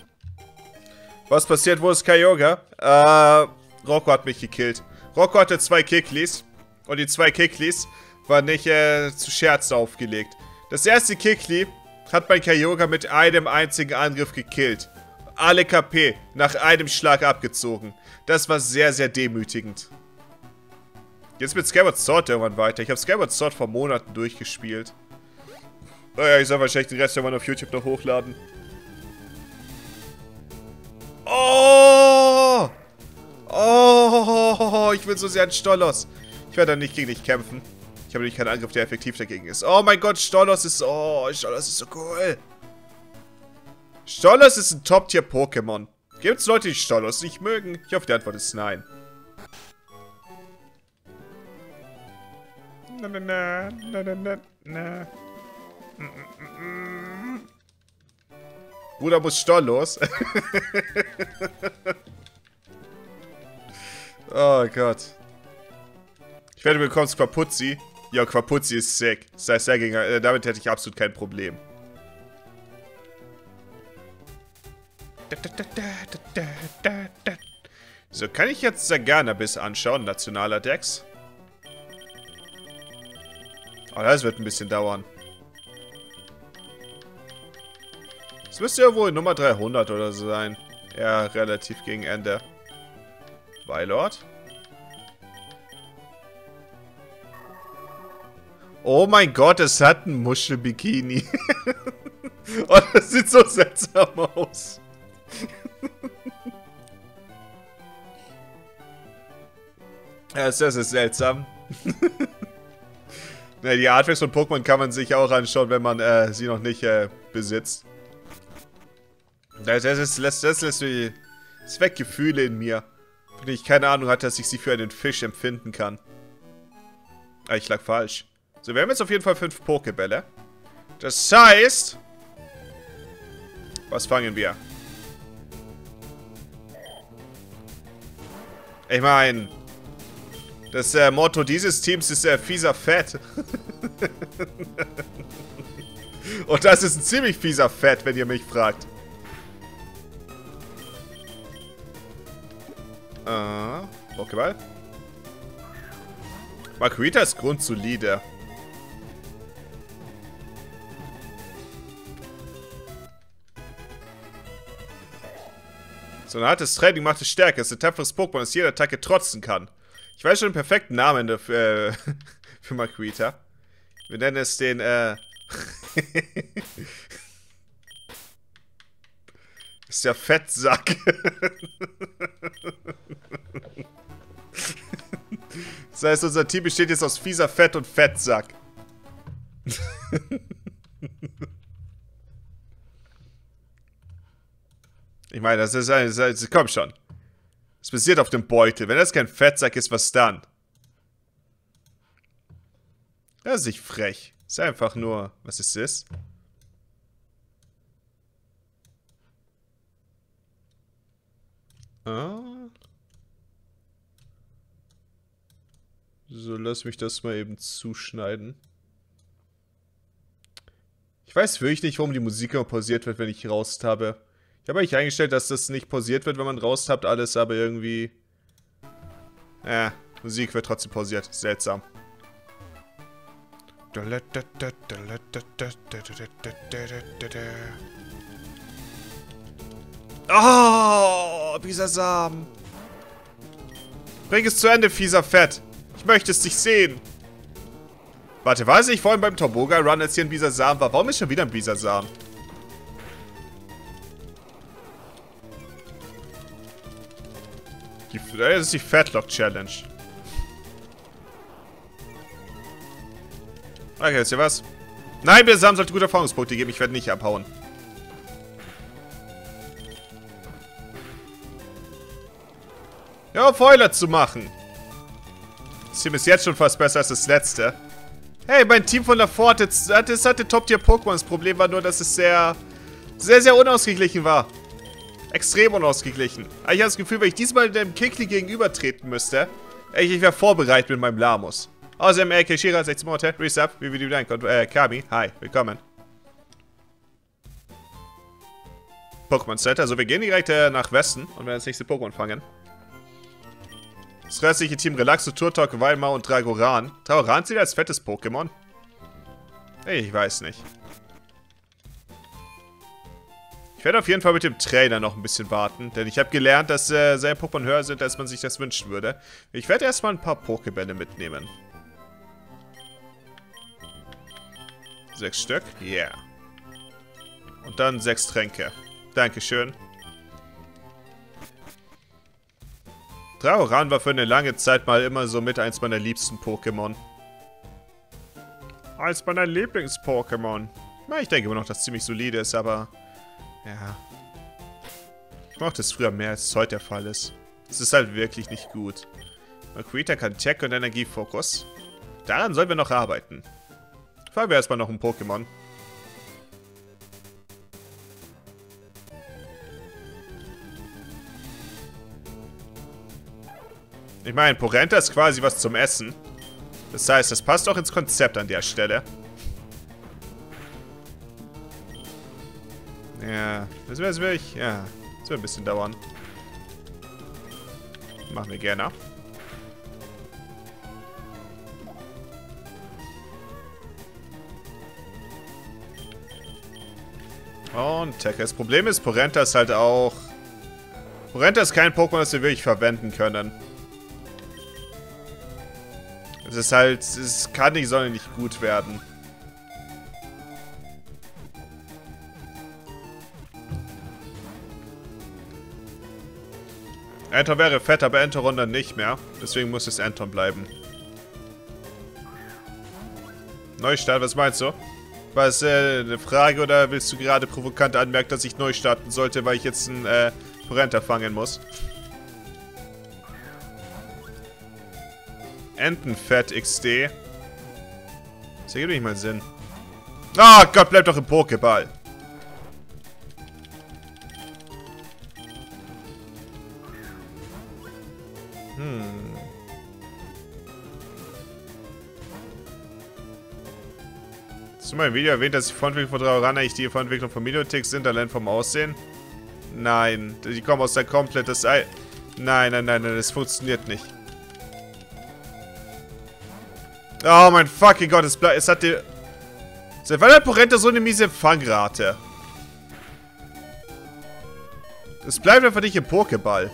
Was passiert, wo ist Kyogre? Äh, Rocco hat mich gekillt. Rocco hatte zwei Kicklis. Und die zwei Kicklis waren nicht äh, zu Scherzen aufgelegt. Das erste Kickli hat mein Kyogre mit einem einzigen Angriff gekillt. Alle KP nach einem Schlag abgezogen. Das war sehr, sehr demütigend. Jetzt mit Skyward Sword irgendwann weiter. Ich habe Skyward Sword vor Monaten durchgespielt. Naja, ich soll wahrscheinlich den Rest irgendwann auf YouTube noch hochladen. Oh! Oh! Ich will so sehr an Stollos. Ich werde dann nicht gegen dich kämpfen. Ich habe nämlich keinen Angriff, der effektiv dagegen ist. Oh mein Gott, Stollos ist... Oh, Stollos ist so cool. Stollos ist ein Top-Tier-Pokémon. Gibt es Leute, die Stollos nicht mögen? Ich hoffe, die Antwort ist nein. na, na, na, na, na, na. Bruder muss stollos. oh Gott. Ich werde bekommen Quapuzzi. Ja, Quapuzzi ist sick. Das heißt, äh, damit hätte ich absolut kein Problem. So, kann ich jetzt Sagana-Biss anschauen, nationaler Dex? Aber das wird ein bisschen dauern. Das müsste ja wohl Nummer 300 oder so sein. Ja, relativ gegen Ende. Weilord? Oh mein Gott, es hat ein Muschelbikini. oh, das sieht so seltsam aus. ja, das ist seltsam. Die Artworks von Pokémon kann man sich auch anschauen, wenn man äh, sie noch nicht äh, besitzt. Das, das, das, das lässt mir... Das in mir. Von denen ich keine Ahnung hatte, dass ich sie für einen Fisch empfinden kann. Ah, ich lag falsch. So, wir haben jetzt auf jeden Fall fünf Pokebälle. Das heißt... Was fangen wir? Ich meine... Das äh, Motto dieses Teams ist äh, fieser Fett. Und das ist ein ziemlich fieser Fett, wenn ihr mich fragt. Ah, Pokéball. Marquita ist grundsolide. So ein hartes Training macht es stärker. Es ist ein tapferes Pokémon, das jede Attacke trotzen kann. Ich weiß schon den perfekten Namen dafür, äh, für Marquita. Wir nennen es den, äh... ist der Fettsack. das heißt, unser Team besteht jetzt aus fieser Fett und Fettsack. ich meine, das ist, das ist komm schon. Es basiert auf dem Beutel. Wenn das kein Fettsack ist, was dann? Das ist nicht frech. Das ist einfach nur... Was ist das? Ah. So, lass mich das mal eben zuschneiden. Ich weiß wirklich nicht, warum die Musik immer pausiert wird, wenn ich raus habe. Ich habe eigentlich eingestellt, dass das nicht pausiert wird, wenn man raus habt alles, aber irgendwie... Äh, Musik wird trotzdem pausiert. Seltsam. Oh, Bisasam. Bring es zu Ende, fieser Fett. Ich möchte es nicht sehen. Warte, weiß ich vorhin beim Toboga-Run, als hier ein Bisasam war? Warum ist schon wieder ein Bisasam? Die, das ist die Fatlock Challenge. Okay, wisst ihr was? Nein, Bisasam sollte gute Erfahrungspunkte geben. Ich werde nicht abhauen. Ja, auf Heuler zu machen. Das Team ist jetzt schon fast besser als das letzte. Hey, mein Team von der Fort, das hatte Top-Tier-Pokémon. Das Problem war nur, dass es sehr, sehr, sehr unausgeglichen war. Extrem unausgeglichen. Ich habe das Gefühl, wenn ich diesmal dem Kikli gegenübertreten müsste, ich, ich wäre vorbereitet mit meinem Lamus. Außerdem, äh, Kishira, 16 Monate, Resub, wie wir dein äh, Kami, hi, willkommen. Pokémon Center, also wir gehen direkt äh, nach Westen und werden das nächste Pokémon fangen. Das restliche Team Relaxo, Turtok, Weimar und Dragoran. Dragoran zählt als fettes Pokémon? Ich weiß nicht. Ich werde auf jeden Fall mit dem Trainer noch ein bisschen warten, denn ich habe gelernt, dass äh, seine Pokémon höher sind, als man sich das wünschen würde. Ich werde erstmal ein paar Pokébälle mitnehmen. Sechs Stück? Yeah. Und dann sechs Tränke. Dankeschön. Draoran war für eine lange Zeit mal immer so mit eins meiner liebsten Pokémon. Eins meiner Lieblings-Pokémon. Ich denke immer noch, dass es ziemlich solide ist, aber... Ja. Ich mochte es früher mehr, als es heute der Fall ist. Es ist halt wirklich nicht gut. Makuita kann Tech und Energiefokus. Daran sollen wir noch arbeiten. Fangen wir erstmal noch ein Pokémon. Ich meine, Porenta ist quasi was zum Essen. Das heißt, das passt auch ins Konzept an der Stelle. Ja, das wäre es wirklich. Ja, das wird ein bisschen dauern. Machen wir gerne. Und Tech. Das Problem ist, Porenta ist halt auch... Porenta ist kein Pokémon, das wir wirklich verwenden können. Es ist halt, es kann nicht, soll nicht gut werden. Anton wäre fett, aber Anton dann nicht mehr. Deswegen muss es Anton bleiben. Neustart, was meinst du? War es äh, eine Frage oder willst du gerade provokant anmerken, dass ich neu starten sollte, weil ich jetzt einen äh, Forenta fangen muss? Entenfett XD. Das ergibt nicht mal Sinn. Ah, oh Gott, bleib doch im Pokéball. Hm. Hast du mal Video erwähnt, dass die Frontentwicklung von Draurana nicht die Frontentwicklung von Mediatek sind, allein vom Aussehen? Nein, die kommen aus der komplettes... Ei nein, nein, nein, nein, das funktioniert nicht. Oh mein fucking Gott, es, es hat die... Seit wann hat Porenta so eine miese Fangrate? Es bleibt einfach nicht im Pokéball.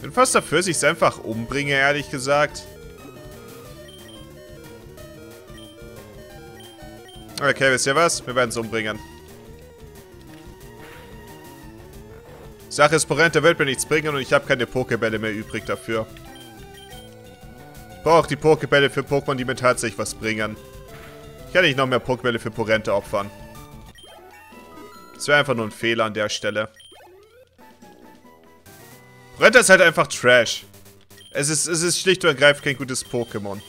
Bin fast dafür, dass ich es einfach umbringe, ehrlich gesagt. Okay, wisst ihr was? Wir werden es umbringen. Sache ist, Porenta wird mir nichts bringen und ich habe keine Pokebälle mehr übrig dafür. Ich brauche die Pokebälle für Pokémon, die mir tatsächlich was bringen. Ich kann nicht noch mehr Pokebälle für Porenta opfern. Das wäre einfach nur ein Fehler an der Stelle. Porenta ist halt einfach Trash. Es ist, es ist schlicht und ergreifend kein gutes Pokémon.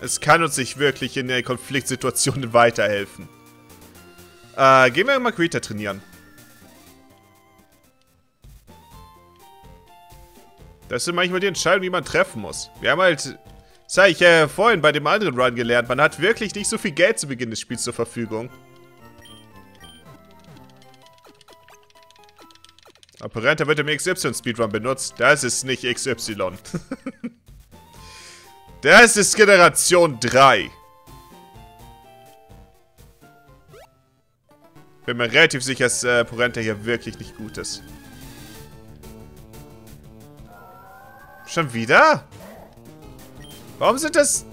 Es kann uns nicht wirklich in der Konfliktsituation weiterhelfen. Äh, gehen wir mal Quita trainieren. Das sind manchmal die Entscheidungen, die man treffen muss. Wir haben halt, das habe ich ja vorhin bei dem anderen Run gelernt, man hat wirklich nicht so viel Geld zu Beginn des Spiels zur Verfügung. Apparenter wird im XY-Speedrun benutzt. Das ist nicht XY. das ist Generation 3. Bin mir relativ sicher, dass äh, Porenta hier wirklich nicht gut ist. Schon wieder? Warum sind das...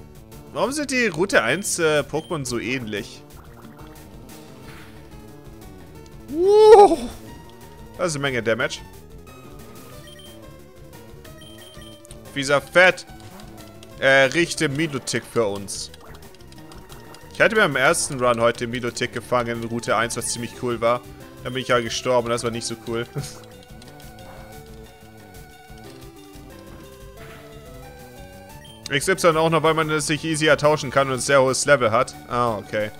Warum sind die Route 1 äh, Pokémon so ähnlich? Uh, das ist eine Menge Damage. Dieser Fett äh, richte Milotic für uns. Ich hatte mir am ersten Run heute Milotic gefangen in Route 1, was ziemlich cool war. Dann bin ich ja gestorben, das war nicht so cool. XY auch noch, weil man es sich easier tauschen kann und ein sehr hohes Level hat. Ah, okay.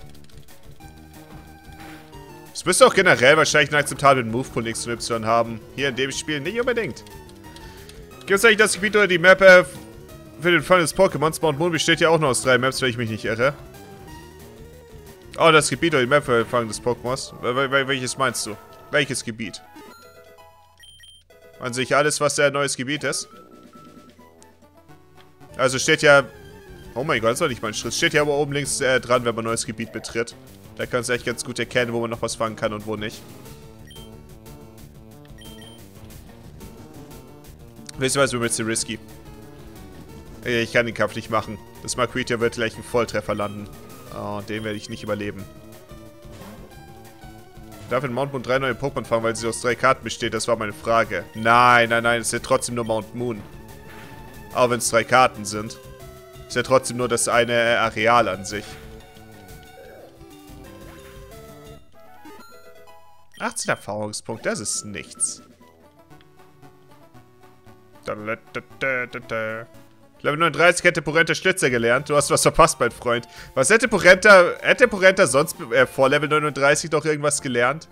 Es müsste auch generell wahrscheinlich einen akzeptablen Movepool XY haben. Hier in dem Spiel nicht unbedingt. Gibt es eigentlich das Gebiet oder die Map äh, für den Fall des Pokémons? Mount Moon besteht ja auch nur aus drei Maps, wenn ich mich nicht irre. Oh, das Gebiet oder die Map für den Fall des Pokémons. Welches meinst du? Welches Gebiet? An sich alles, was der neues Gebiet ist? Also steht ja... Oh mein Gott, das war nicht mein Schritt. Steht ja aber oben links äh, dran, wenn man neues Gebiet betritt. Da kannst du echt ganz gut erkennen, wo man noch was fangen kann und wo nicht. Wisst ihr was, wir sind risky. Ich kann den Kampf nicht machen. Das Marquita wird gleich einen Volltreffer landen. Oh, den werde ich nicht überleben. Darf in Mount Moon drei neue Pokémon fangen, weil sie aus drei Karten besteht? Das war meine Frage. Nein, nein, nein, es ist ja trotzdem nur Mount Moon. Auch wenn es drei Karten sind. Ist ja trotzdem nur das eine Areal an sich. 18 Erfahrungspunkte, das ist nichts. Level 39 hätte Porenta Schlitzer gelernt. Du hast was verpasst, mein Freund. Was hätte Porenta, hätte Porenta sonst äh, vor Level 39 noch irgendwas gelernt?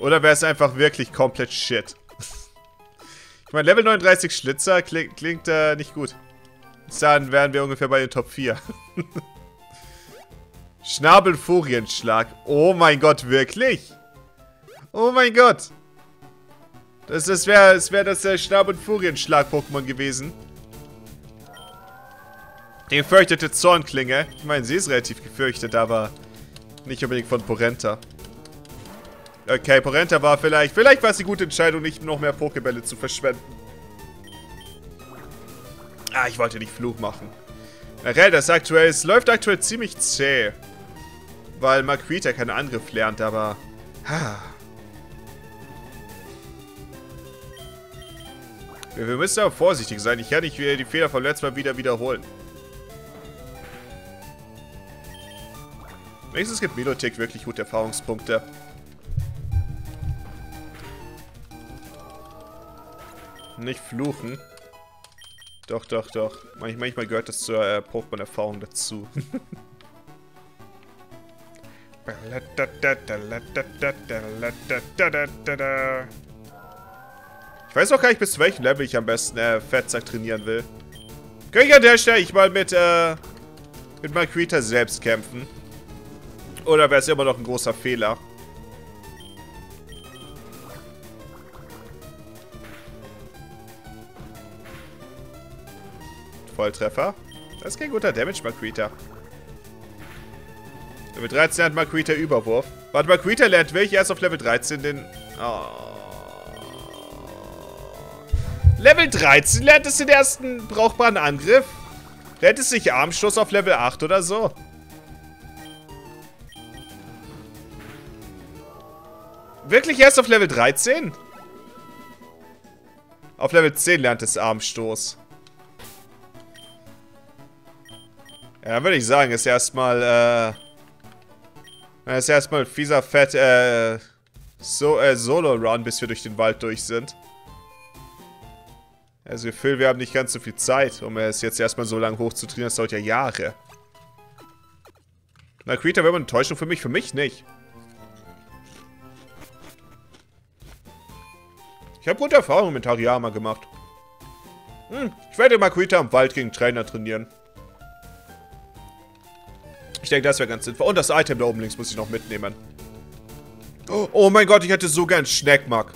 Oder wäre es einfach wirklich komplett shit? Ich meine, Level 39 Schlitzer klingt, klingt äh, nicht gut. Dann wären wir ungefähr bei den Top 4. Schnabel-Furienschlag. Oh mein Gott, wirklich? Oh mein Gott. Das, das wäre das, wär das äh, Schnabel-Furienschlag-Pokémon gewesen. Die gefürchtete Zornklinge. Ich meine, sie ist relativ gefürchtet, aber nicht unbedingt von Porenta. Okay, Porenta war vielleicht... Vielleicht war es die gute Entscheidung, nicht noch mehr Pokebälle zu verschwenden. Ah, ich wollte nicht Fluch machen. Generell, das aktuell... Es läuft aktuell ziemlich zäh. Weil Marquita keinen Angriff lernt, aber... Ah. Wir müssen aber vorsichtig sein. Ich kann nicht die Fehler vom letzten Mal wieder wiederholen. Wenigstens gibt Milotic wirklich gute Erfahrungspunkte. Nicht fluchen. Doch, doch, doch. Manchmal gehört das zur äh, Pokémon-Erfahrung dazu. ich weiß auch gar nicht, bis zu welchem Level ich am besten äh, Fettsack trainieren will. Kann ich an der Stelle ich mal mit, äh, mit Marquita selbst kämpfen? Oder wäre es immer noch ein großer Fehler? Volltreffer. Das ist kein guter Damage, Makrita. Level 13 hat Makrita Überwurf. Warte, Makrita lernt welche erst auf Level 13 den... Oh. Level 13 lernt es den ersten brauchbaren Angriff. Lernt es sich Armstoß auf Level 8 oder so. Wirklich erst auf Level 13? Auf Level 10 lernt es Armstoß. Ja, dann würde ich sagen, ist erstmal, äh... Ist erstmal fieser Fett, äh... So, äh, Solo-Run, bis wir durch den Wald durch sind. Also, Gefühl, wir haben nicht ganz so viel Zeit, um es jetzt erstmal so lange hochzutrainieren. Das dauert ja Jahre. Na, Creator wäre eine Enttäuschung für mich. Für mich nicht. Ich habe gute Erfahrungen mit Hariyama gemacht. Hm, ich werde Makuita im Wald gegen Trainer trainieren. Ich denke, das wäre ganz sinnvoll. Und das Item da oben links muss ich noch mitnehmen. Oh, mein Gott, ich hätte so gern Schneckmark.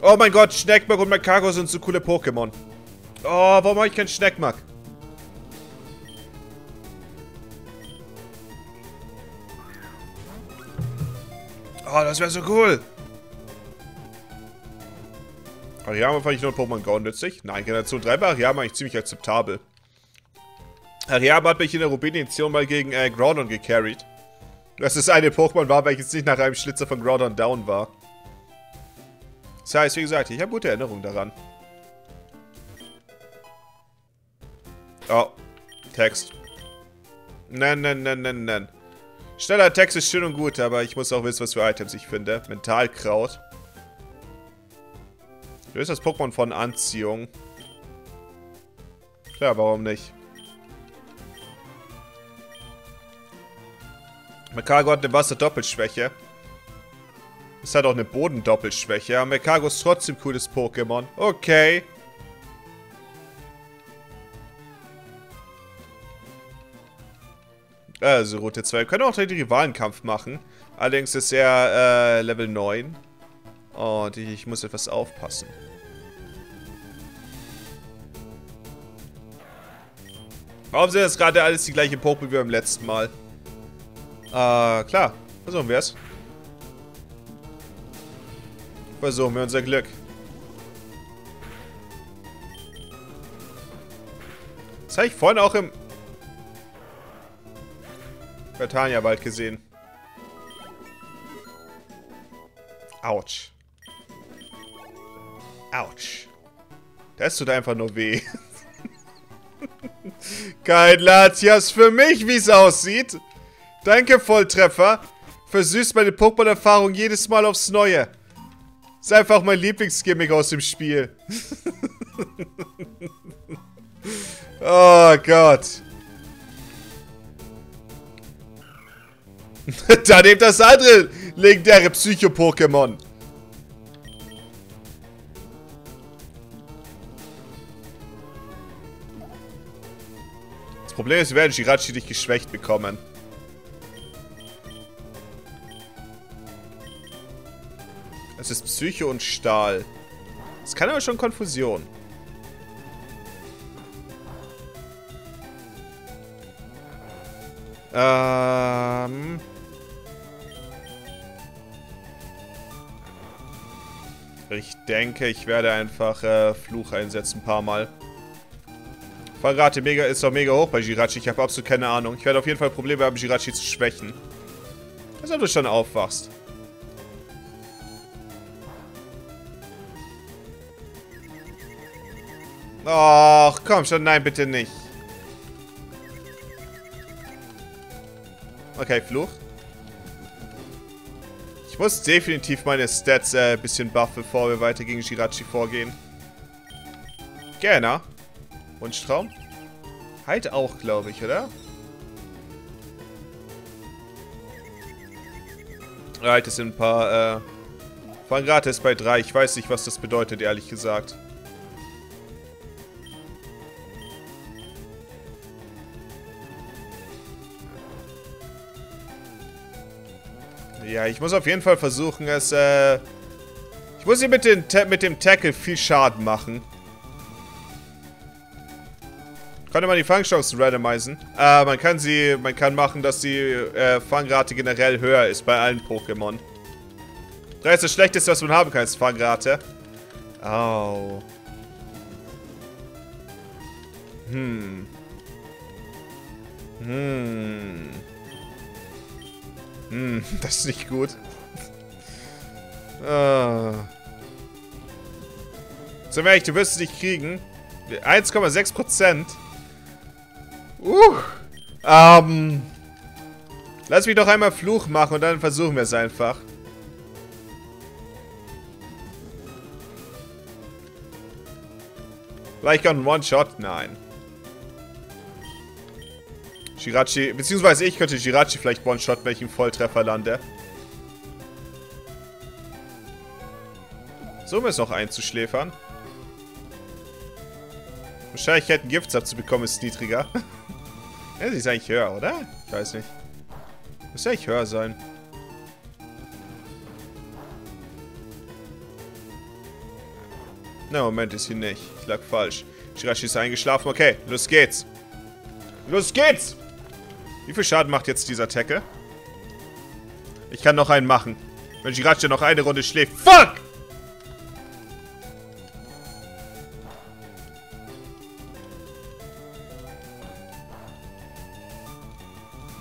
Oh mein Gott, Schneckmark und Makago sind so coole Pokémon. Oh, warum habe ich keinen Schneckmark? Oh, das wäre so cool. Ariama fand ich nur Pokémon Go nützlich. Nein, Generation 3 war Ariama eigentlich ziemlich akzeptabel. Ariama hat mich in der Rubin-Edition mal gegen äh, Groudon gecarried. Das ist eine Pokémon war, welches nicht nach einem Schlitzer von Groudon down war. Das heißt, wie gesagt, ich habe gute Erinnerungen daran. Oh, Text. Nein, nein, nein, nein, nein. Schneller Text ist schön und gut, aber ich muss auch wissen, was für Items ich finde. Mentalkraut. Löst das Pokémon von Anziehung. Klar, warum nicht? Mekago hat eine Wasser-Doppelschwäche. Es hat auch eine Boden-Doppelschwäche. Aber Mekago ist trotzdem cooles Pokémon. Okay. Also Route 2. Wir können auch den Rivalenkampf machen. Allerdings ist er äh, Level 9. Und ich muss etwas aufpassen. Warum sind das gerade alles die gleiche Pokémon wie beim letzten Mal? Äh, klar. Versuchen wir es. Versuchen wir unser Glück. Das habe ich vorhin auch im Vertania wald gesehen. Autsch. Autsch. Das tut einfach nur weh. Kein Latias für mich, wie es aussieht. Danke, Volltreffer. Versüßt meine Pokémon-Erfahrung jedes Mal aufs Neue. Ist einfach mein Lieblingsgimmick aus dem Spiel. oh Gott. Daneben das andere legendäre Psycho-Pokémon. Das Problem ist, wir werden Jirachi nicht geschwächt bekommen. Es ist Psycho und Stahl. Das kann aber schon Konfusion. Ähm... Ich denke, ich werde einfach äh, Fluch einsetzen ein paar Mal. Fallrate mega ist doch mega hoch bei Jirachi. Ich habe absolut keine Ahnung. Ich werde auf jeden Fall Probleme haben, Jirachi zu schwächen. Als ob du schon aufwachst. Och, komm schon. Nein, bitte nicht. Okay, Fluch. Ich muss definitiv meine Stats äh, ein bisschen buffen, bevor wir weiter gegen Jirachi vorgehen. Gerne. Wunschtraum? Halt auch, glaube ich, oder? Halt, das sind ein paar, äh... Von gratis bei drei. Ich weiß nicht, was das bedeutet, ehrlich gesagt. Ja, ich muss auf jeden Fall versuchen, es, äh... Ich muss hier mit, den, mit dem Tackle viel Schaden machen. Könnte man die Fangchancen randomisieren. Äh, man kann sie, man kann machen, dass die äh, Fangrate generell höher ist bei allen Pokémon. Das ist das Schlechteste, was man haben kann, ist Fangrate. Oh. Hm. Hm. Hm, das ist nicht gut. Ah. Sind wir echt, du wirst es nicht kriegen. 1,6 Prozent. Uh. Ähm. Lass mich doch einmal Fluch machen und dann versuchen wir es einfach. Vielleicht ein One-Shot? Nein. Shirachi, beziehungsweise ich könnte Shirachi vielleicht One-Shot, wenn ich im Volltreffer lande. So, um es noch einzuschläfern. Wahrscheinlichkeit, einen Giftsab zu bekommen, ist niedriger. ja, sie ist eigentlich höher, oder? Ich weiß nicht. Muss ja eigentlich höher sein. Na, Moment, ist sie nicht. Ich lag falsch. Shirashi ist eingeschlafen. Okay, los geht's. Los geht's! Wie viel Schaden macht jetzt dieser Tackle? Ich kann noch einen machen. Wenn Shirachi noch eine Runde schläft. Fuck!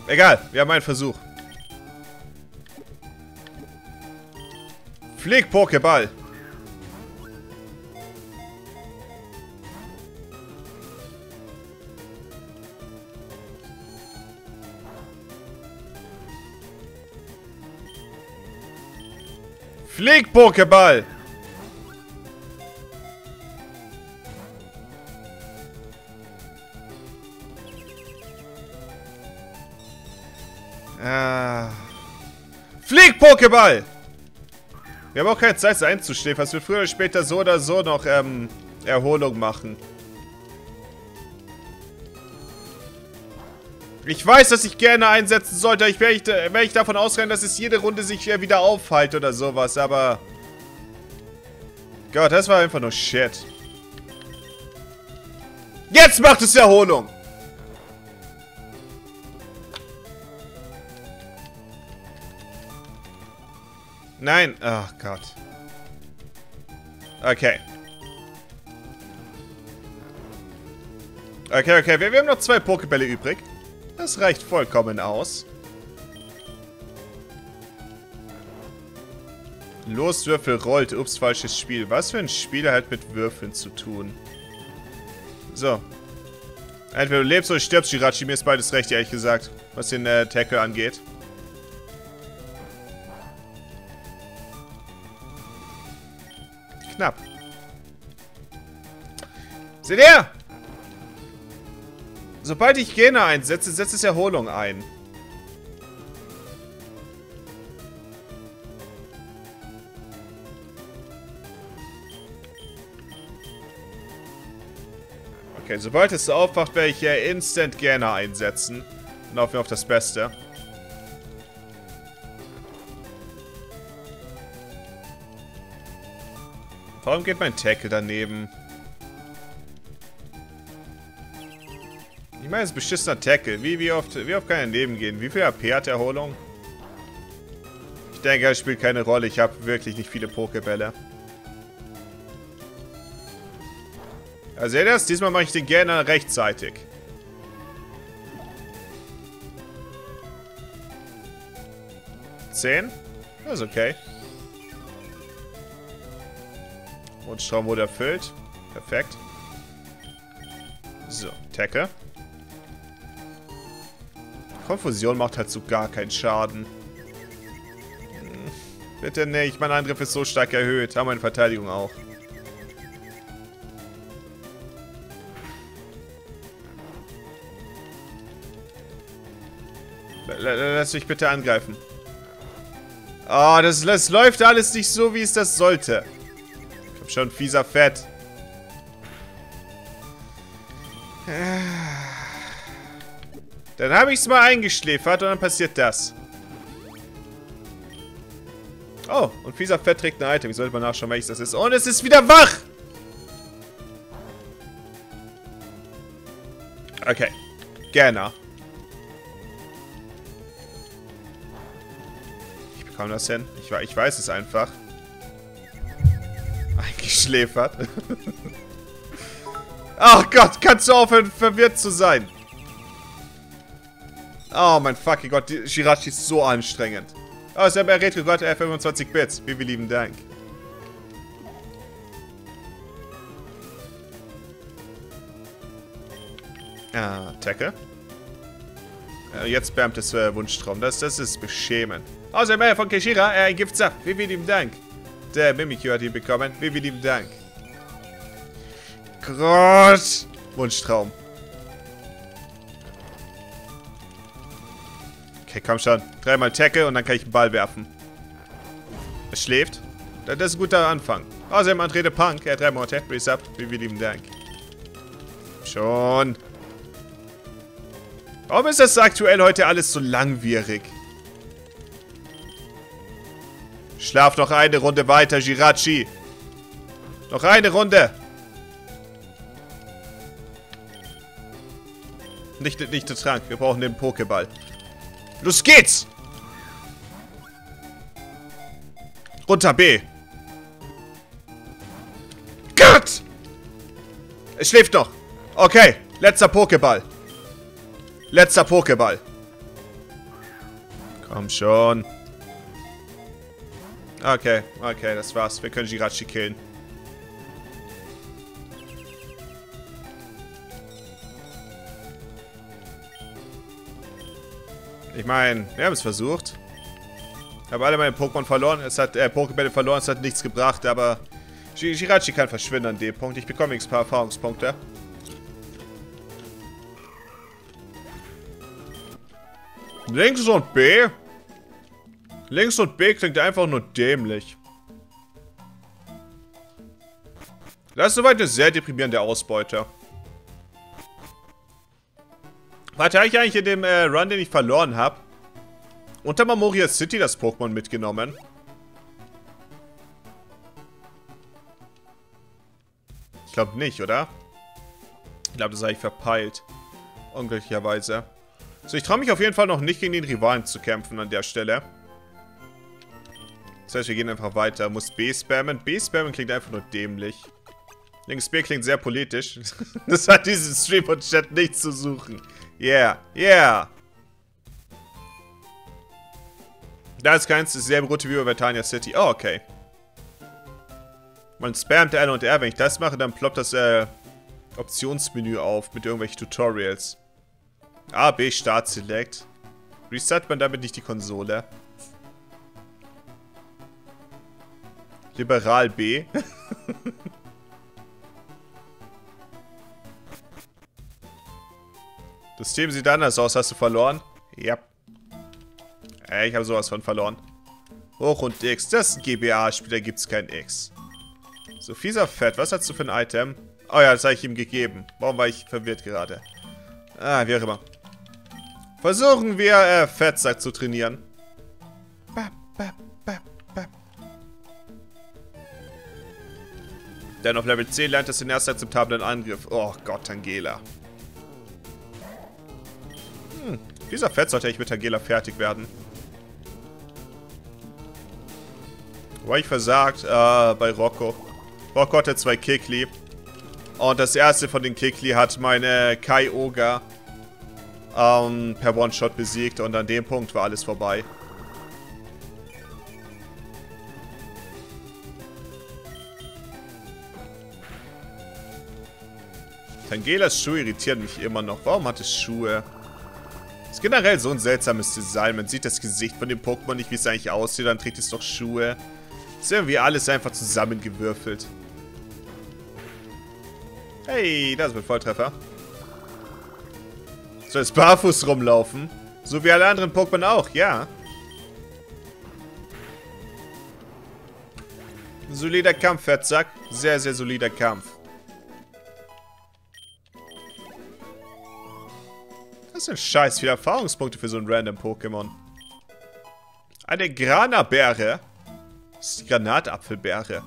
Egal, wir haben einen Versuch. Flieg, Pokéball. Flieg, Pokéball! Ah. Flieg, Pokéball! Wir haben auch keine Zeit, einzustehen, was wir früher oder später so oder so noch ähm, Erholung machen. Ich weiß, dass ich gerne einsetzen sollte. Ich werde ich, werd ich davon ausgehen, dass es jede Runde sich wieder aufhält oder sowas, aber... Gott, das war einfach nur Shit. Jetzt macht es Erholung! Nein. Ach oh Gott. Okay. Okay, okay. Wir, wir haben noch zwei Pokebälle übrig. Das reicht vollkommen aus. Los, Würfel rollt. Ups, falsches Spiel. Was für ein Spiel hat mit Würfeln zu tun? So. Entweder du lebst oder stirbst, Shirachi. Mir ist beides recht, ehrlich gesagt. Was den äh, Tackle angeht. knapp. Seht ihr? Sobald ich Gene einsetze, setzt es Erholung ein. Okay, sobald es aufwacht, werde ich hier instant Gene einsetzen. Und hoffen auf das Beste. Warum geht mein Tackle daneben? Meine, es ist beschissener Tackle. Wie, wie, oft, wie oft kann er daneben gehen? Wie viel AP hat Erholung? Ich denke, es spielt keine Rolle. Ich habe wirklich nicht viele Pokebälle. Also seht ihr das? Diesmal mache ich den gerne rechtzeitig. Zehn? Das ist okay. Wunschtraum wurde erfüllt. Perfekt. So, Tackle. Konfusion macht halt so gar keinen Schaden. Hm, bitte nicht, mein Angriff ist so stark erhöht, aber meine Verteidigung auch. Lass mich bitte angreifen. Oh, das, das läuft alles nicht so, wie es das sollte. Schon fieser Fett. Dann habe ich es mal eingeschläfert und dann passiert das. Oh, und fieser Fett trägt ein Item. Ich sollte mal nachschauen, welches das ist. Und es ist wieder wach! Okay. Gerne. Ich bekomme das hin. Ich, ich weiß es einfach eingeschläfert. Ach Gott, kannst du aufhören, verwirrt zu sein? Oh mein fucking Gott, die Shirachi ist so anstrengend. Oh, ist ja bei Retro Gott äh, 25 Bits. Vielen lieben Dank. Ah, Attacke. Äh, jetzt spammt es äh, Wunschtraum. Das, das ist beschämend. Außerdem äh, von Keshira, äh, ein Giftsaft. Vielen lieben Dank. Der Mimikyu hat ihn bekommen. Vielen lieben Dank. Groß. Wunschtraum. Okay, komm schon. Dreimal Tackle und dann kann ich einen Ball werfen. Es schläft. Das ist ein guter Anfang. Außerdem André de Punk. Er hat drei Monate. Resub. Vielen lieben Dank. Schon. Warum ist das aktuell heute alles so langwierig? Schlaf noch eine Runde weiter, Jirachi. Noch eine Runde. Nicht, nicht der Trank. Wir brauchen den Pokéball. Los geht's! Runter B. Gott! Es schläft noch. Okay, letzter Pokéball. Letzter Pokéball. Komm schon. Okay, okay, das war's. Wir können Jirachi killen. Ich meine, wir haben es versucht. Ich habe alle meine Pokémon verloren. Es hat, äh, Pokébälle verloren. Es hat nichts gebracht, aber Jirachi kann verschwinden an dem Punkt. Ich bekomme x paar Erfahrungspunkte. Links und B? Links und B klingt einfach nur dämlich. Das ist soweit eine sehr deprimierende Ausbeute. Habe ich eigentlich in dem äh, Run, den ich verloren habe, unter Memoria City das Pokémon mitgenommen? Ich glaube nicht, oder? Ich glaube, das habe ich verpeilt. Unglücklicherweise. So, ich traue mich auf jeden Fall noch nicht gegen den Rivalen zu kämpfen an der Stelle. Das heißt, wir gehen einfach weiter. Muss B spammen. B spammen klingt einfach nur dämlich. Links B klingt sehr politisch. das hat dieses Stream und Chat nichts zu suchen. Yeah, yeah. Da ist keins, dieselbe Route wie bei Vertania City. Oh, okay. Man spammt L und R. Wenn ich das mache, dann ploppt das äh, Optionsmenü auf mit irgendwelchen Tutorials. A, B, Start, Select. Restart man damit nicht die Konsole? Liberal B. das System sieht anders aus. Hast du verloren? Ja. Ey, ich habe sowas von verloren. Hoch und X. Das ist ein GBA-Spiel, da gibt es kein X. So, fieser Fett. Was hast du für ein Item? Oh ja, das habe ich ihm gegeben. Warum war ich verwirrt gerade? Ah, wie auch immer. Versuchen wir, äh, Fettsack zu trainieren. Denn auf Level 10 lernt es den ersten akzeptablen Angriff. Oh Gott, Tangela. Hm, dieser Fett sollte ich mit Tangela fertig werden. Wo ich versagt? Äh, bei Rocco. Rocco hatte zwei Kikli. Und das erste von den Kikli hat meine Kai Oga ähm, per One-Shot besiegt und an dem Punkt war alles vorbei. Tangelas Schuhe irritieren mich immer noch. Warum hat es Schuhe? Ist generell so ein seltsames Design. Man sieht das Gesicht von dem Pokémon nicht, wie es eigentlich aussieht. Dann trägt es doch Schuhe. Ist irgendwie alles einfach zusammengewürfelt. Hey, das ist ein Volltreffer. Soll es barfuß rumlaufen? So wie alle anderen Pokémon auch, ja. Solider Kampf, Fettsack. Sehr, sehr solider Kampf. Sind scheiß viele Erfahrungspunkte für so ein random Pokémon. Eine Granabeere. Das ist die Granatapfelbeere.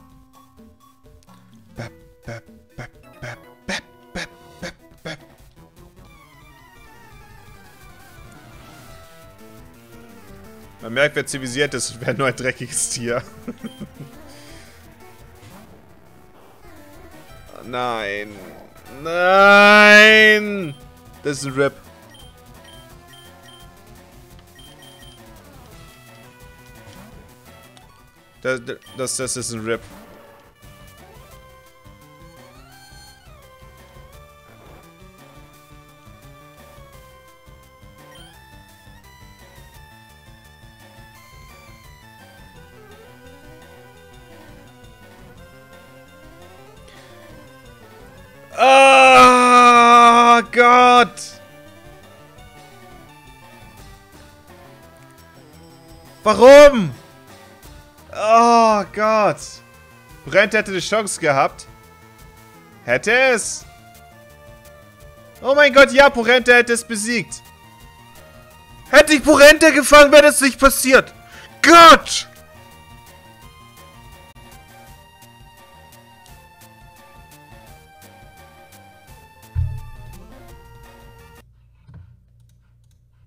Man merkt, wer zivilisiert ist, wäre nur ein dreckiges Tier. Nein. Nein! Das ist ein Rip. Das, das, das ist ein Rip. Gott! Warum? Oh Gott. Brent hätte eine Chance gehabt. Hätte es. Oh mein Gott, ja, Porente hätte es besiegt. Hätte ich Porente gefangen, wäre das nicht passiert. Gott!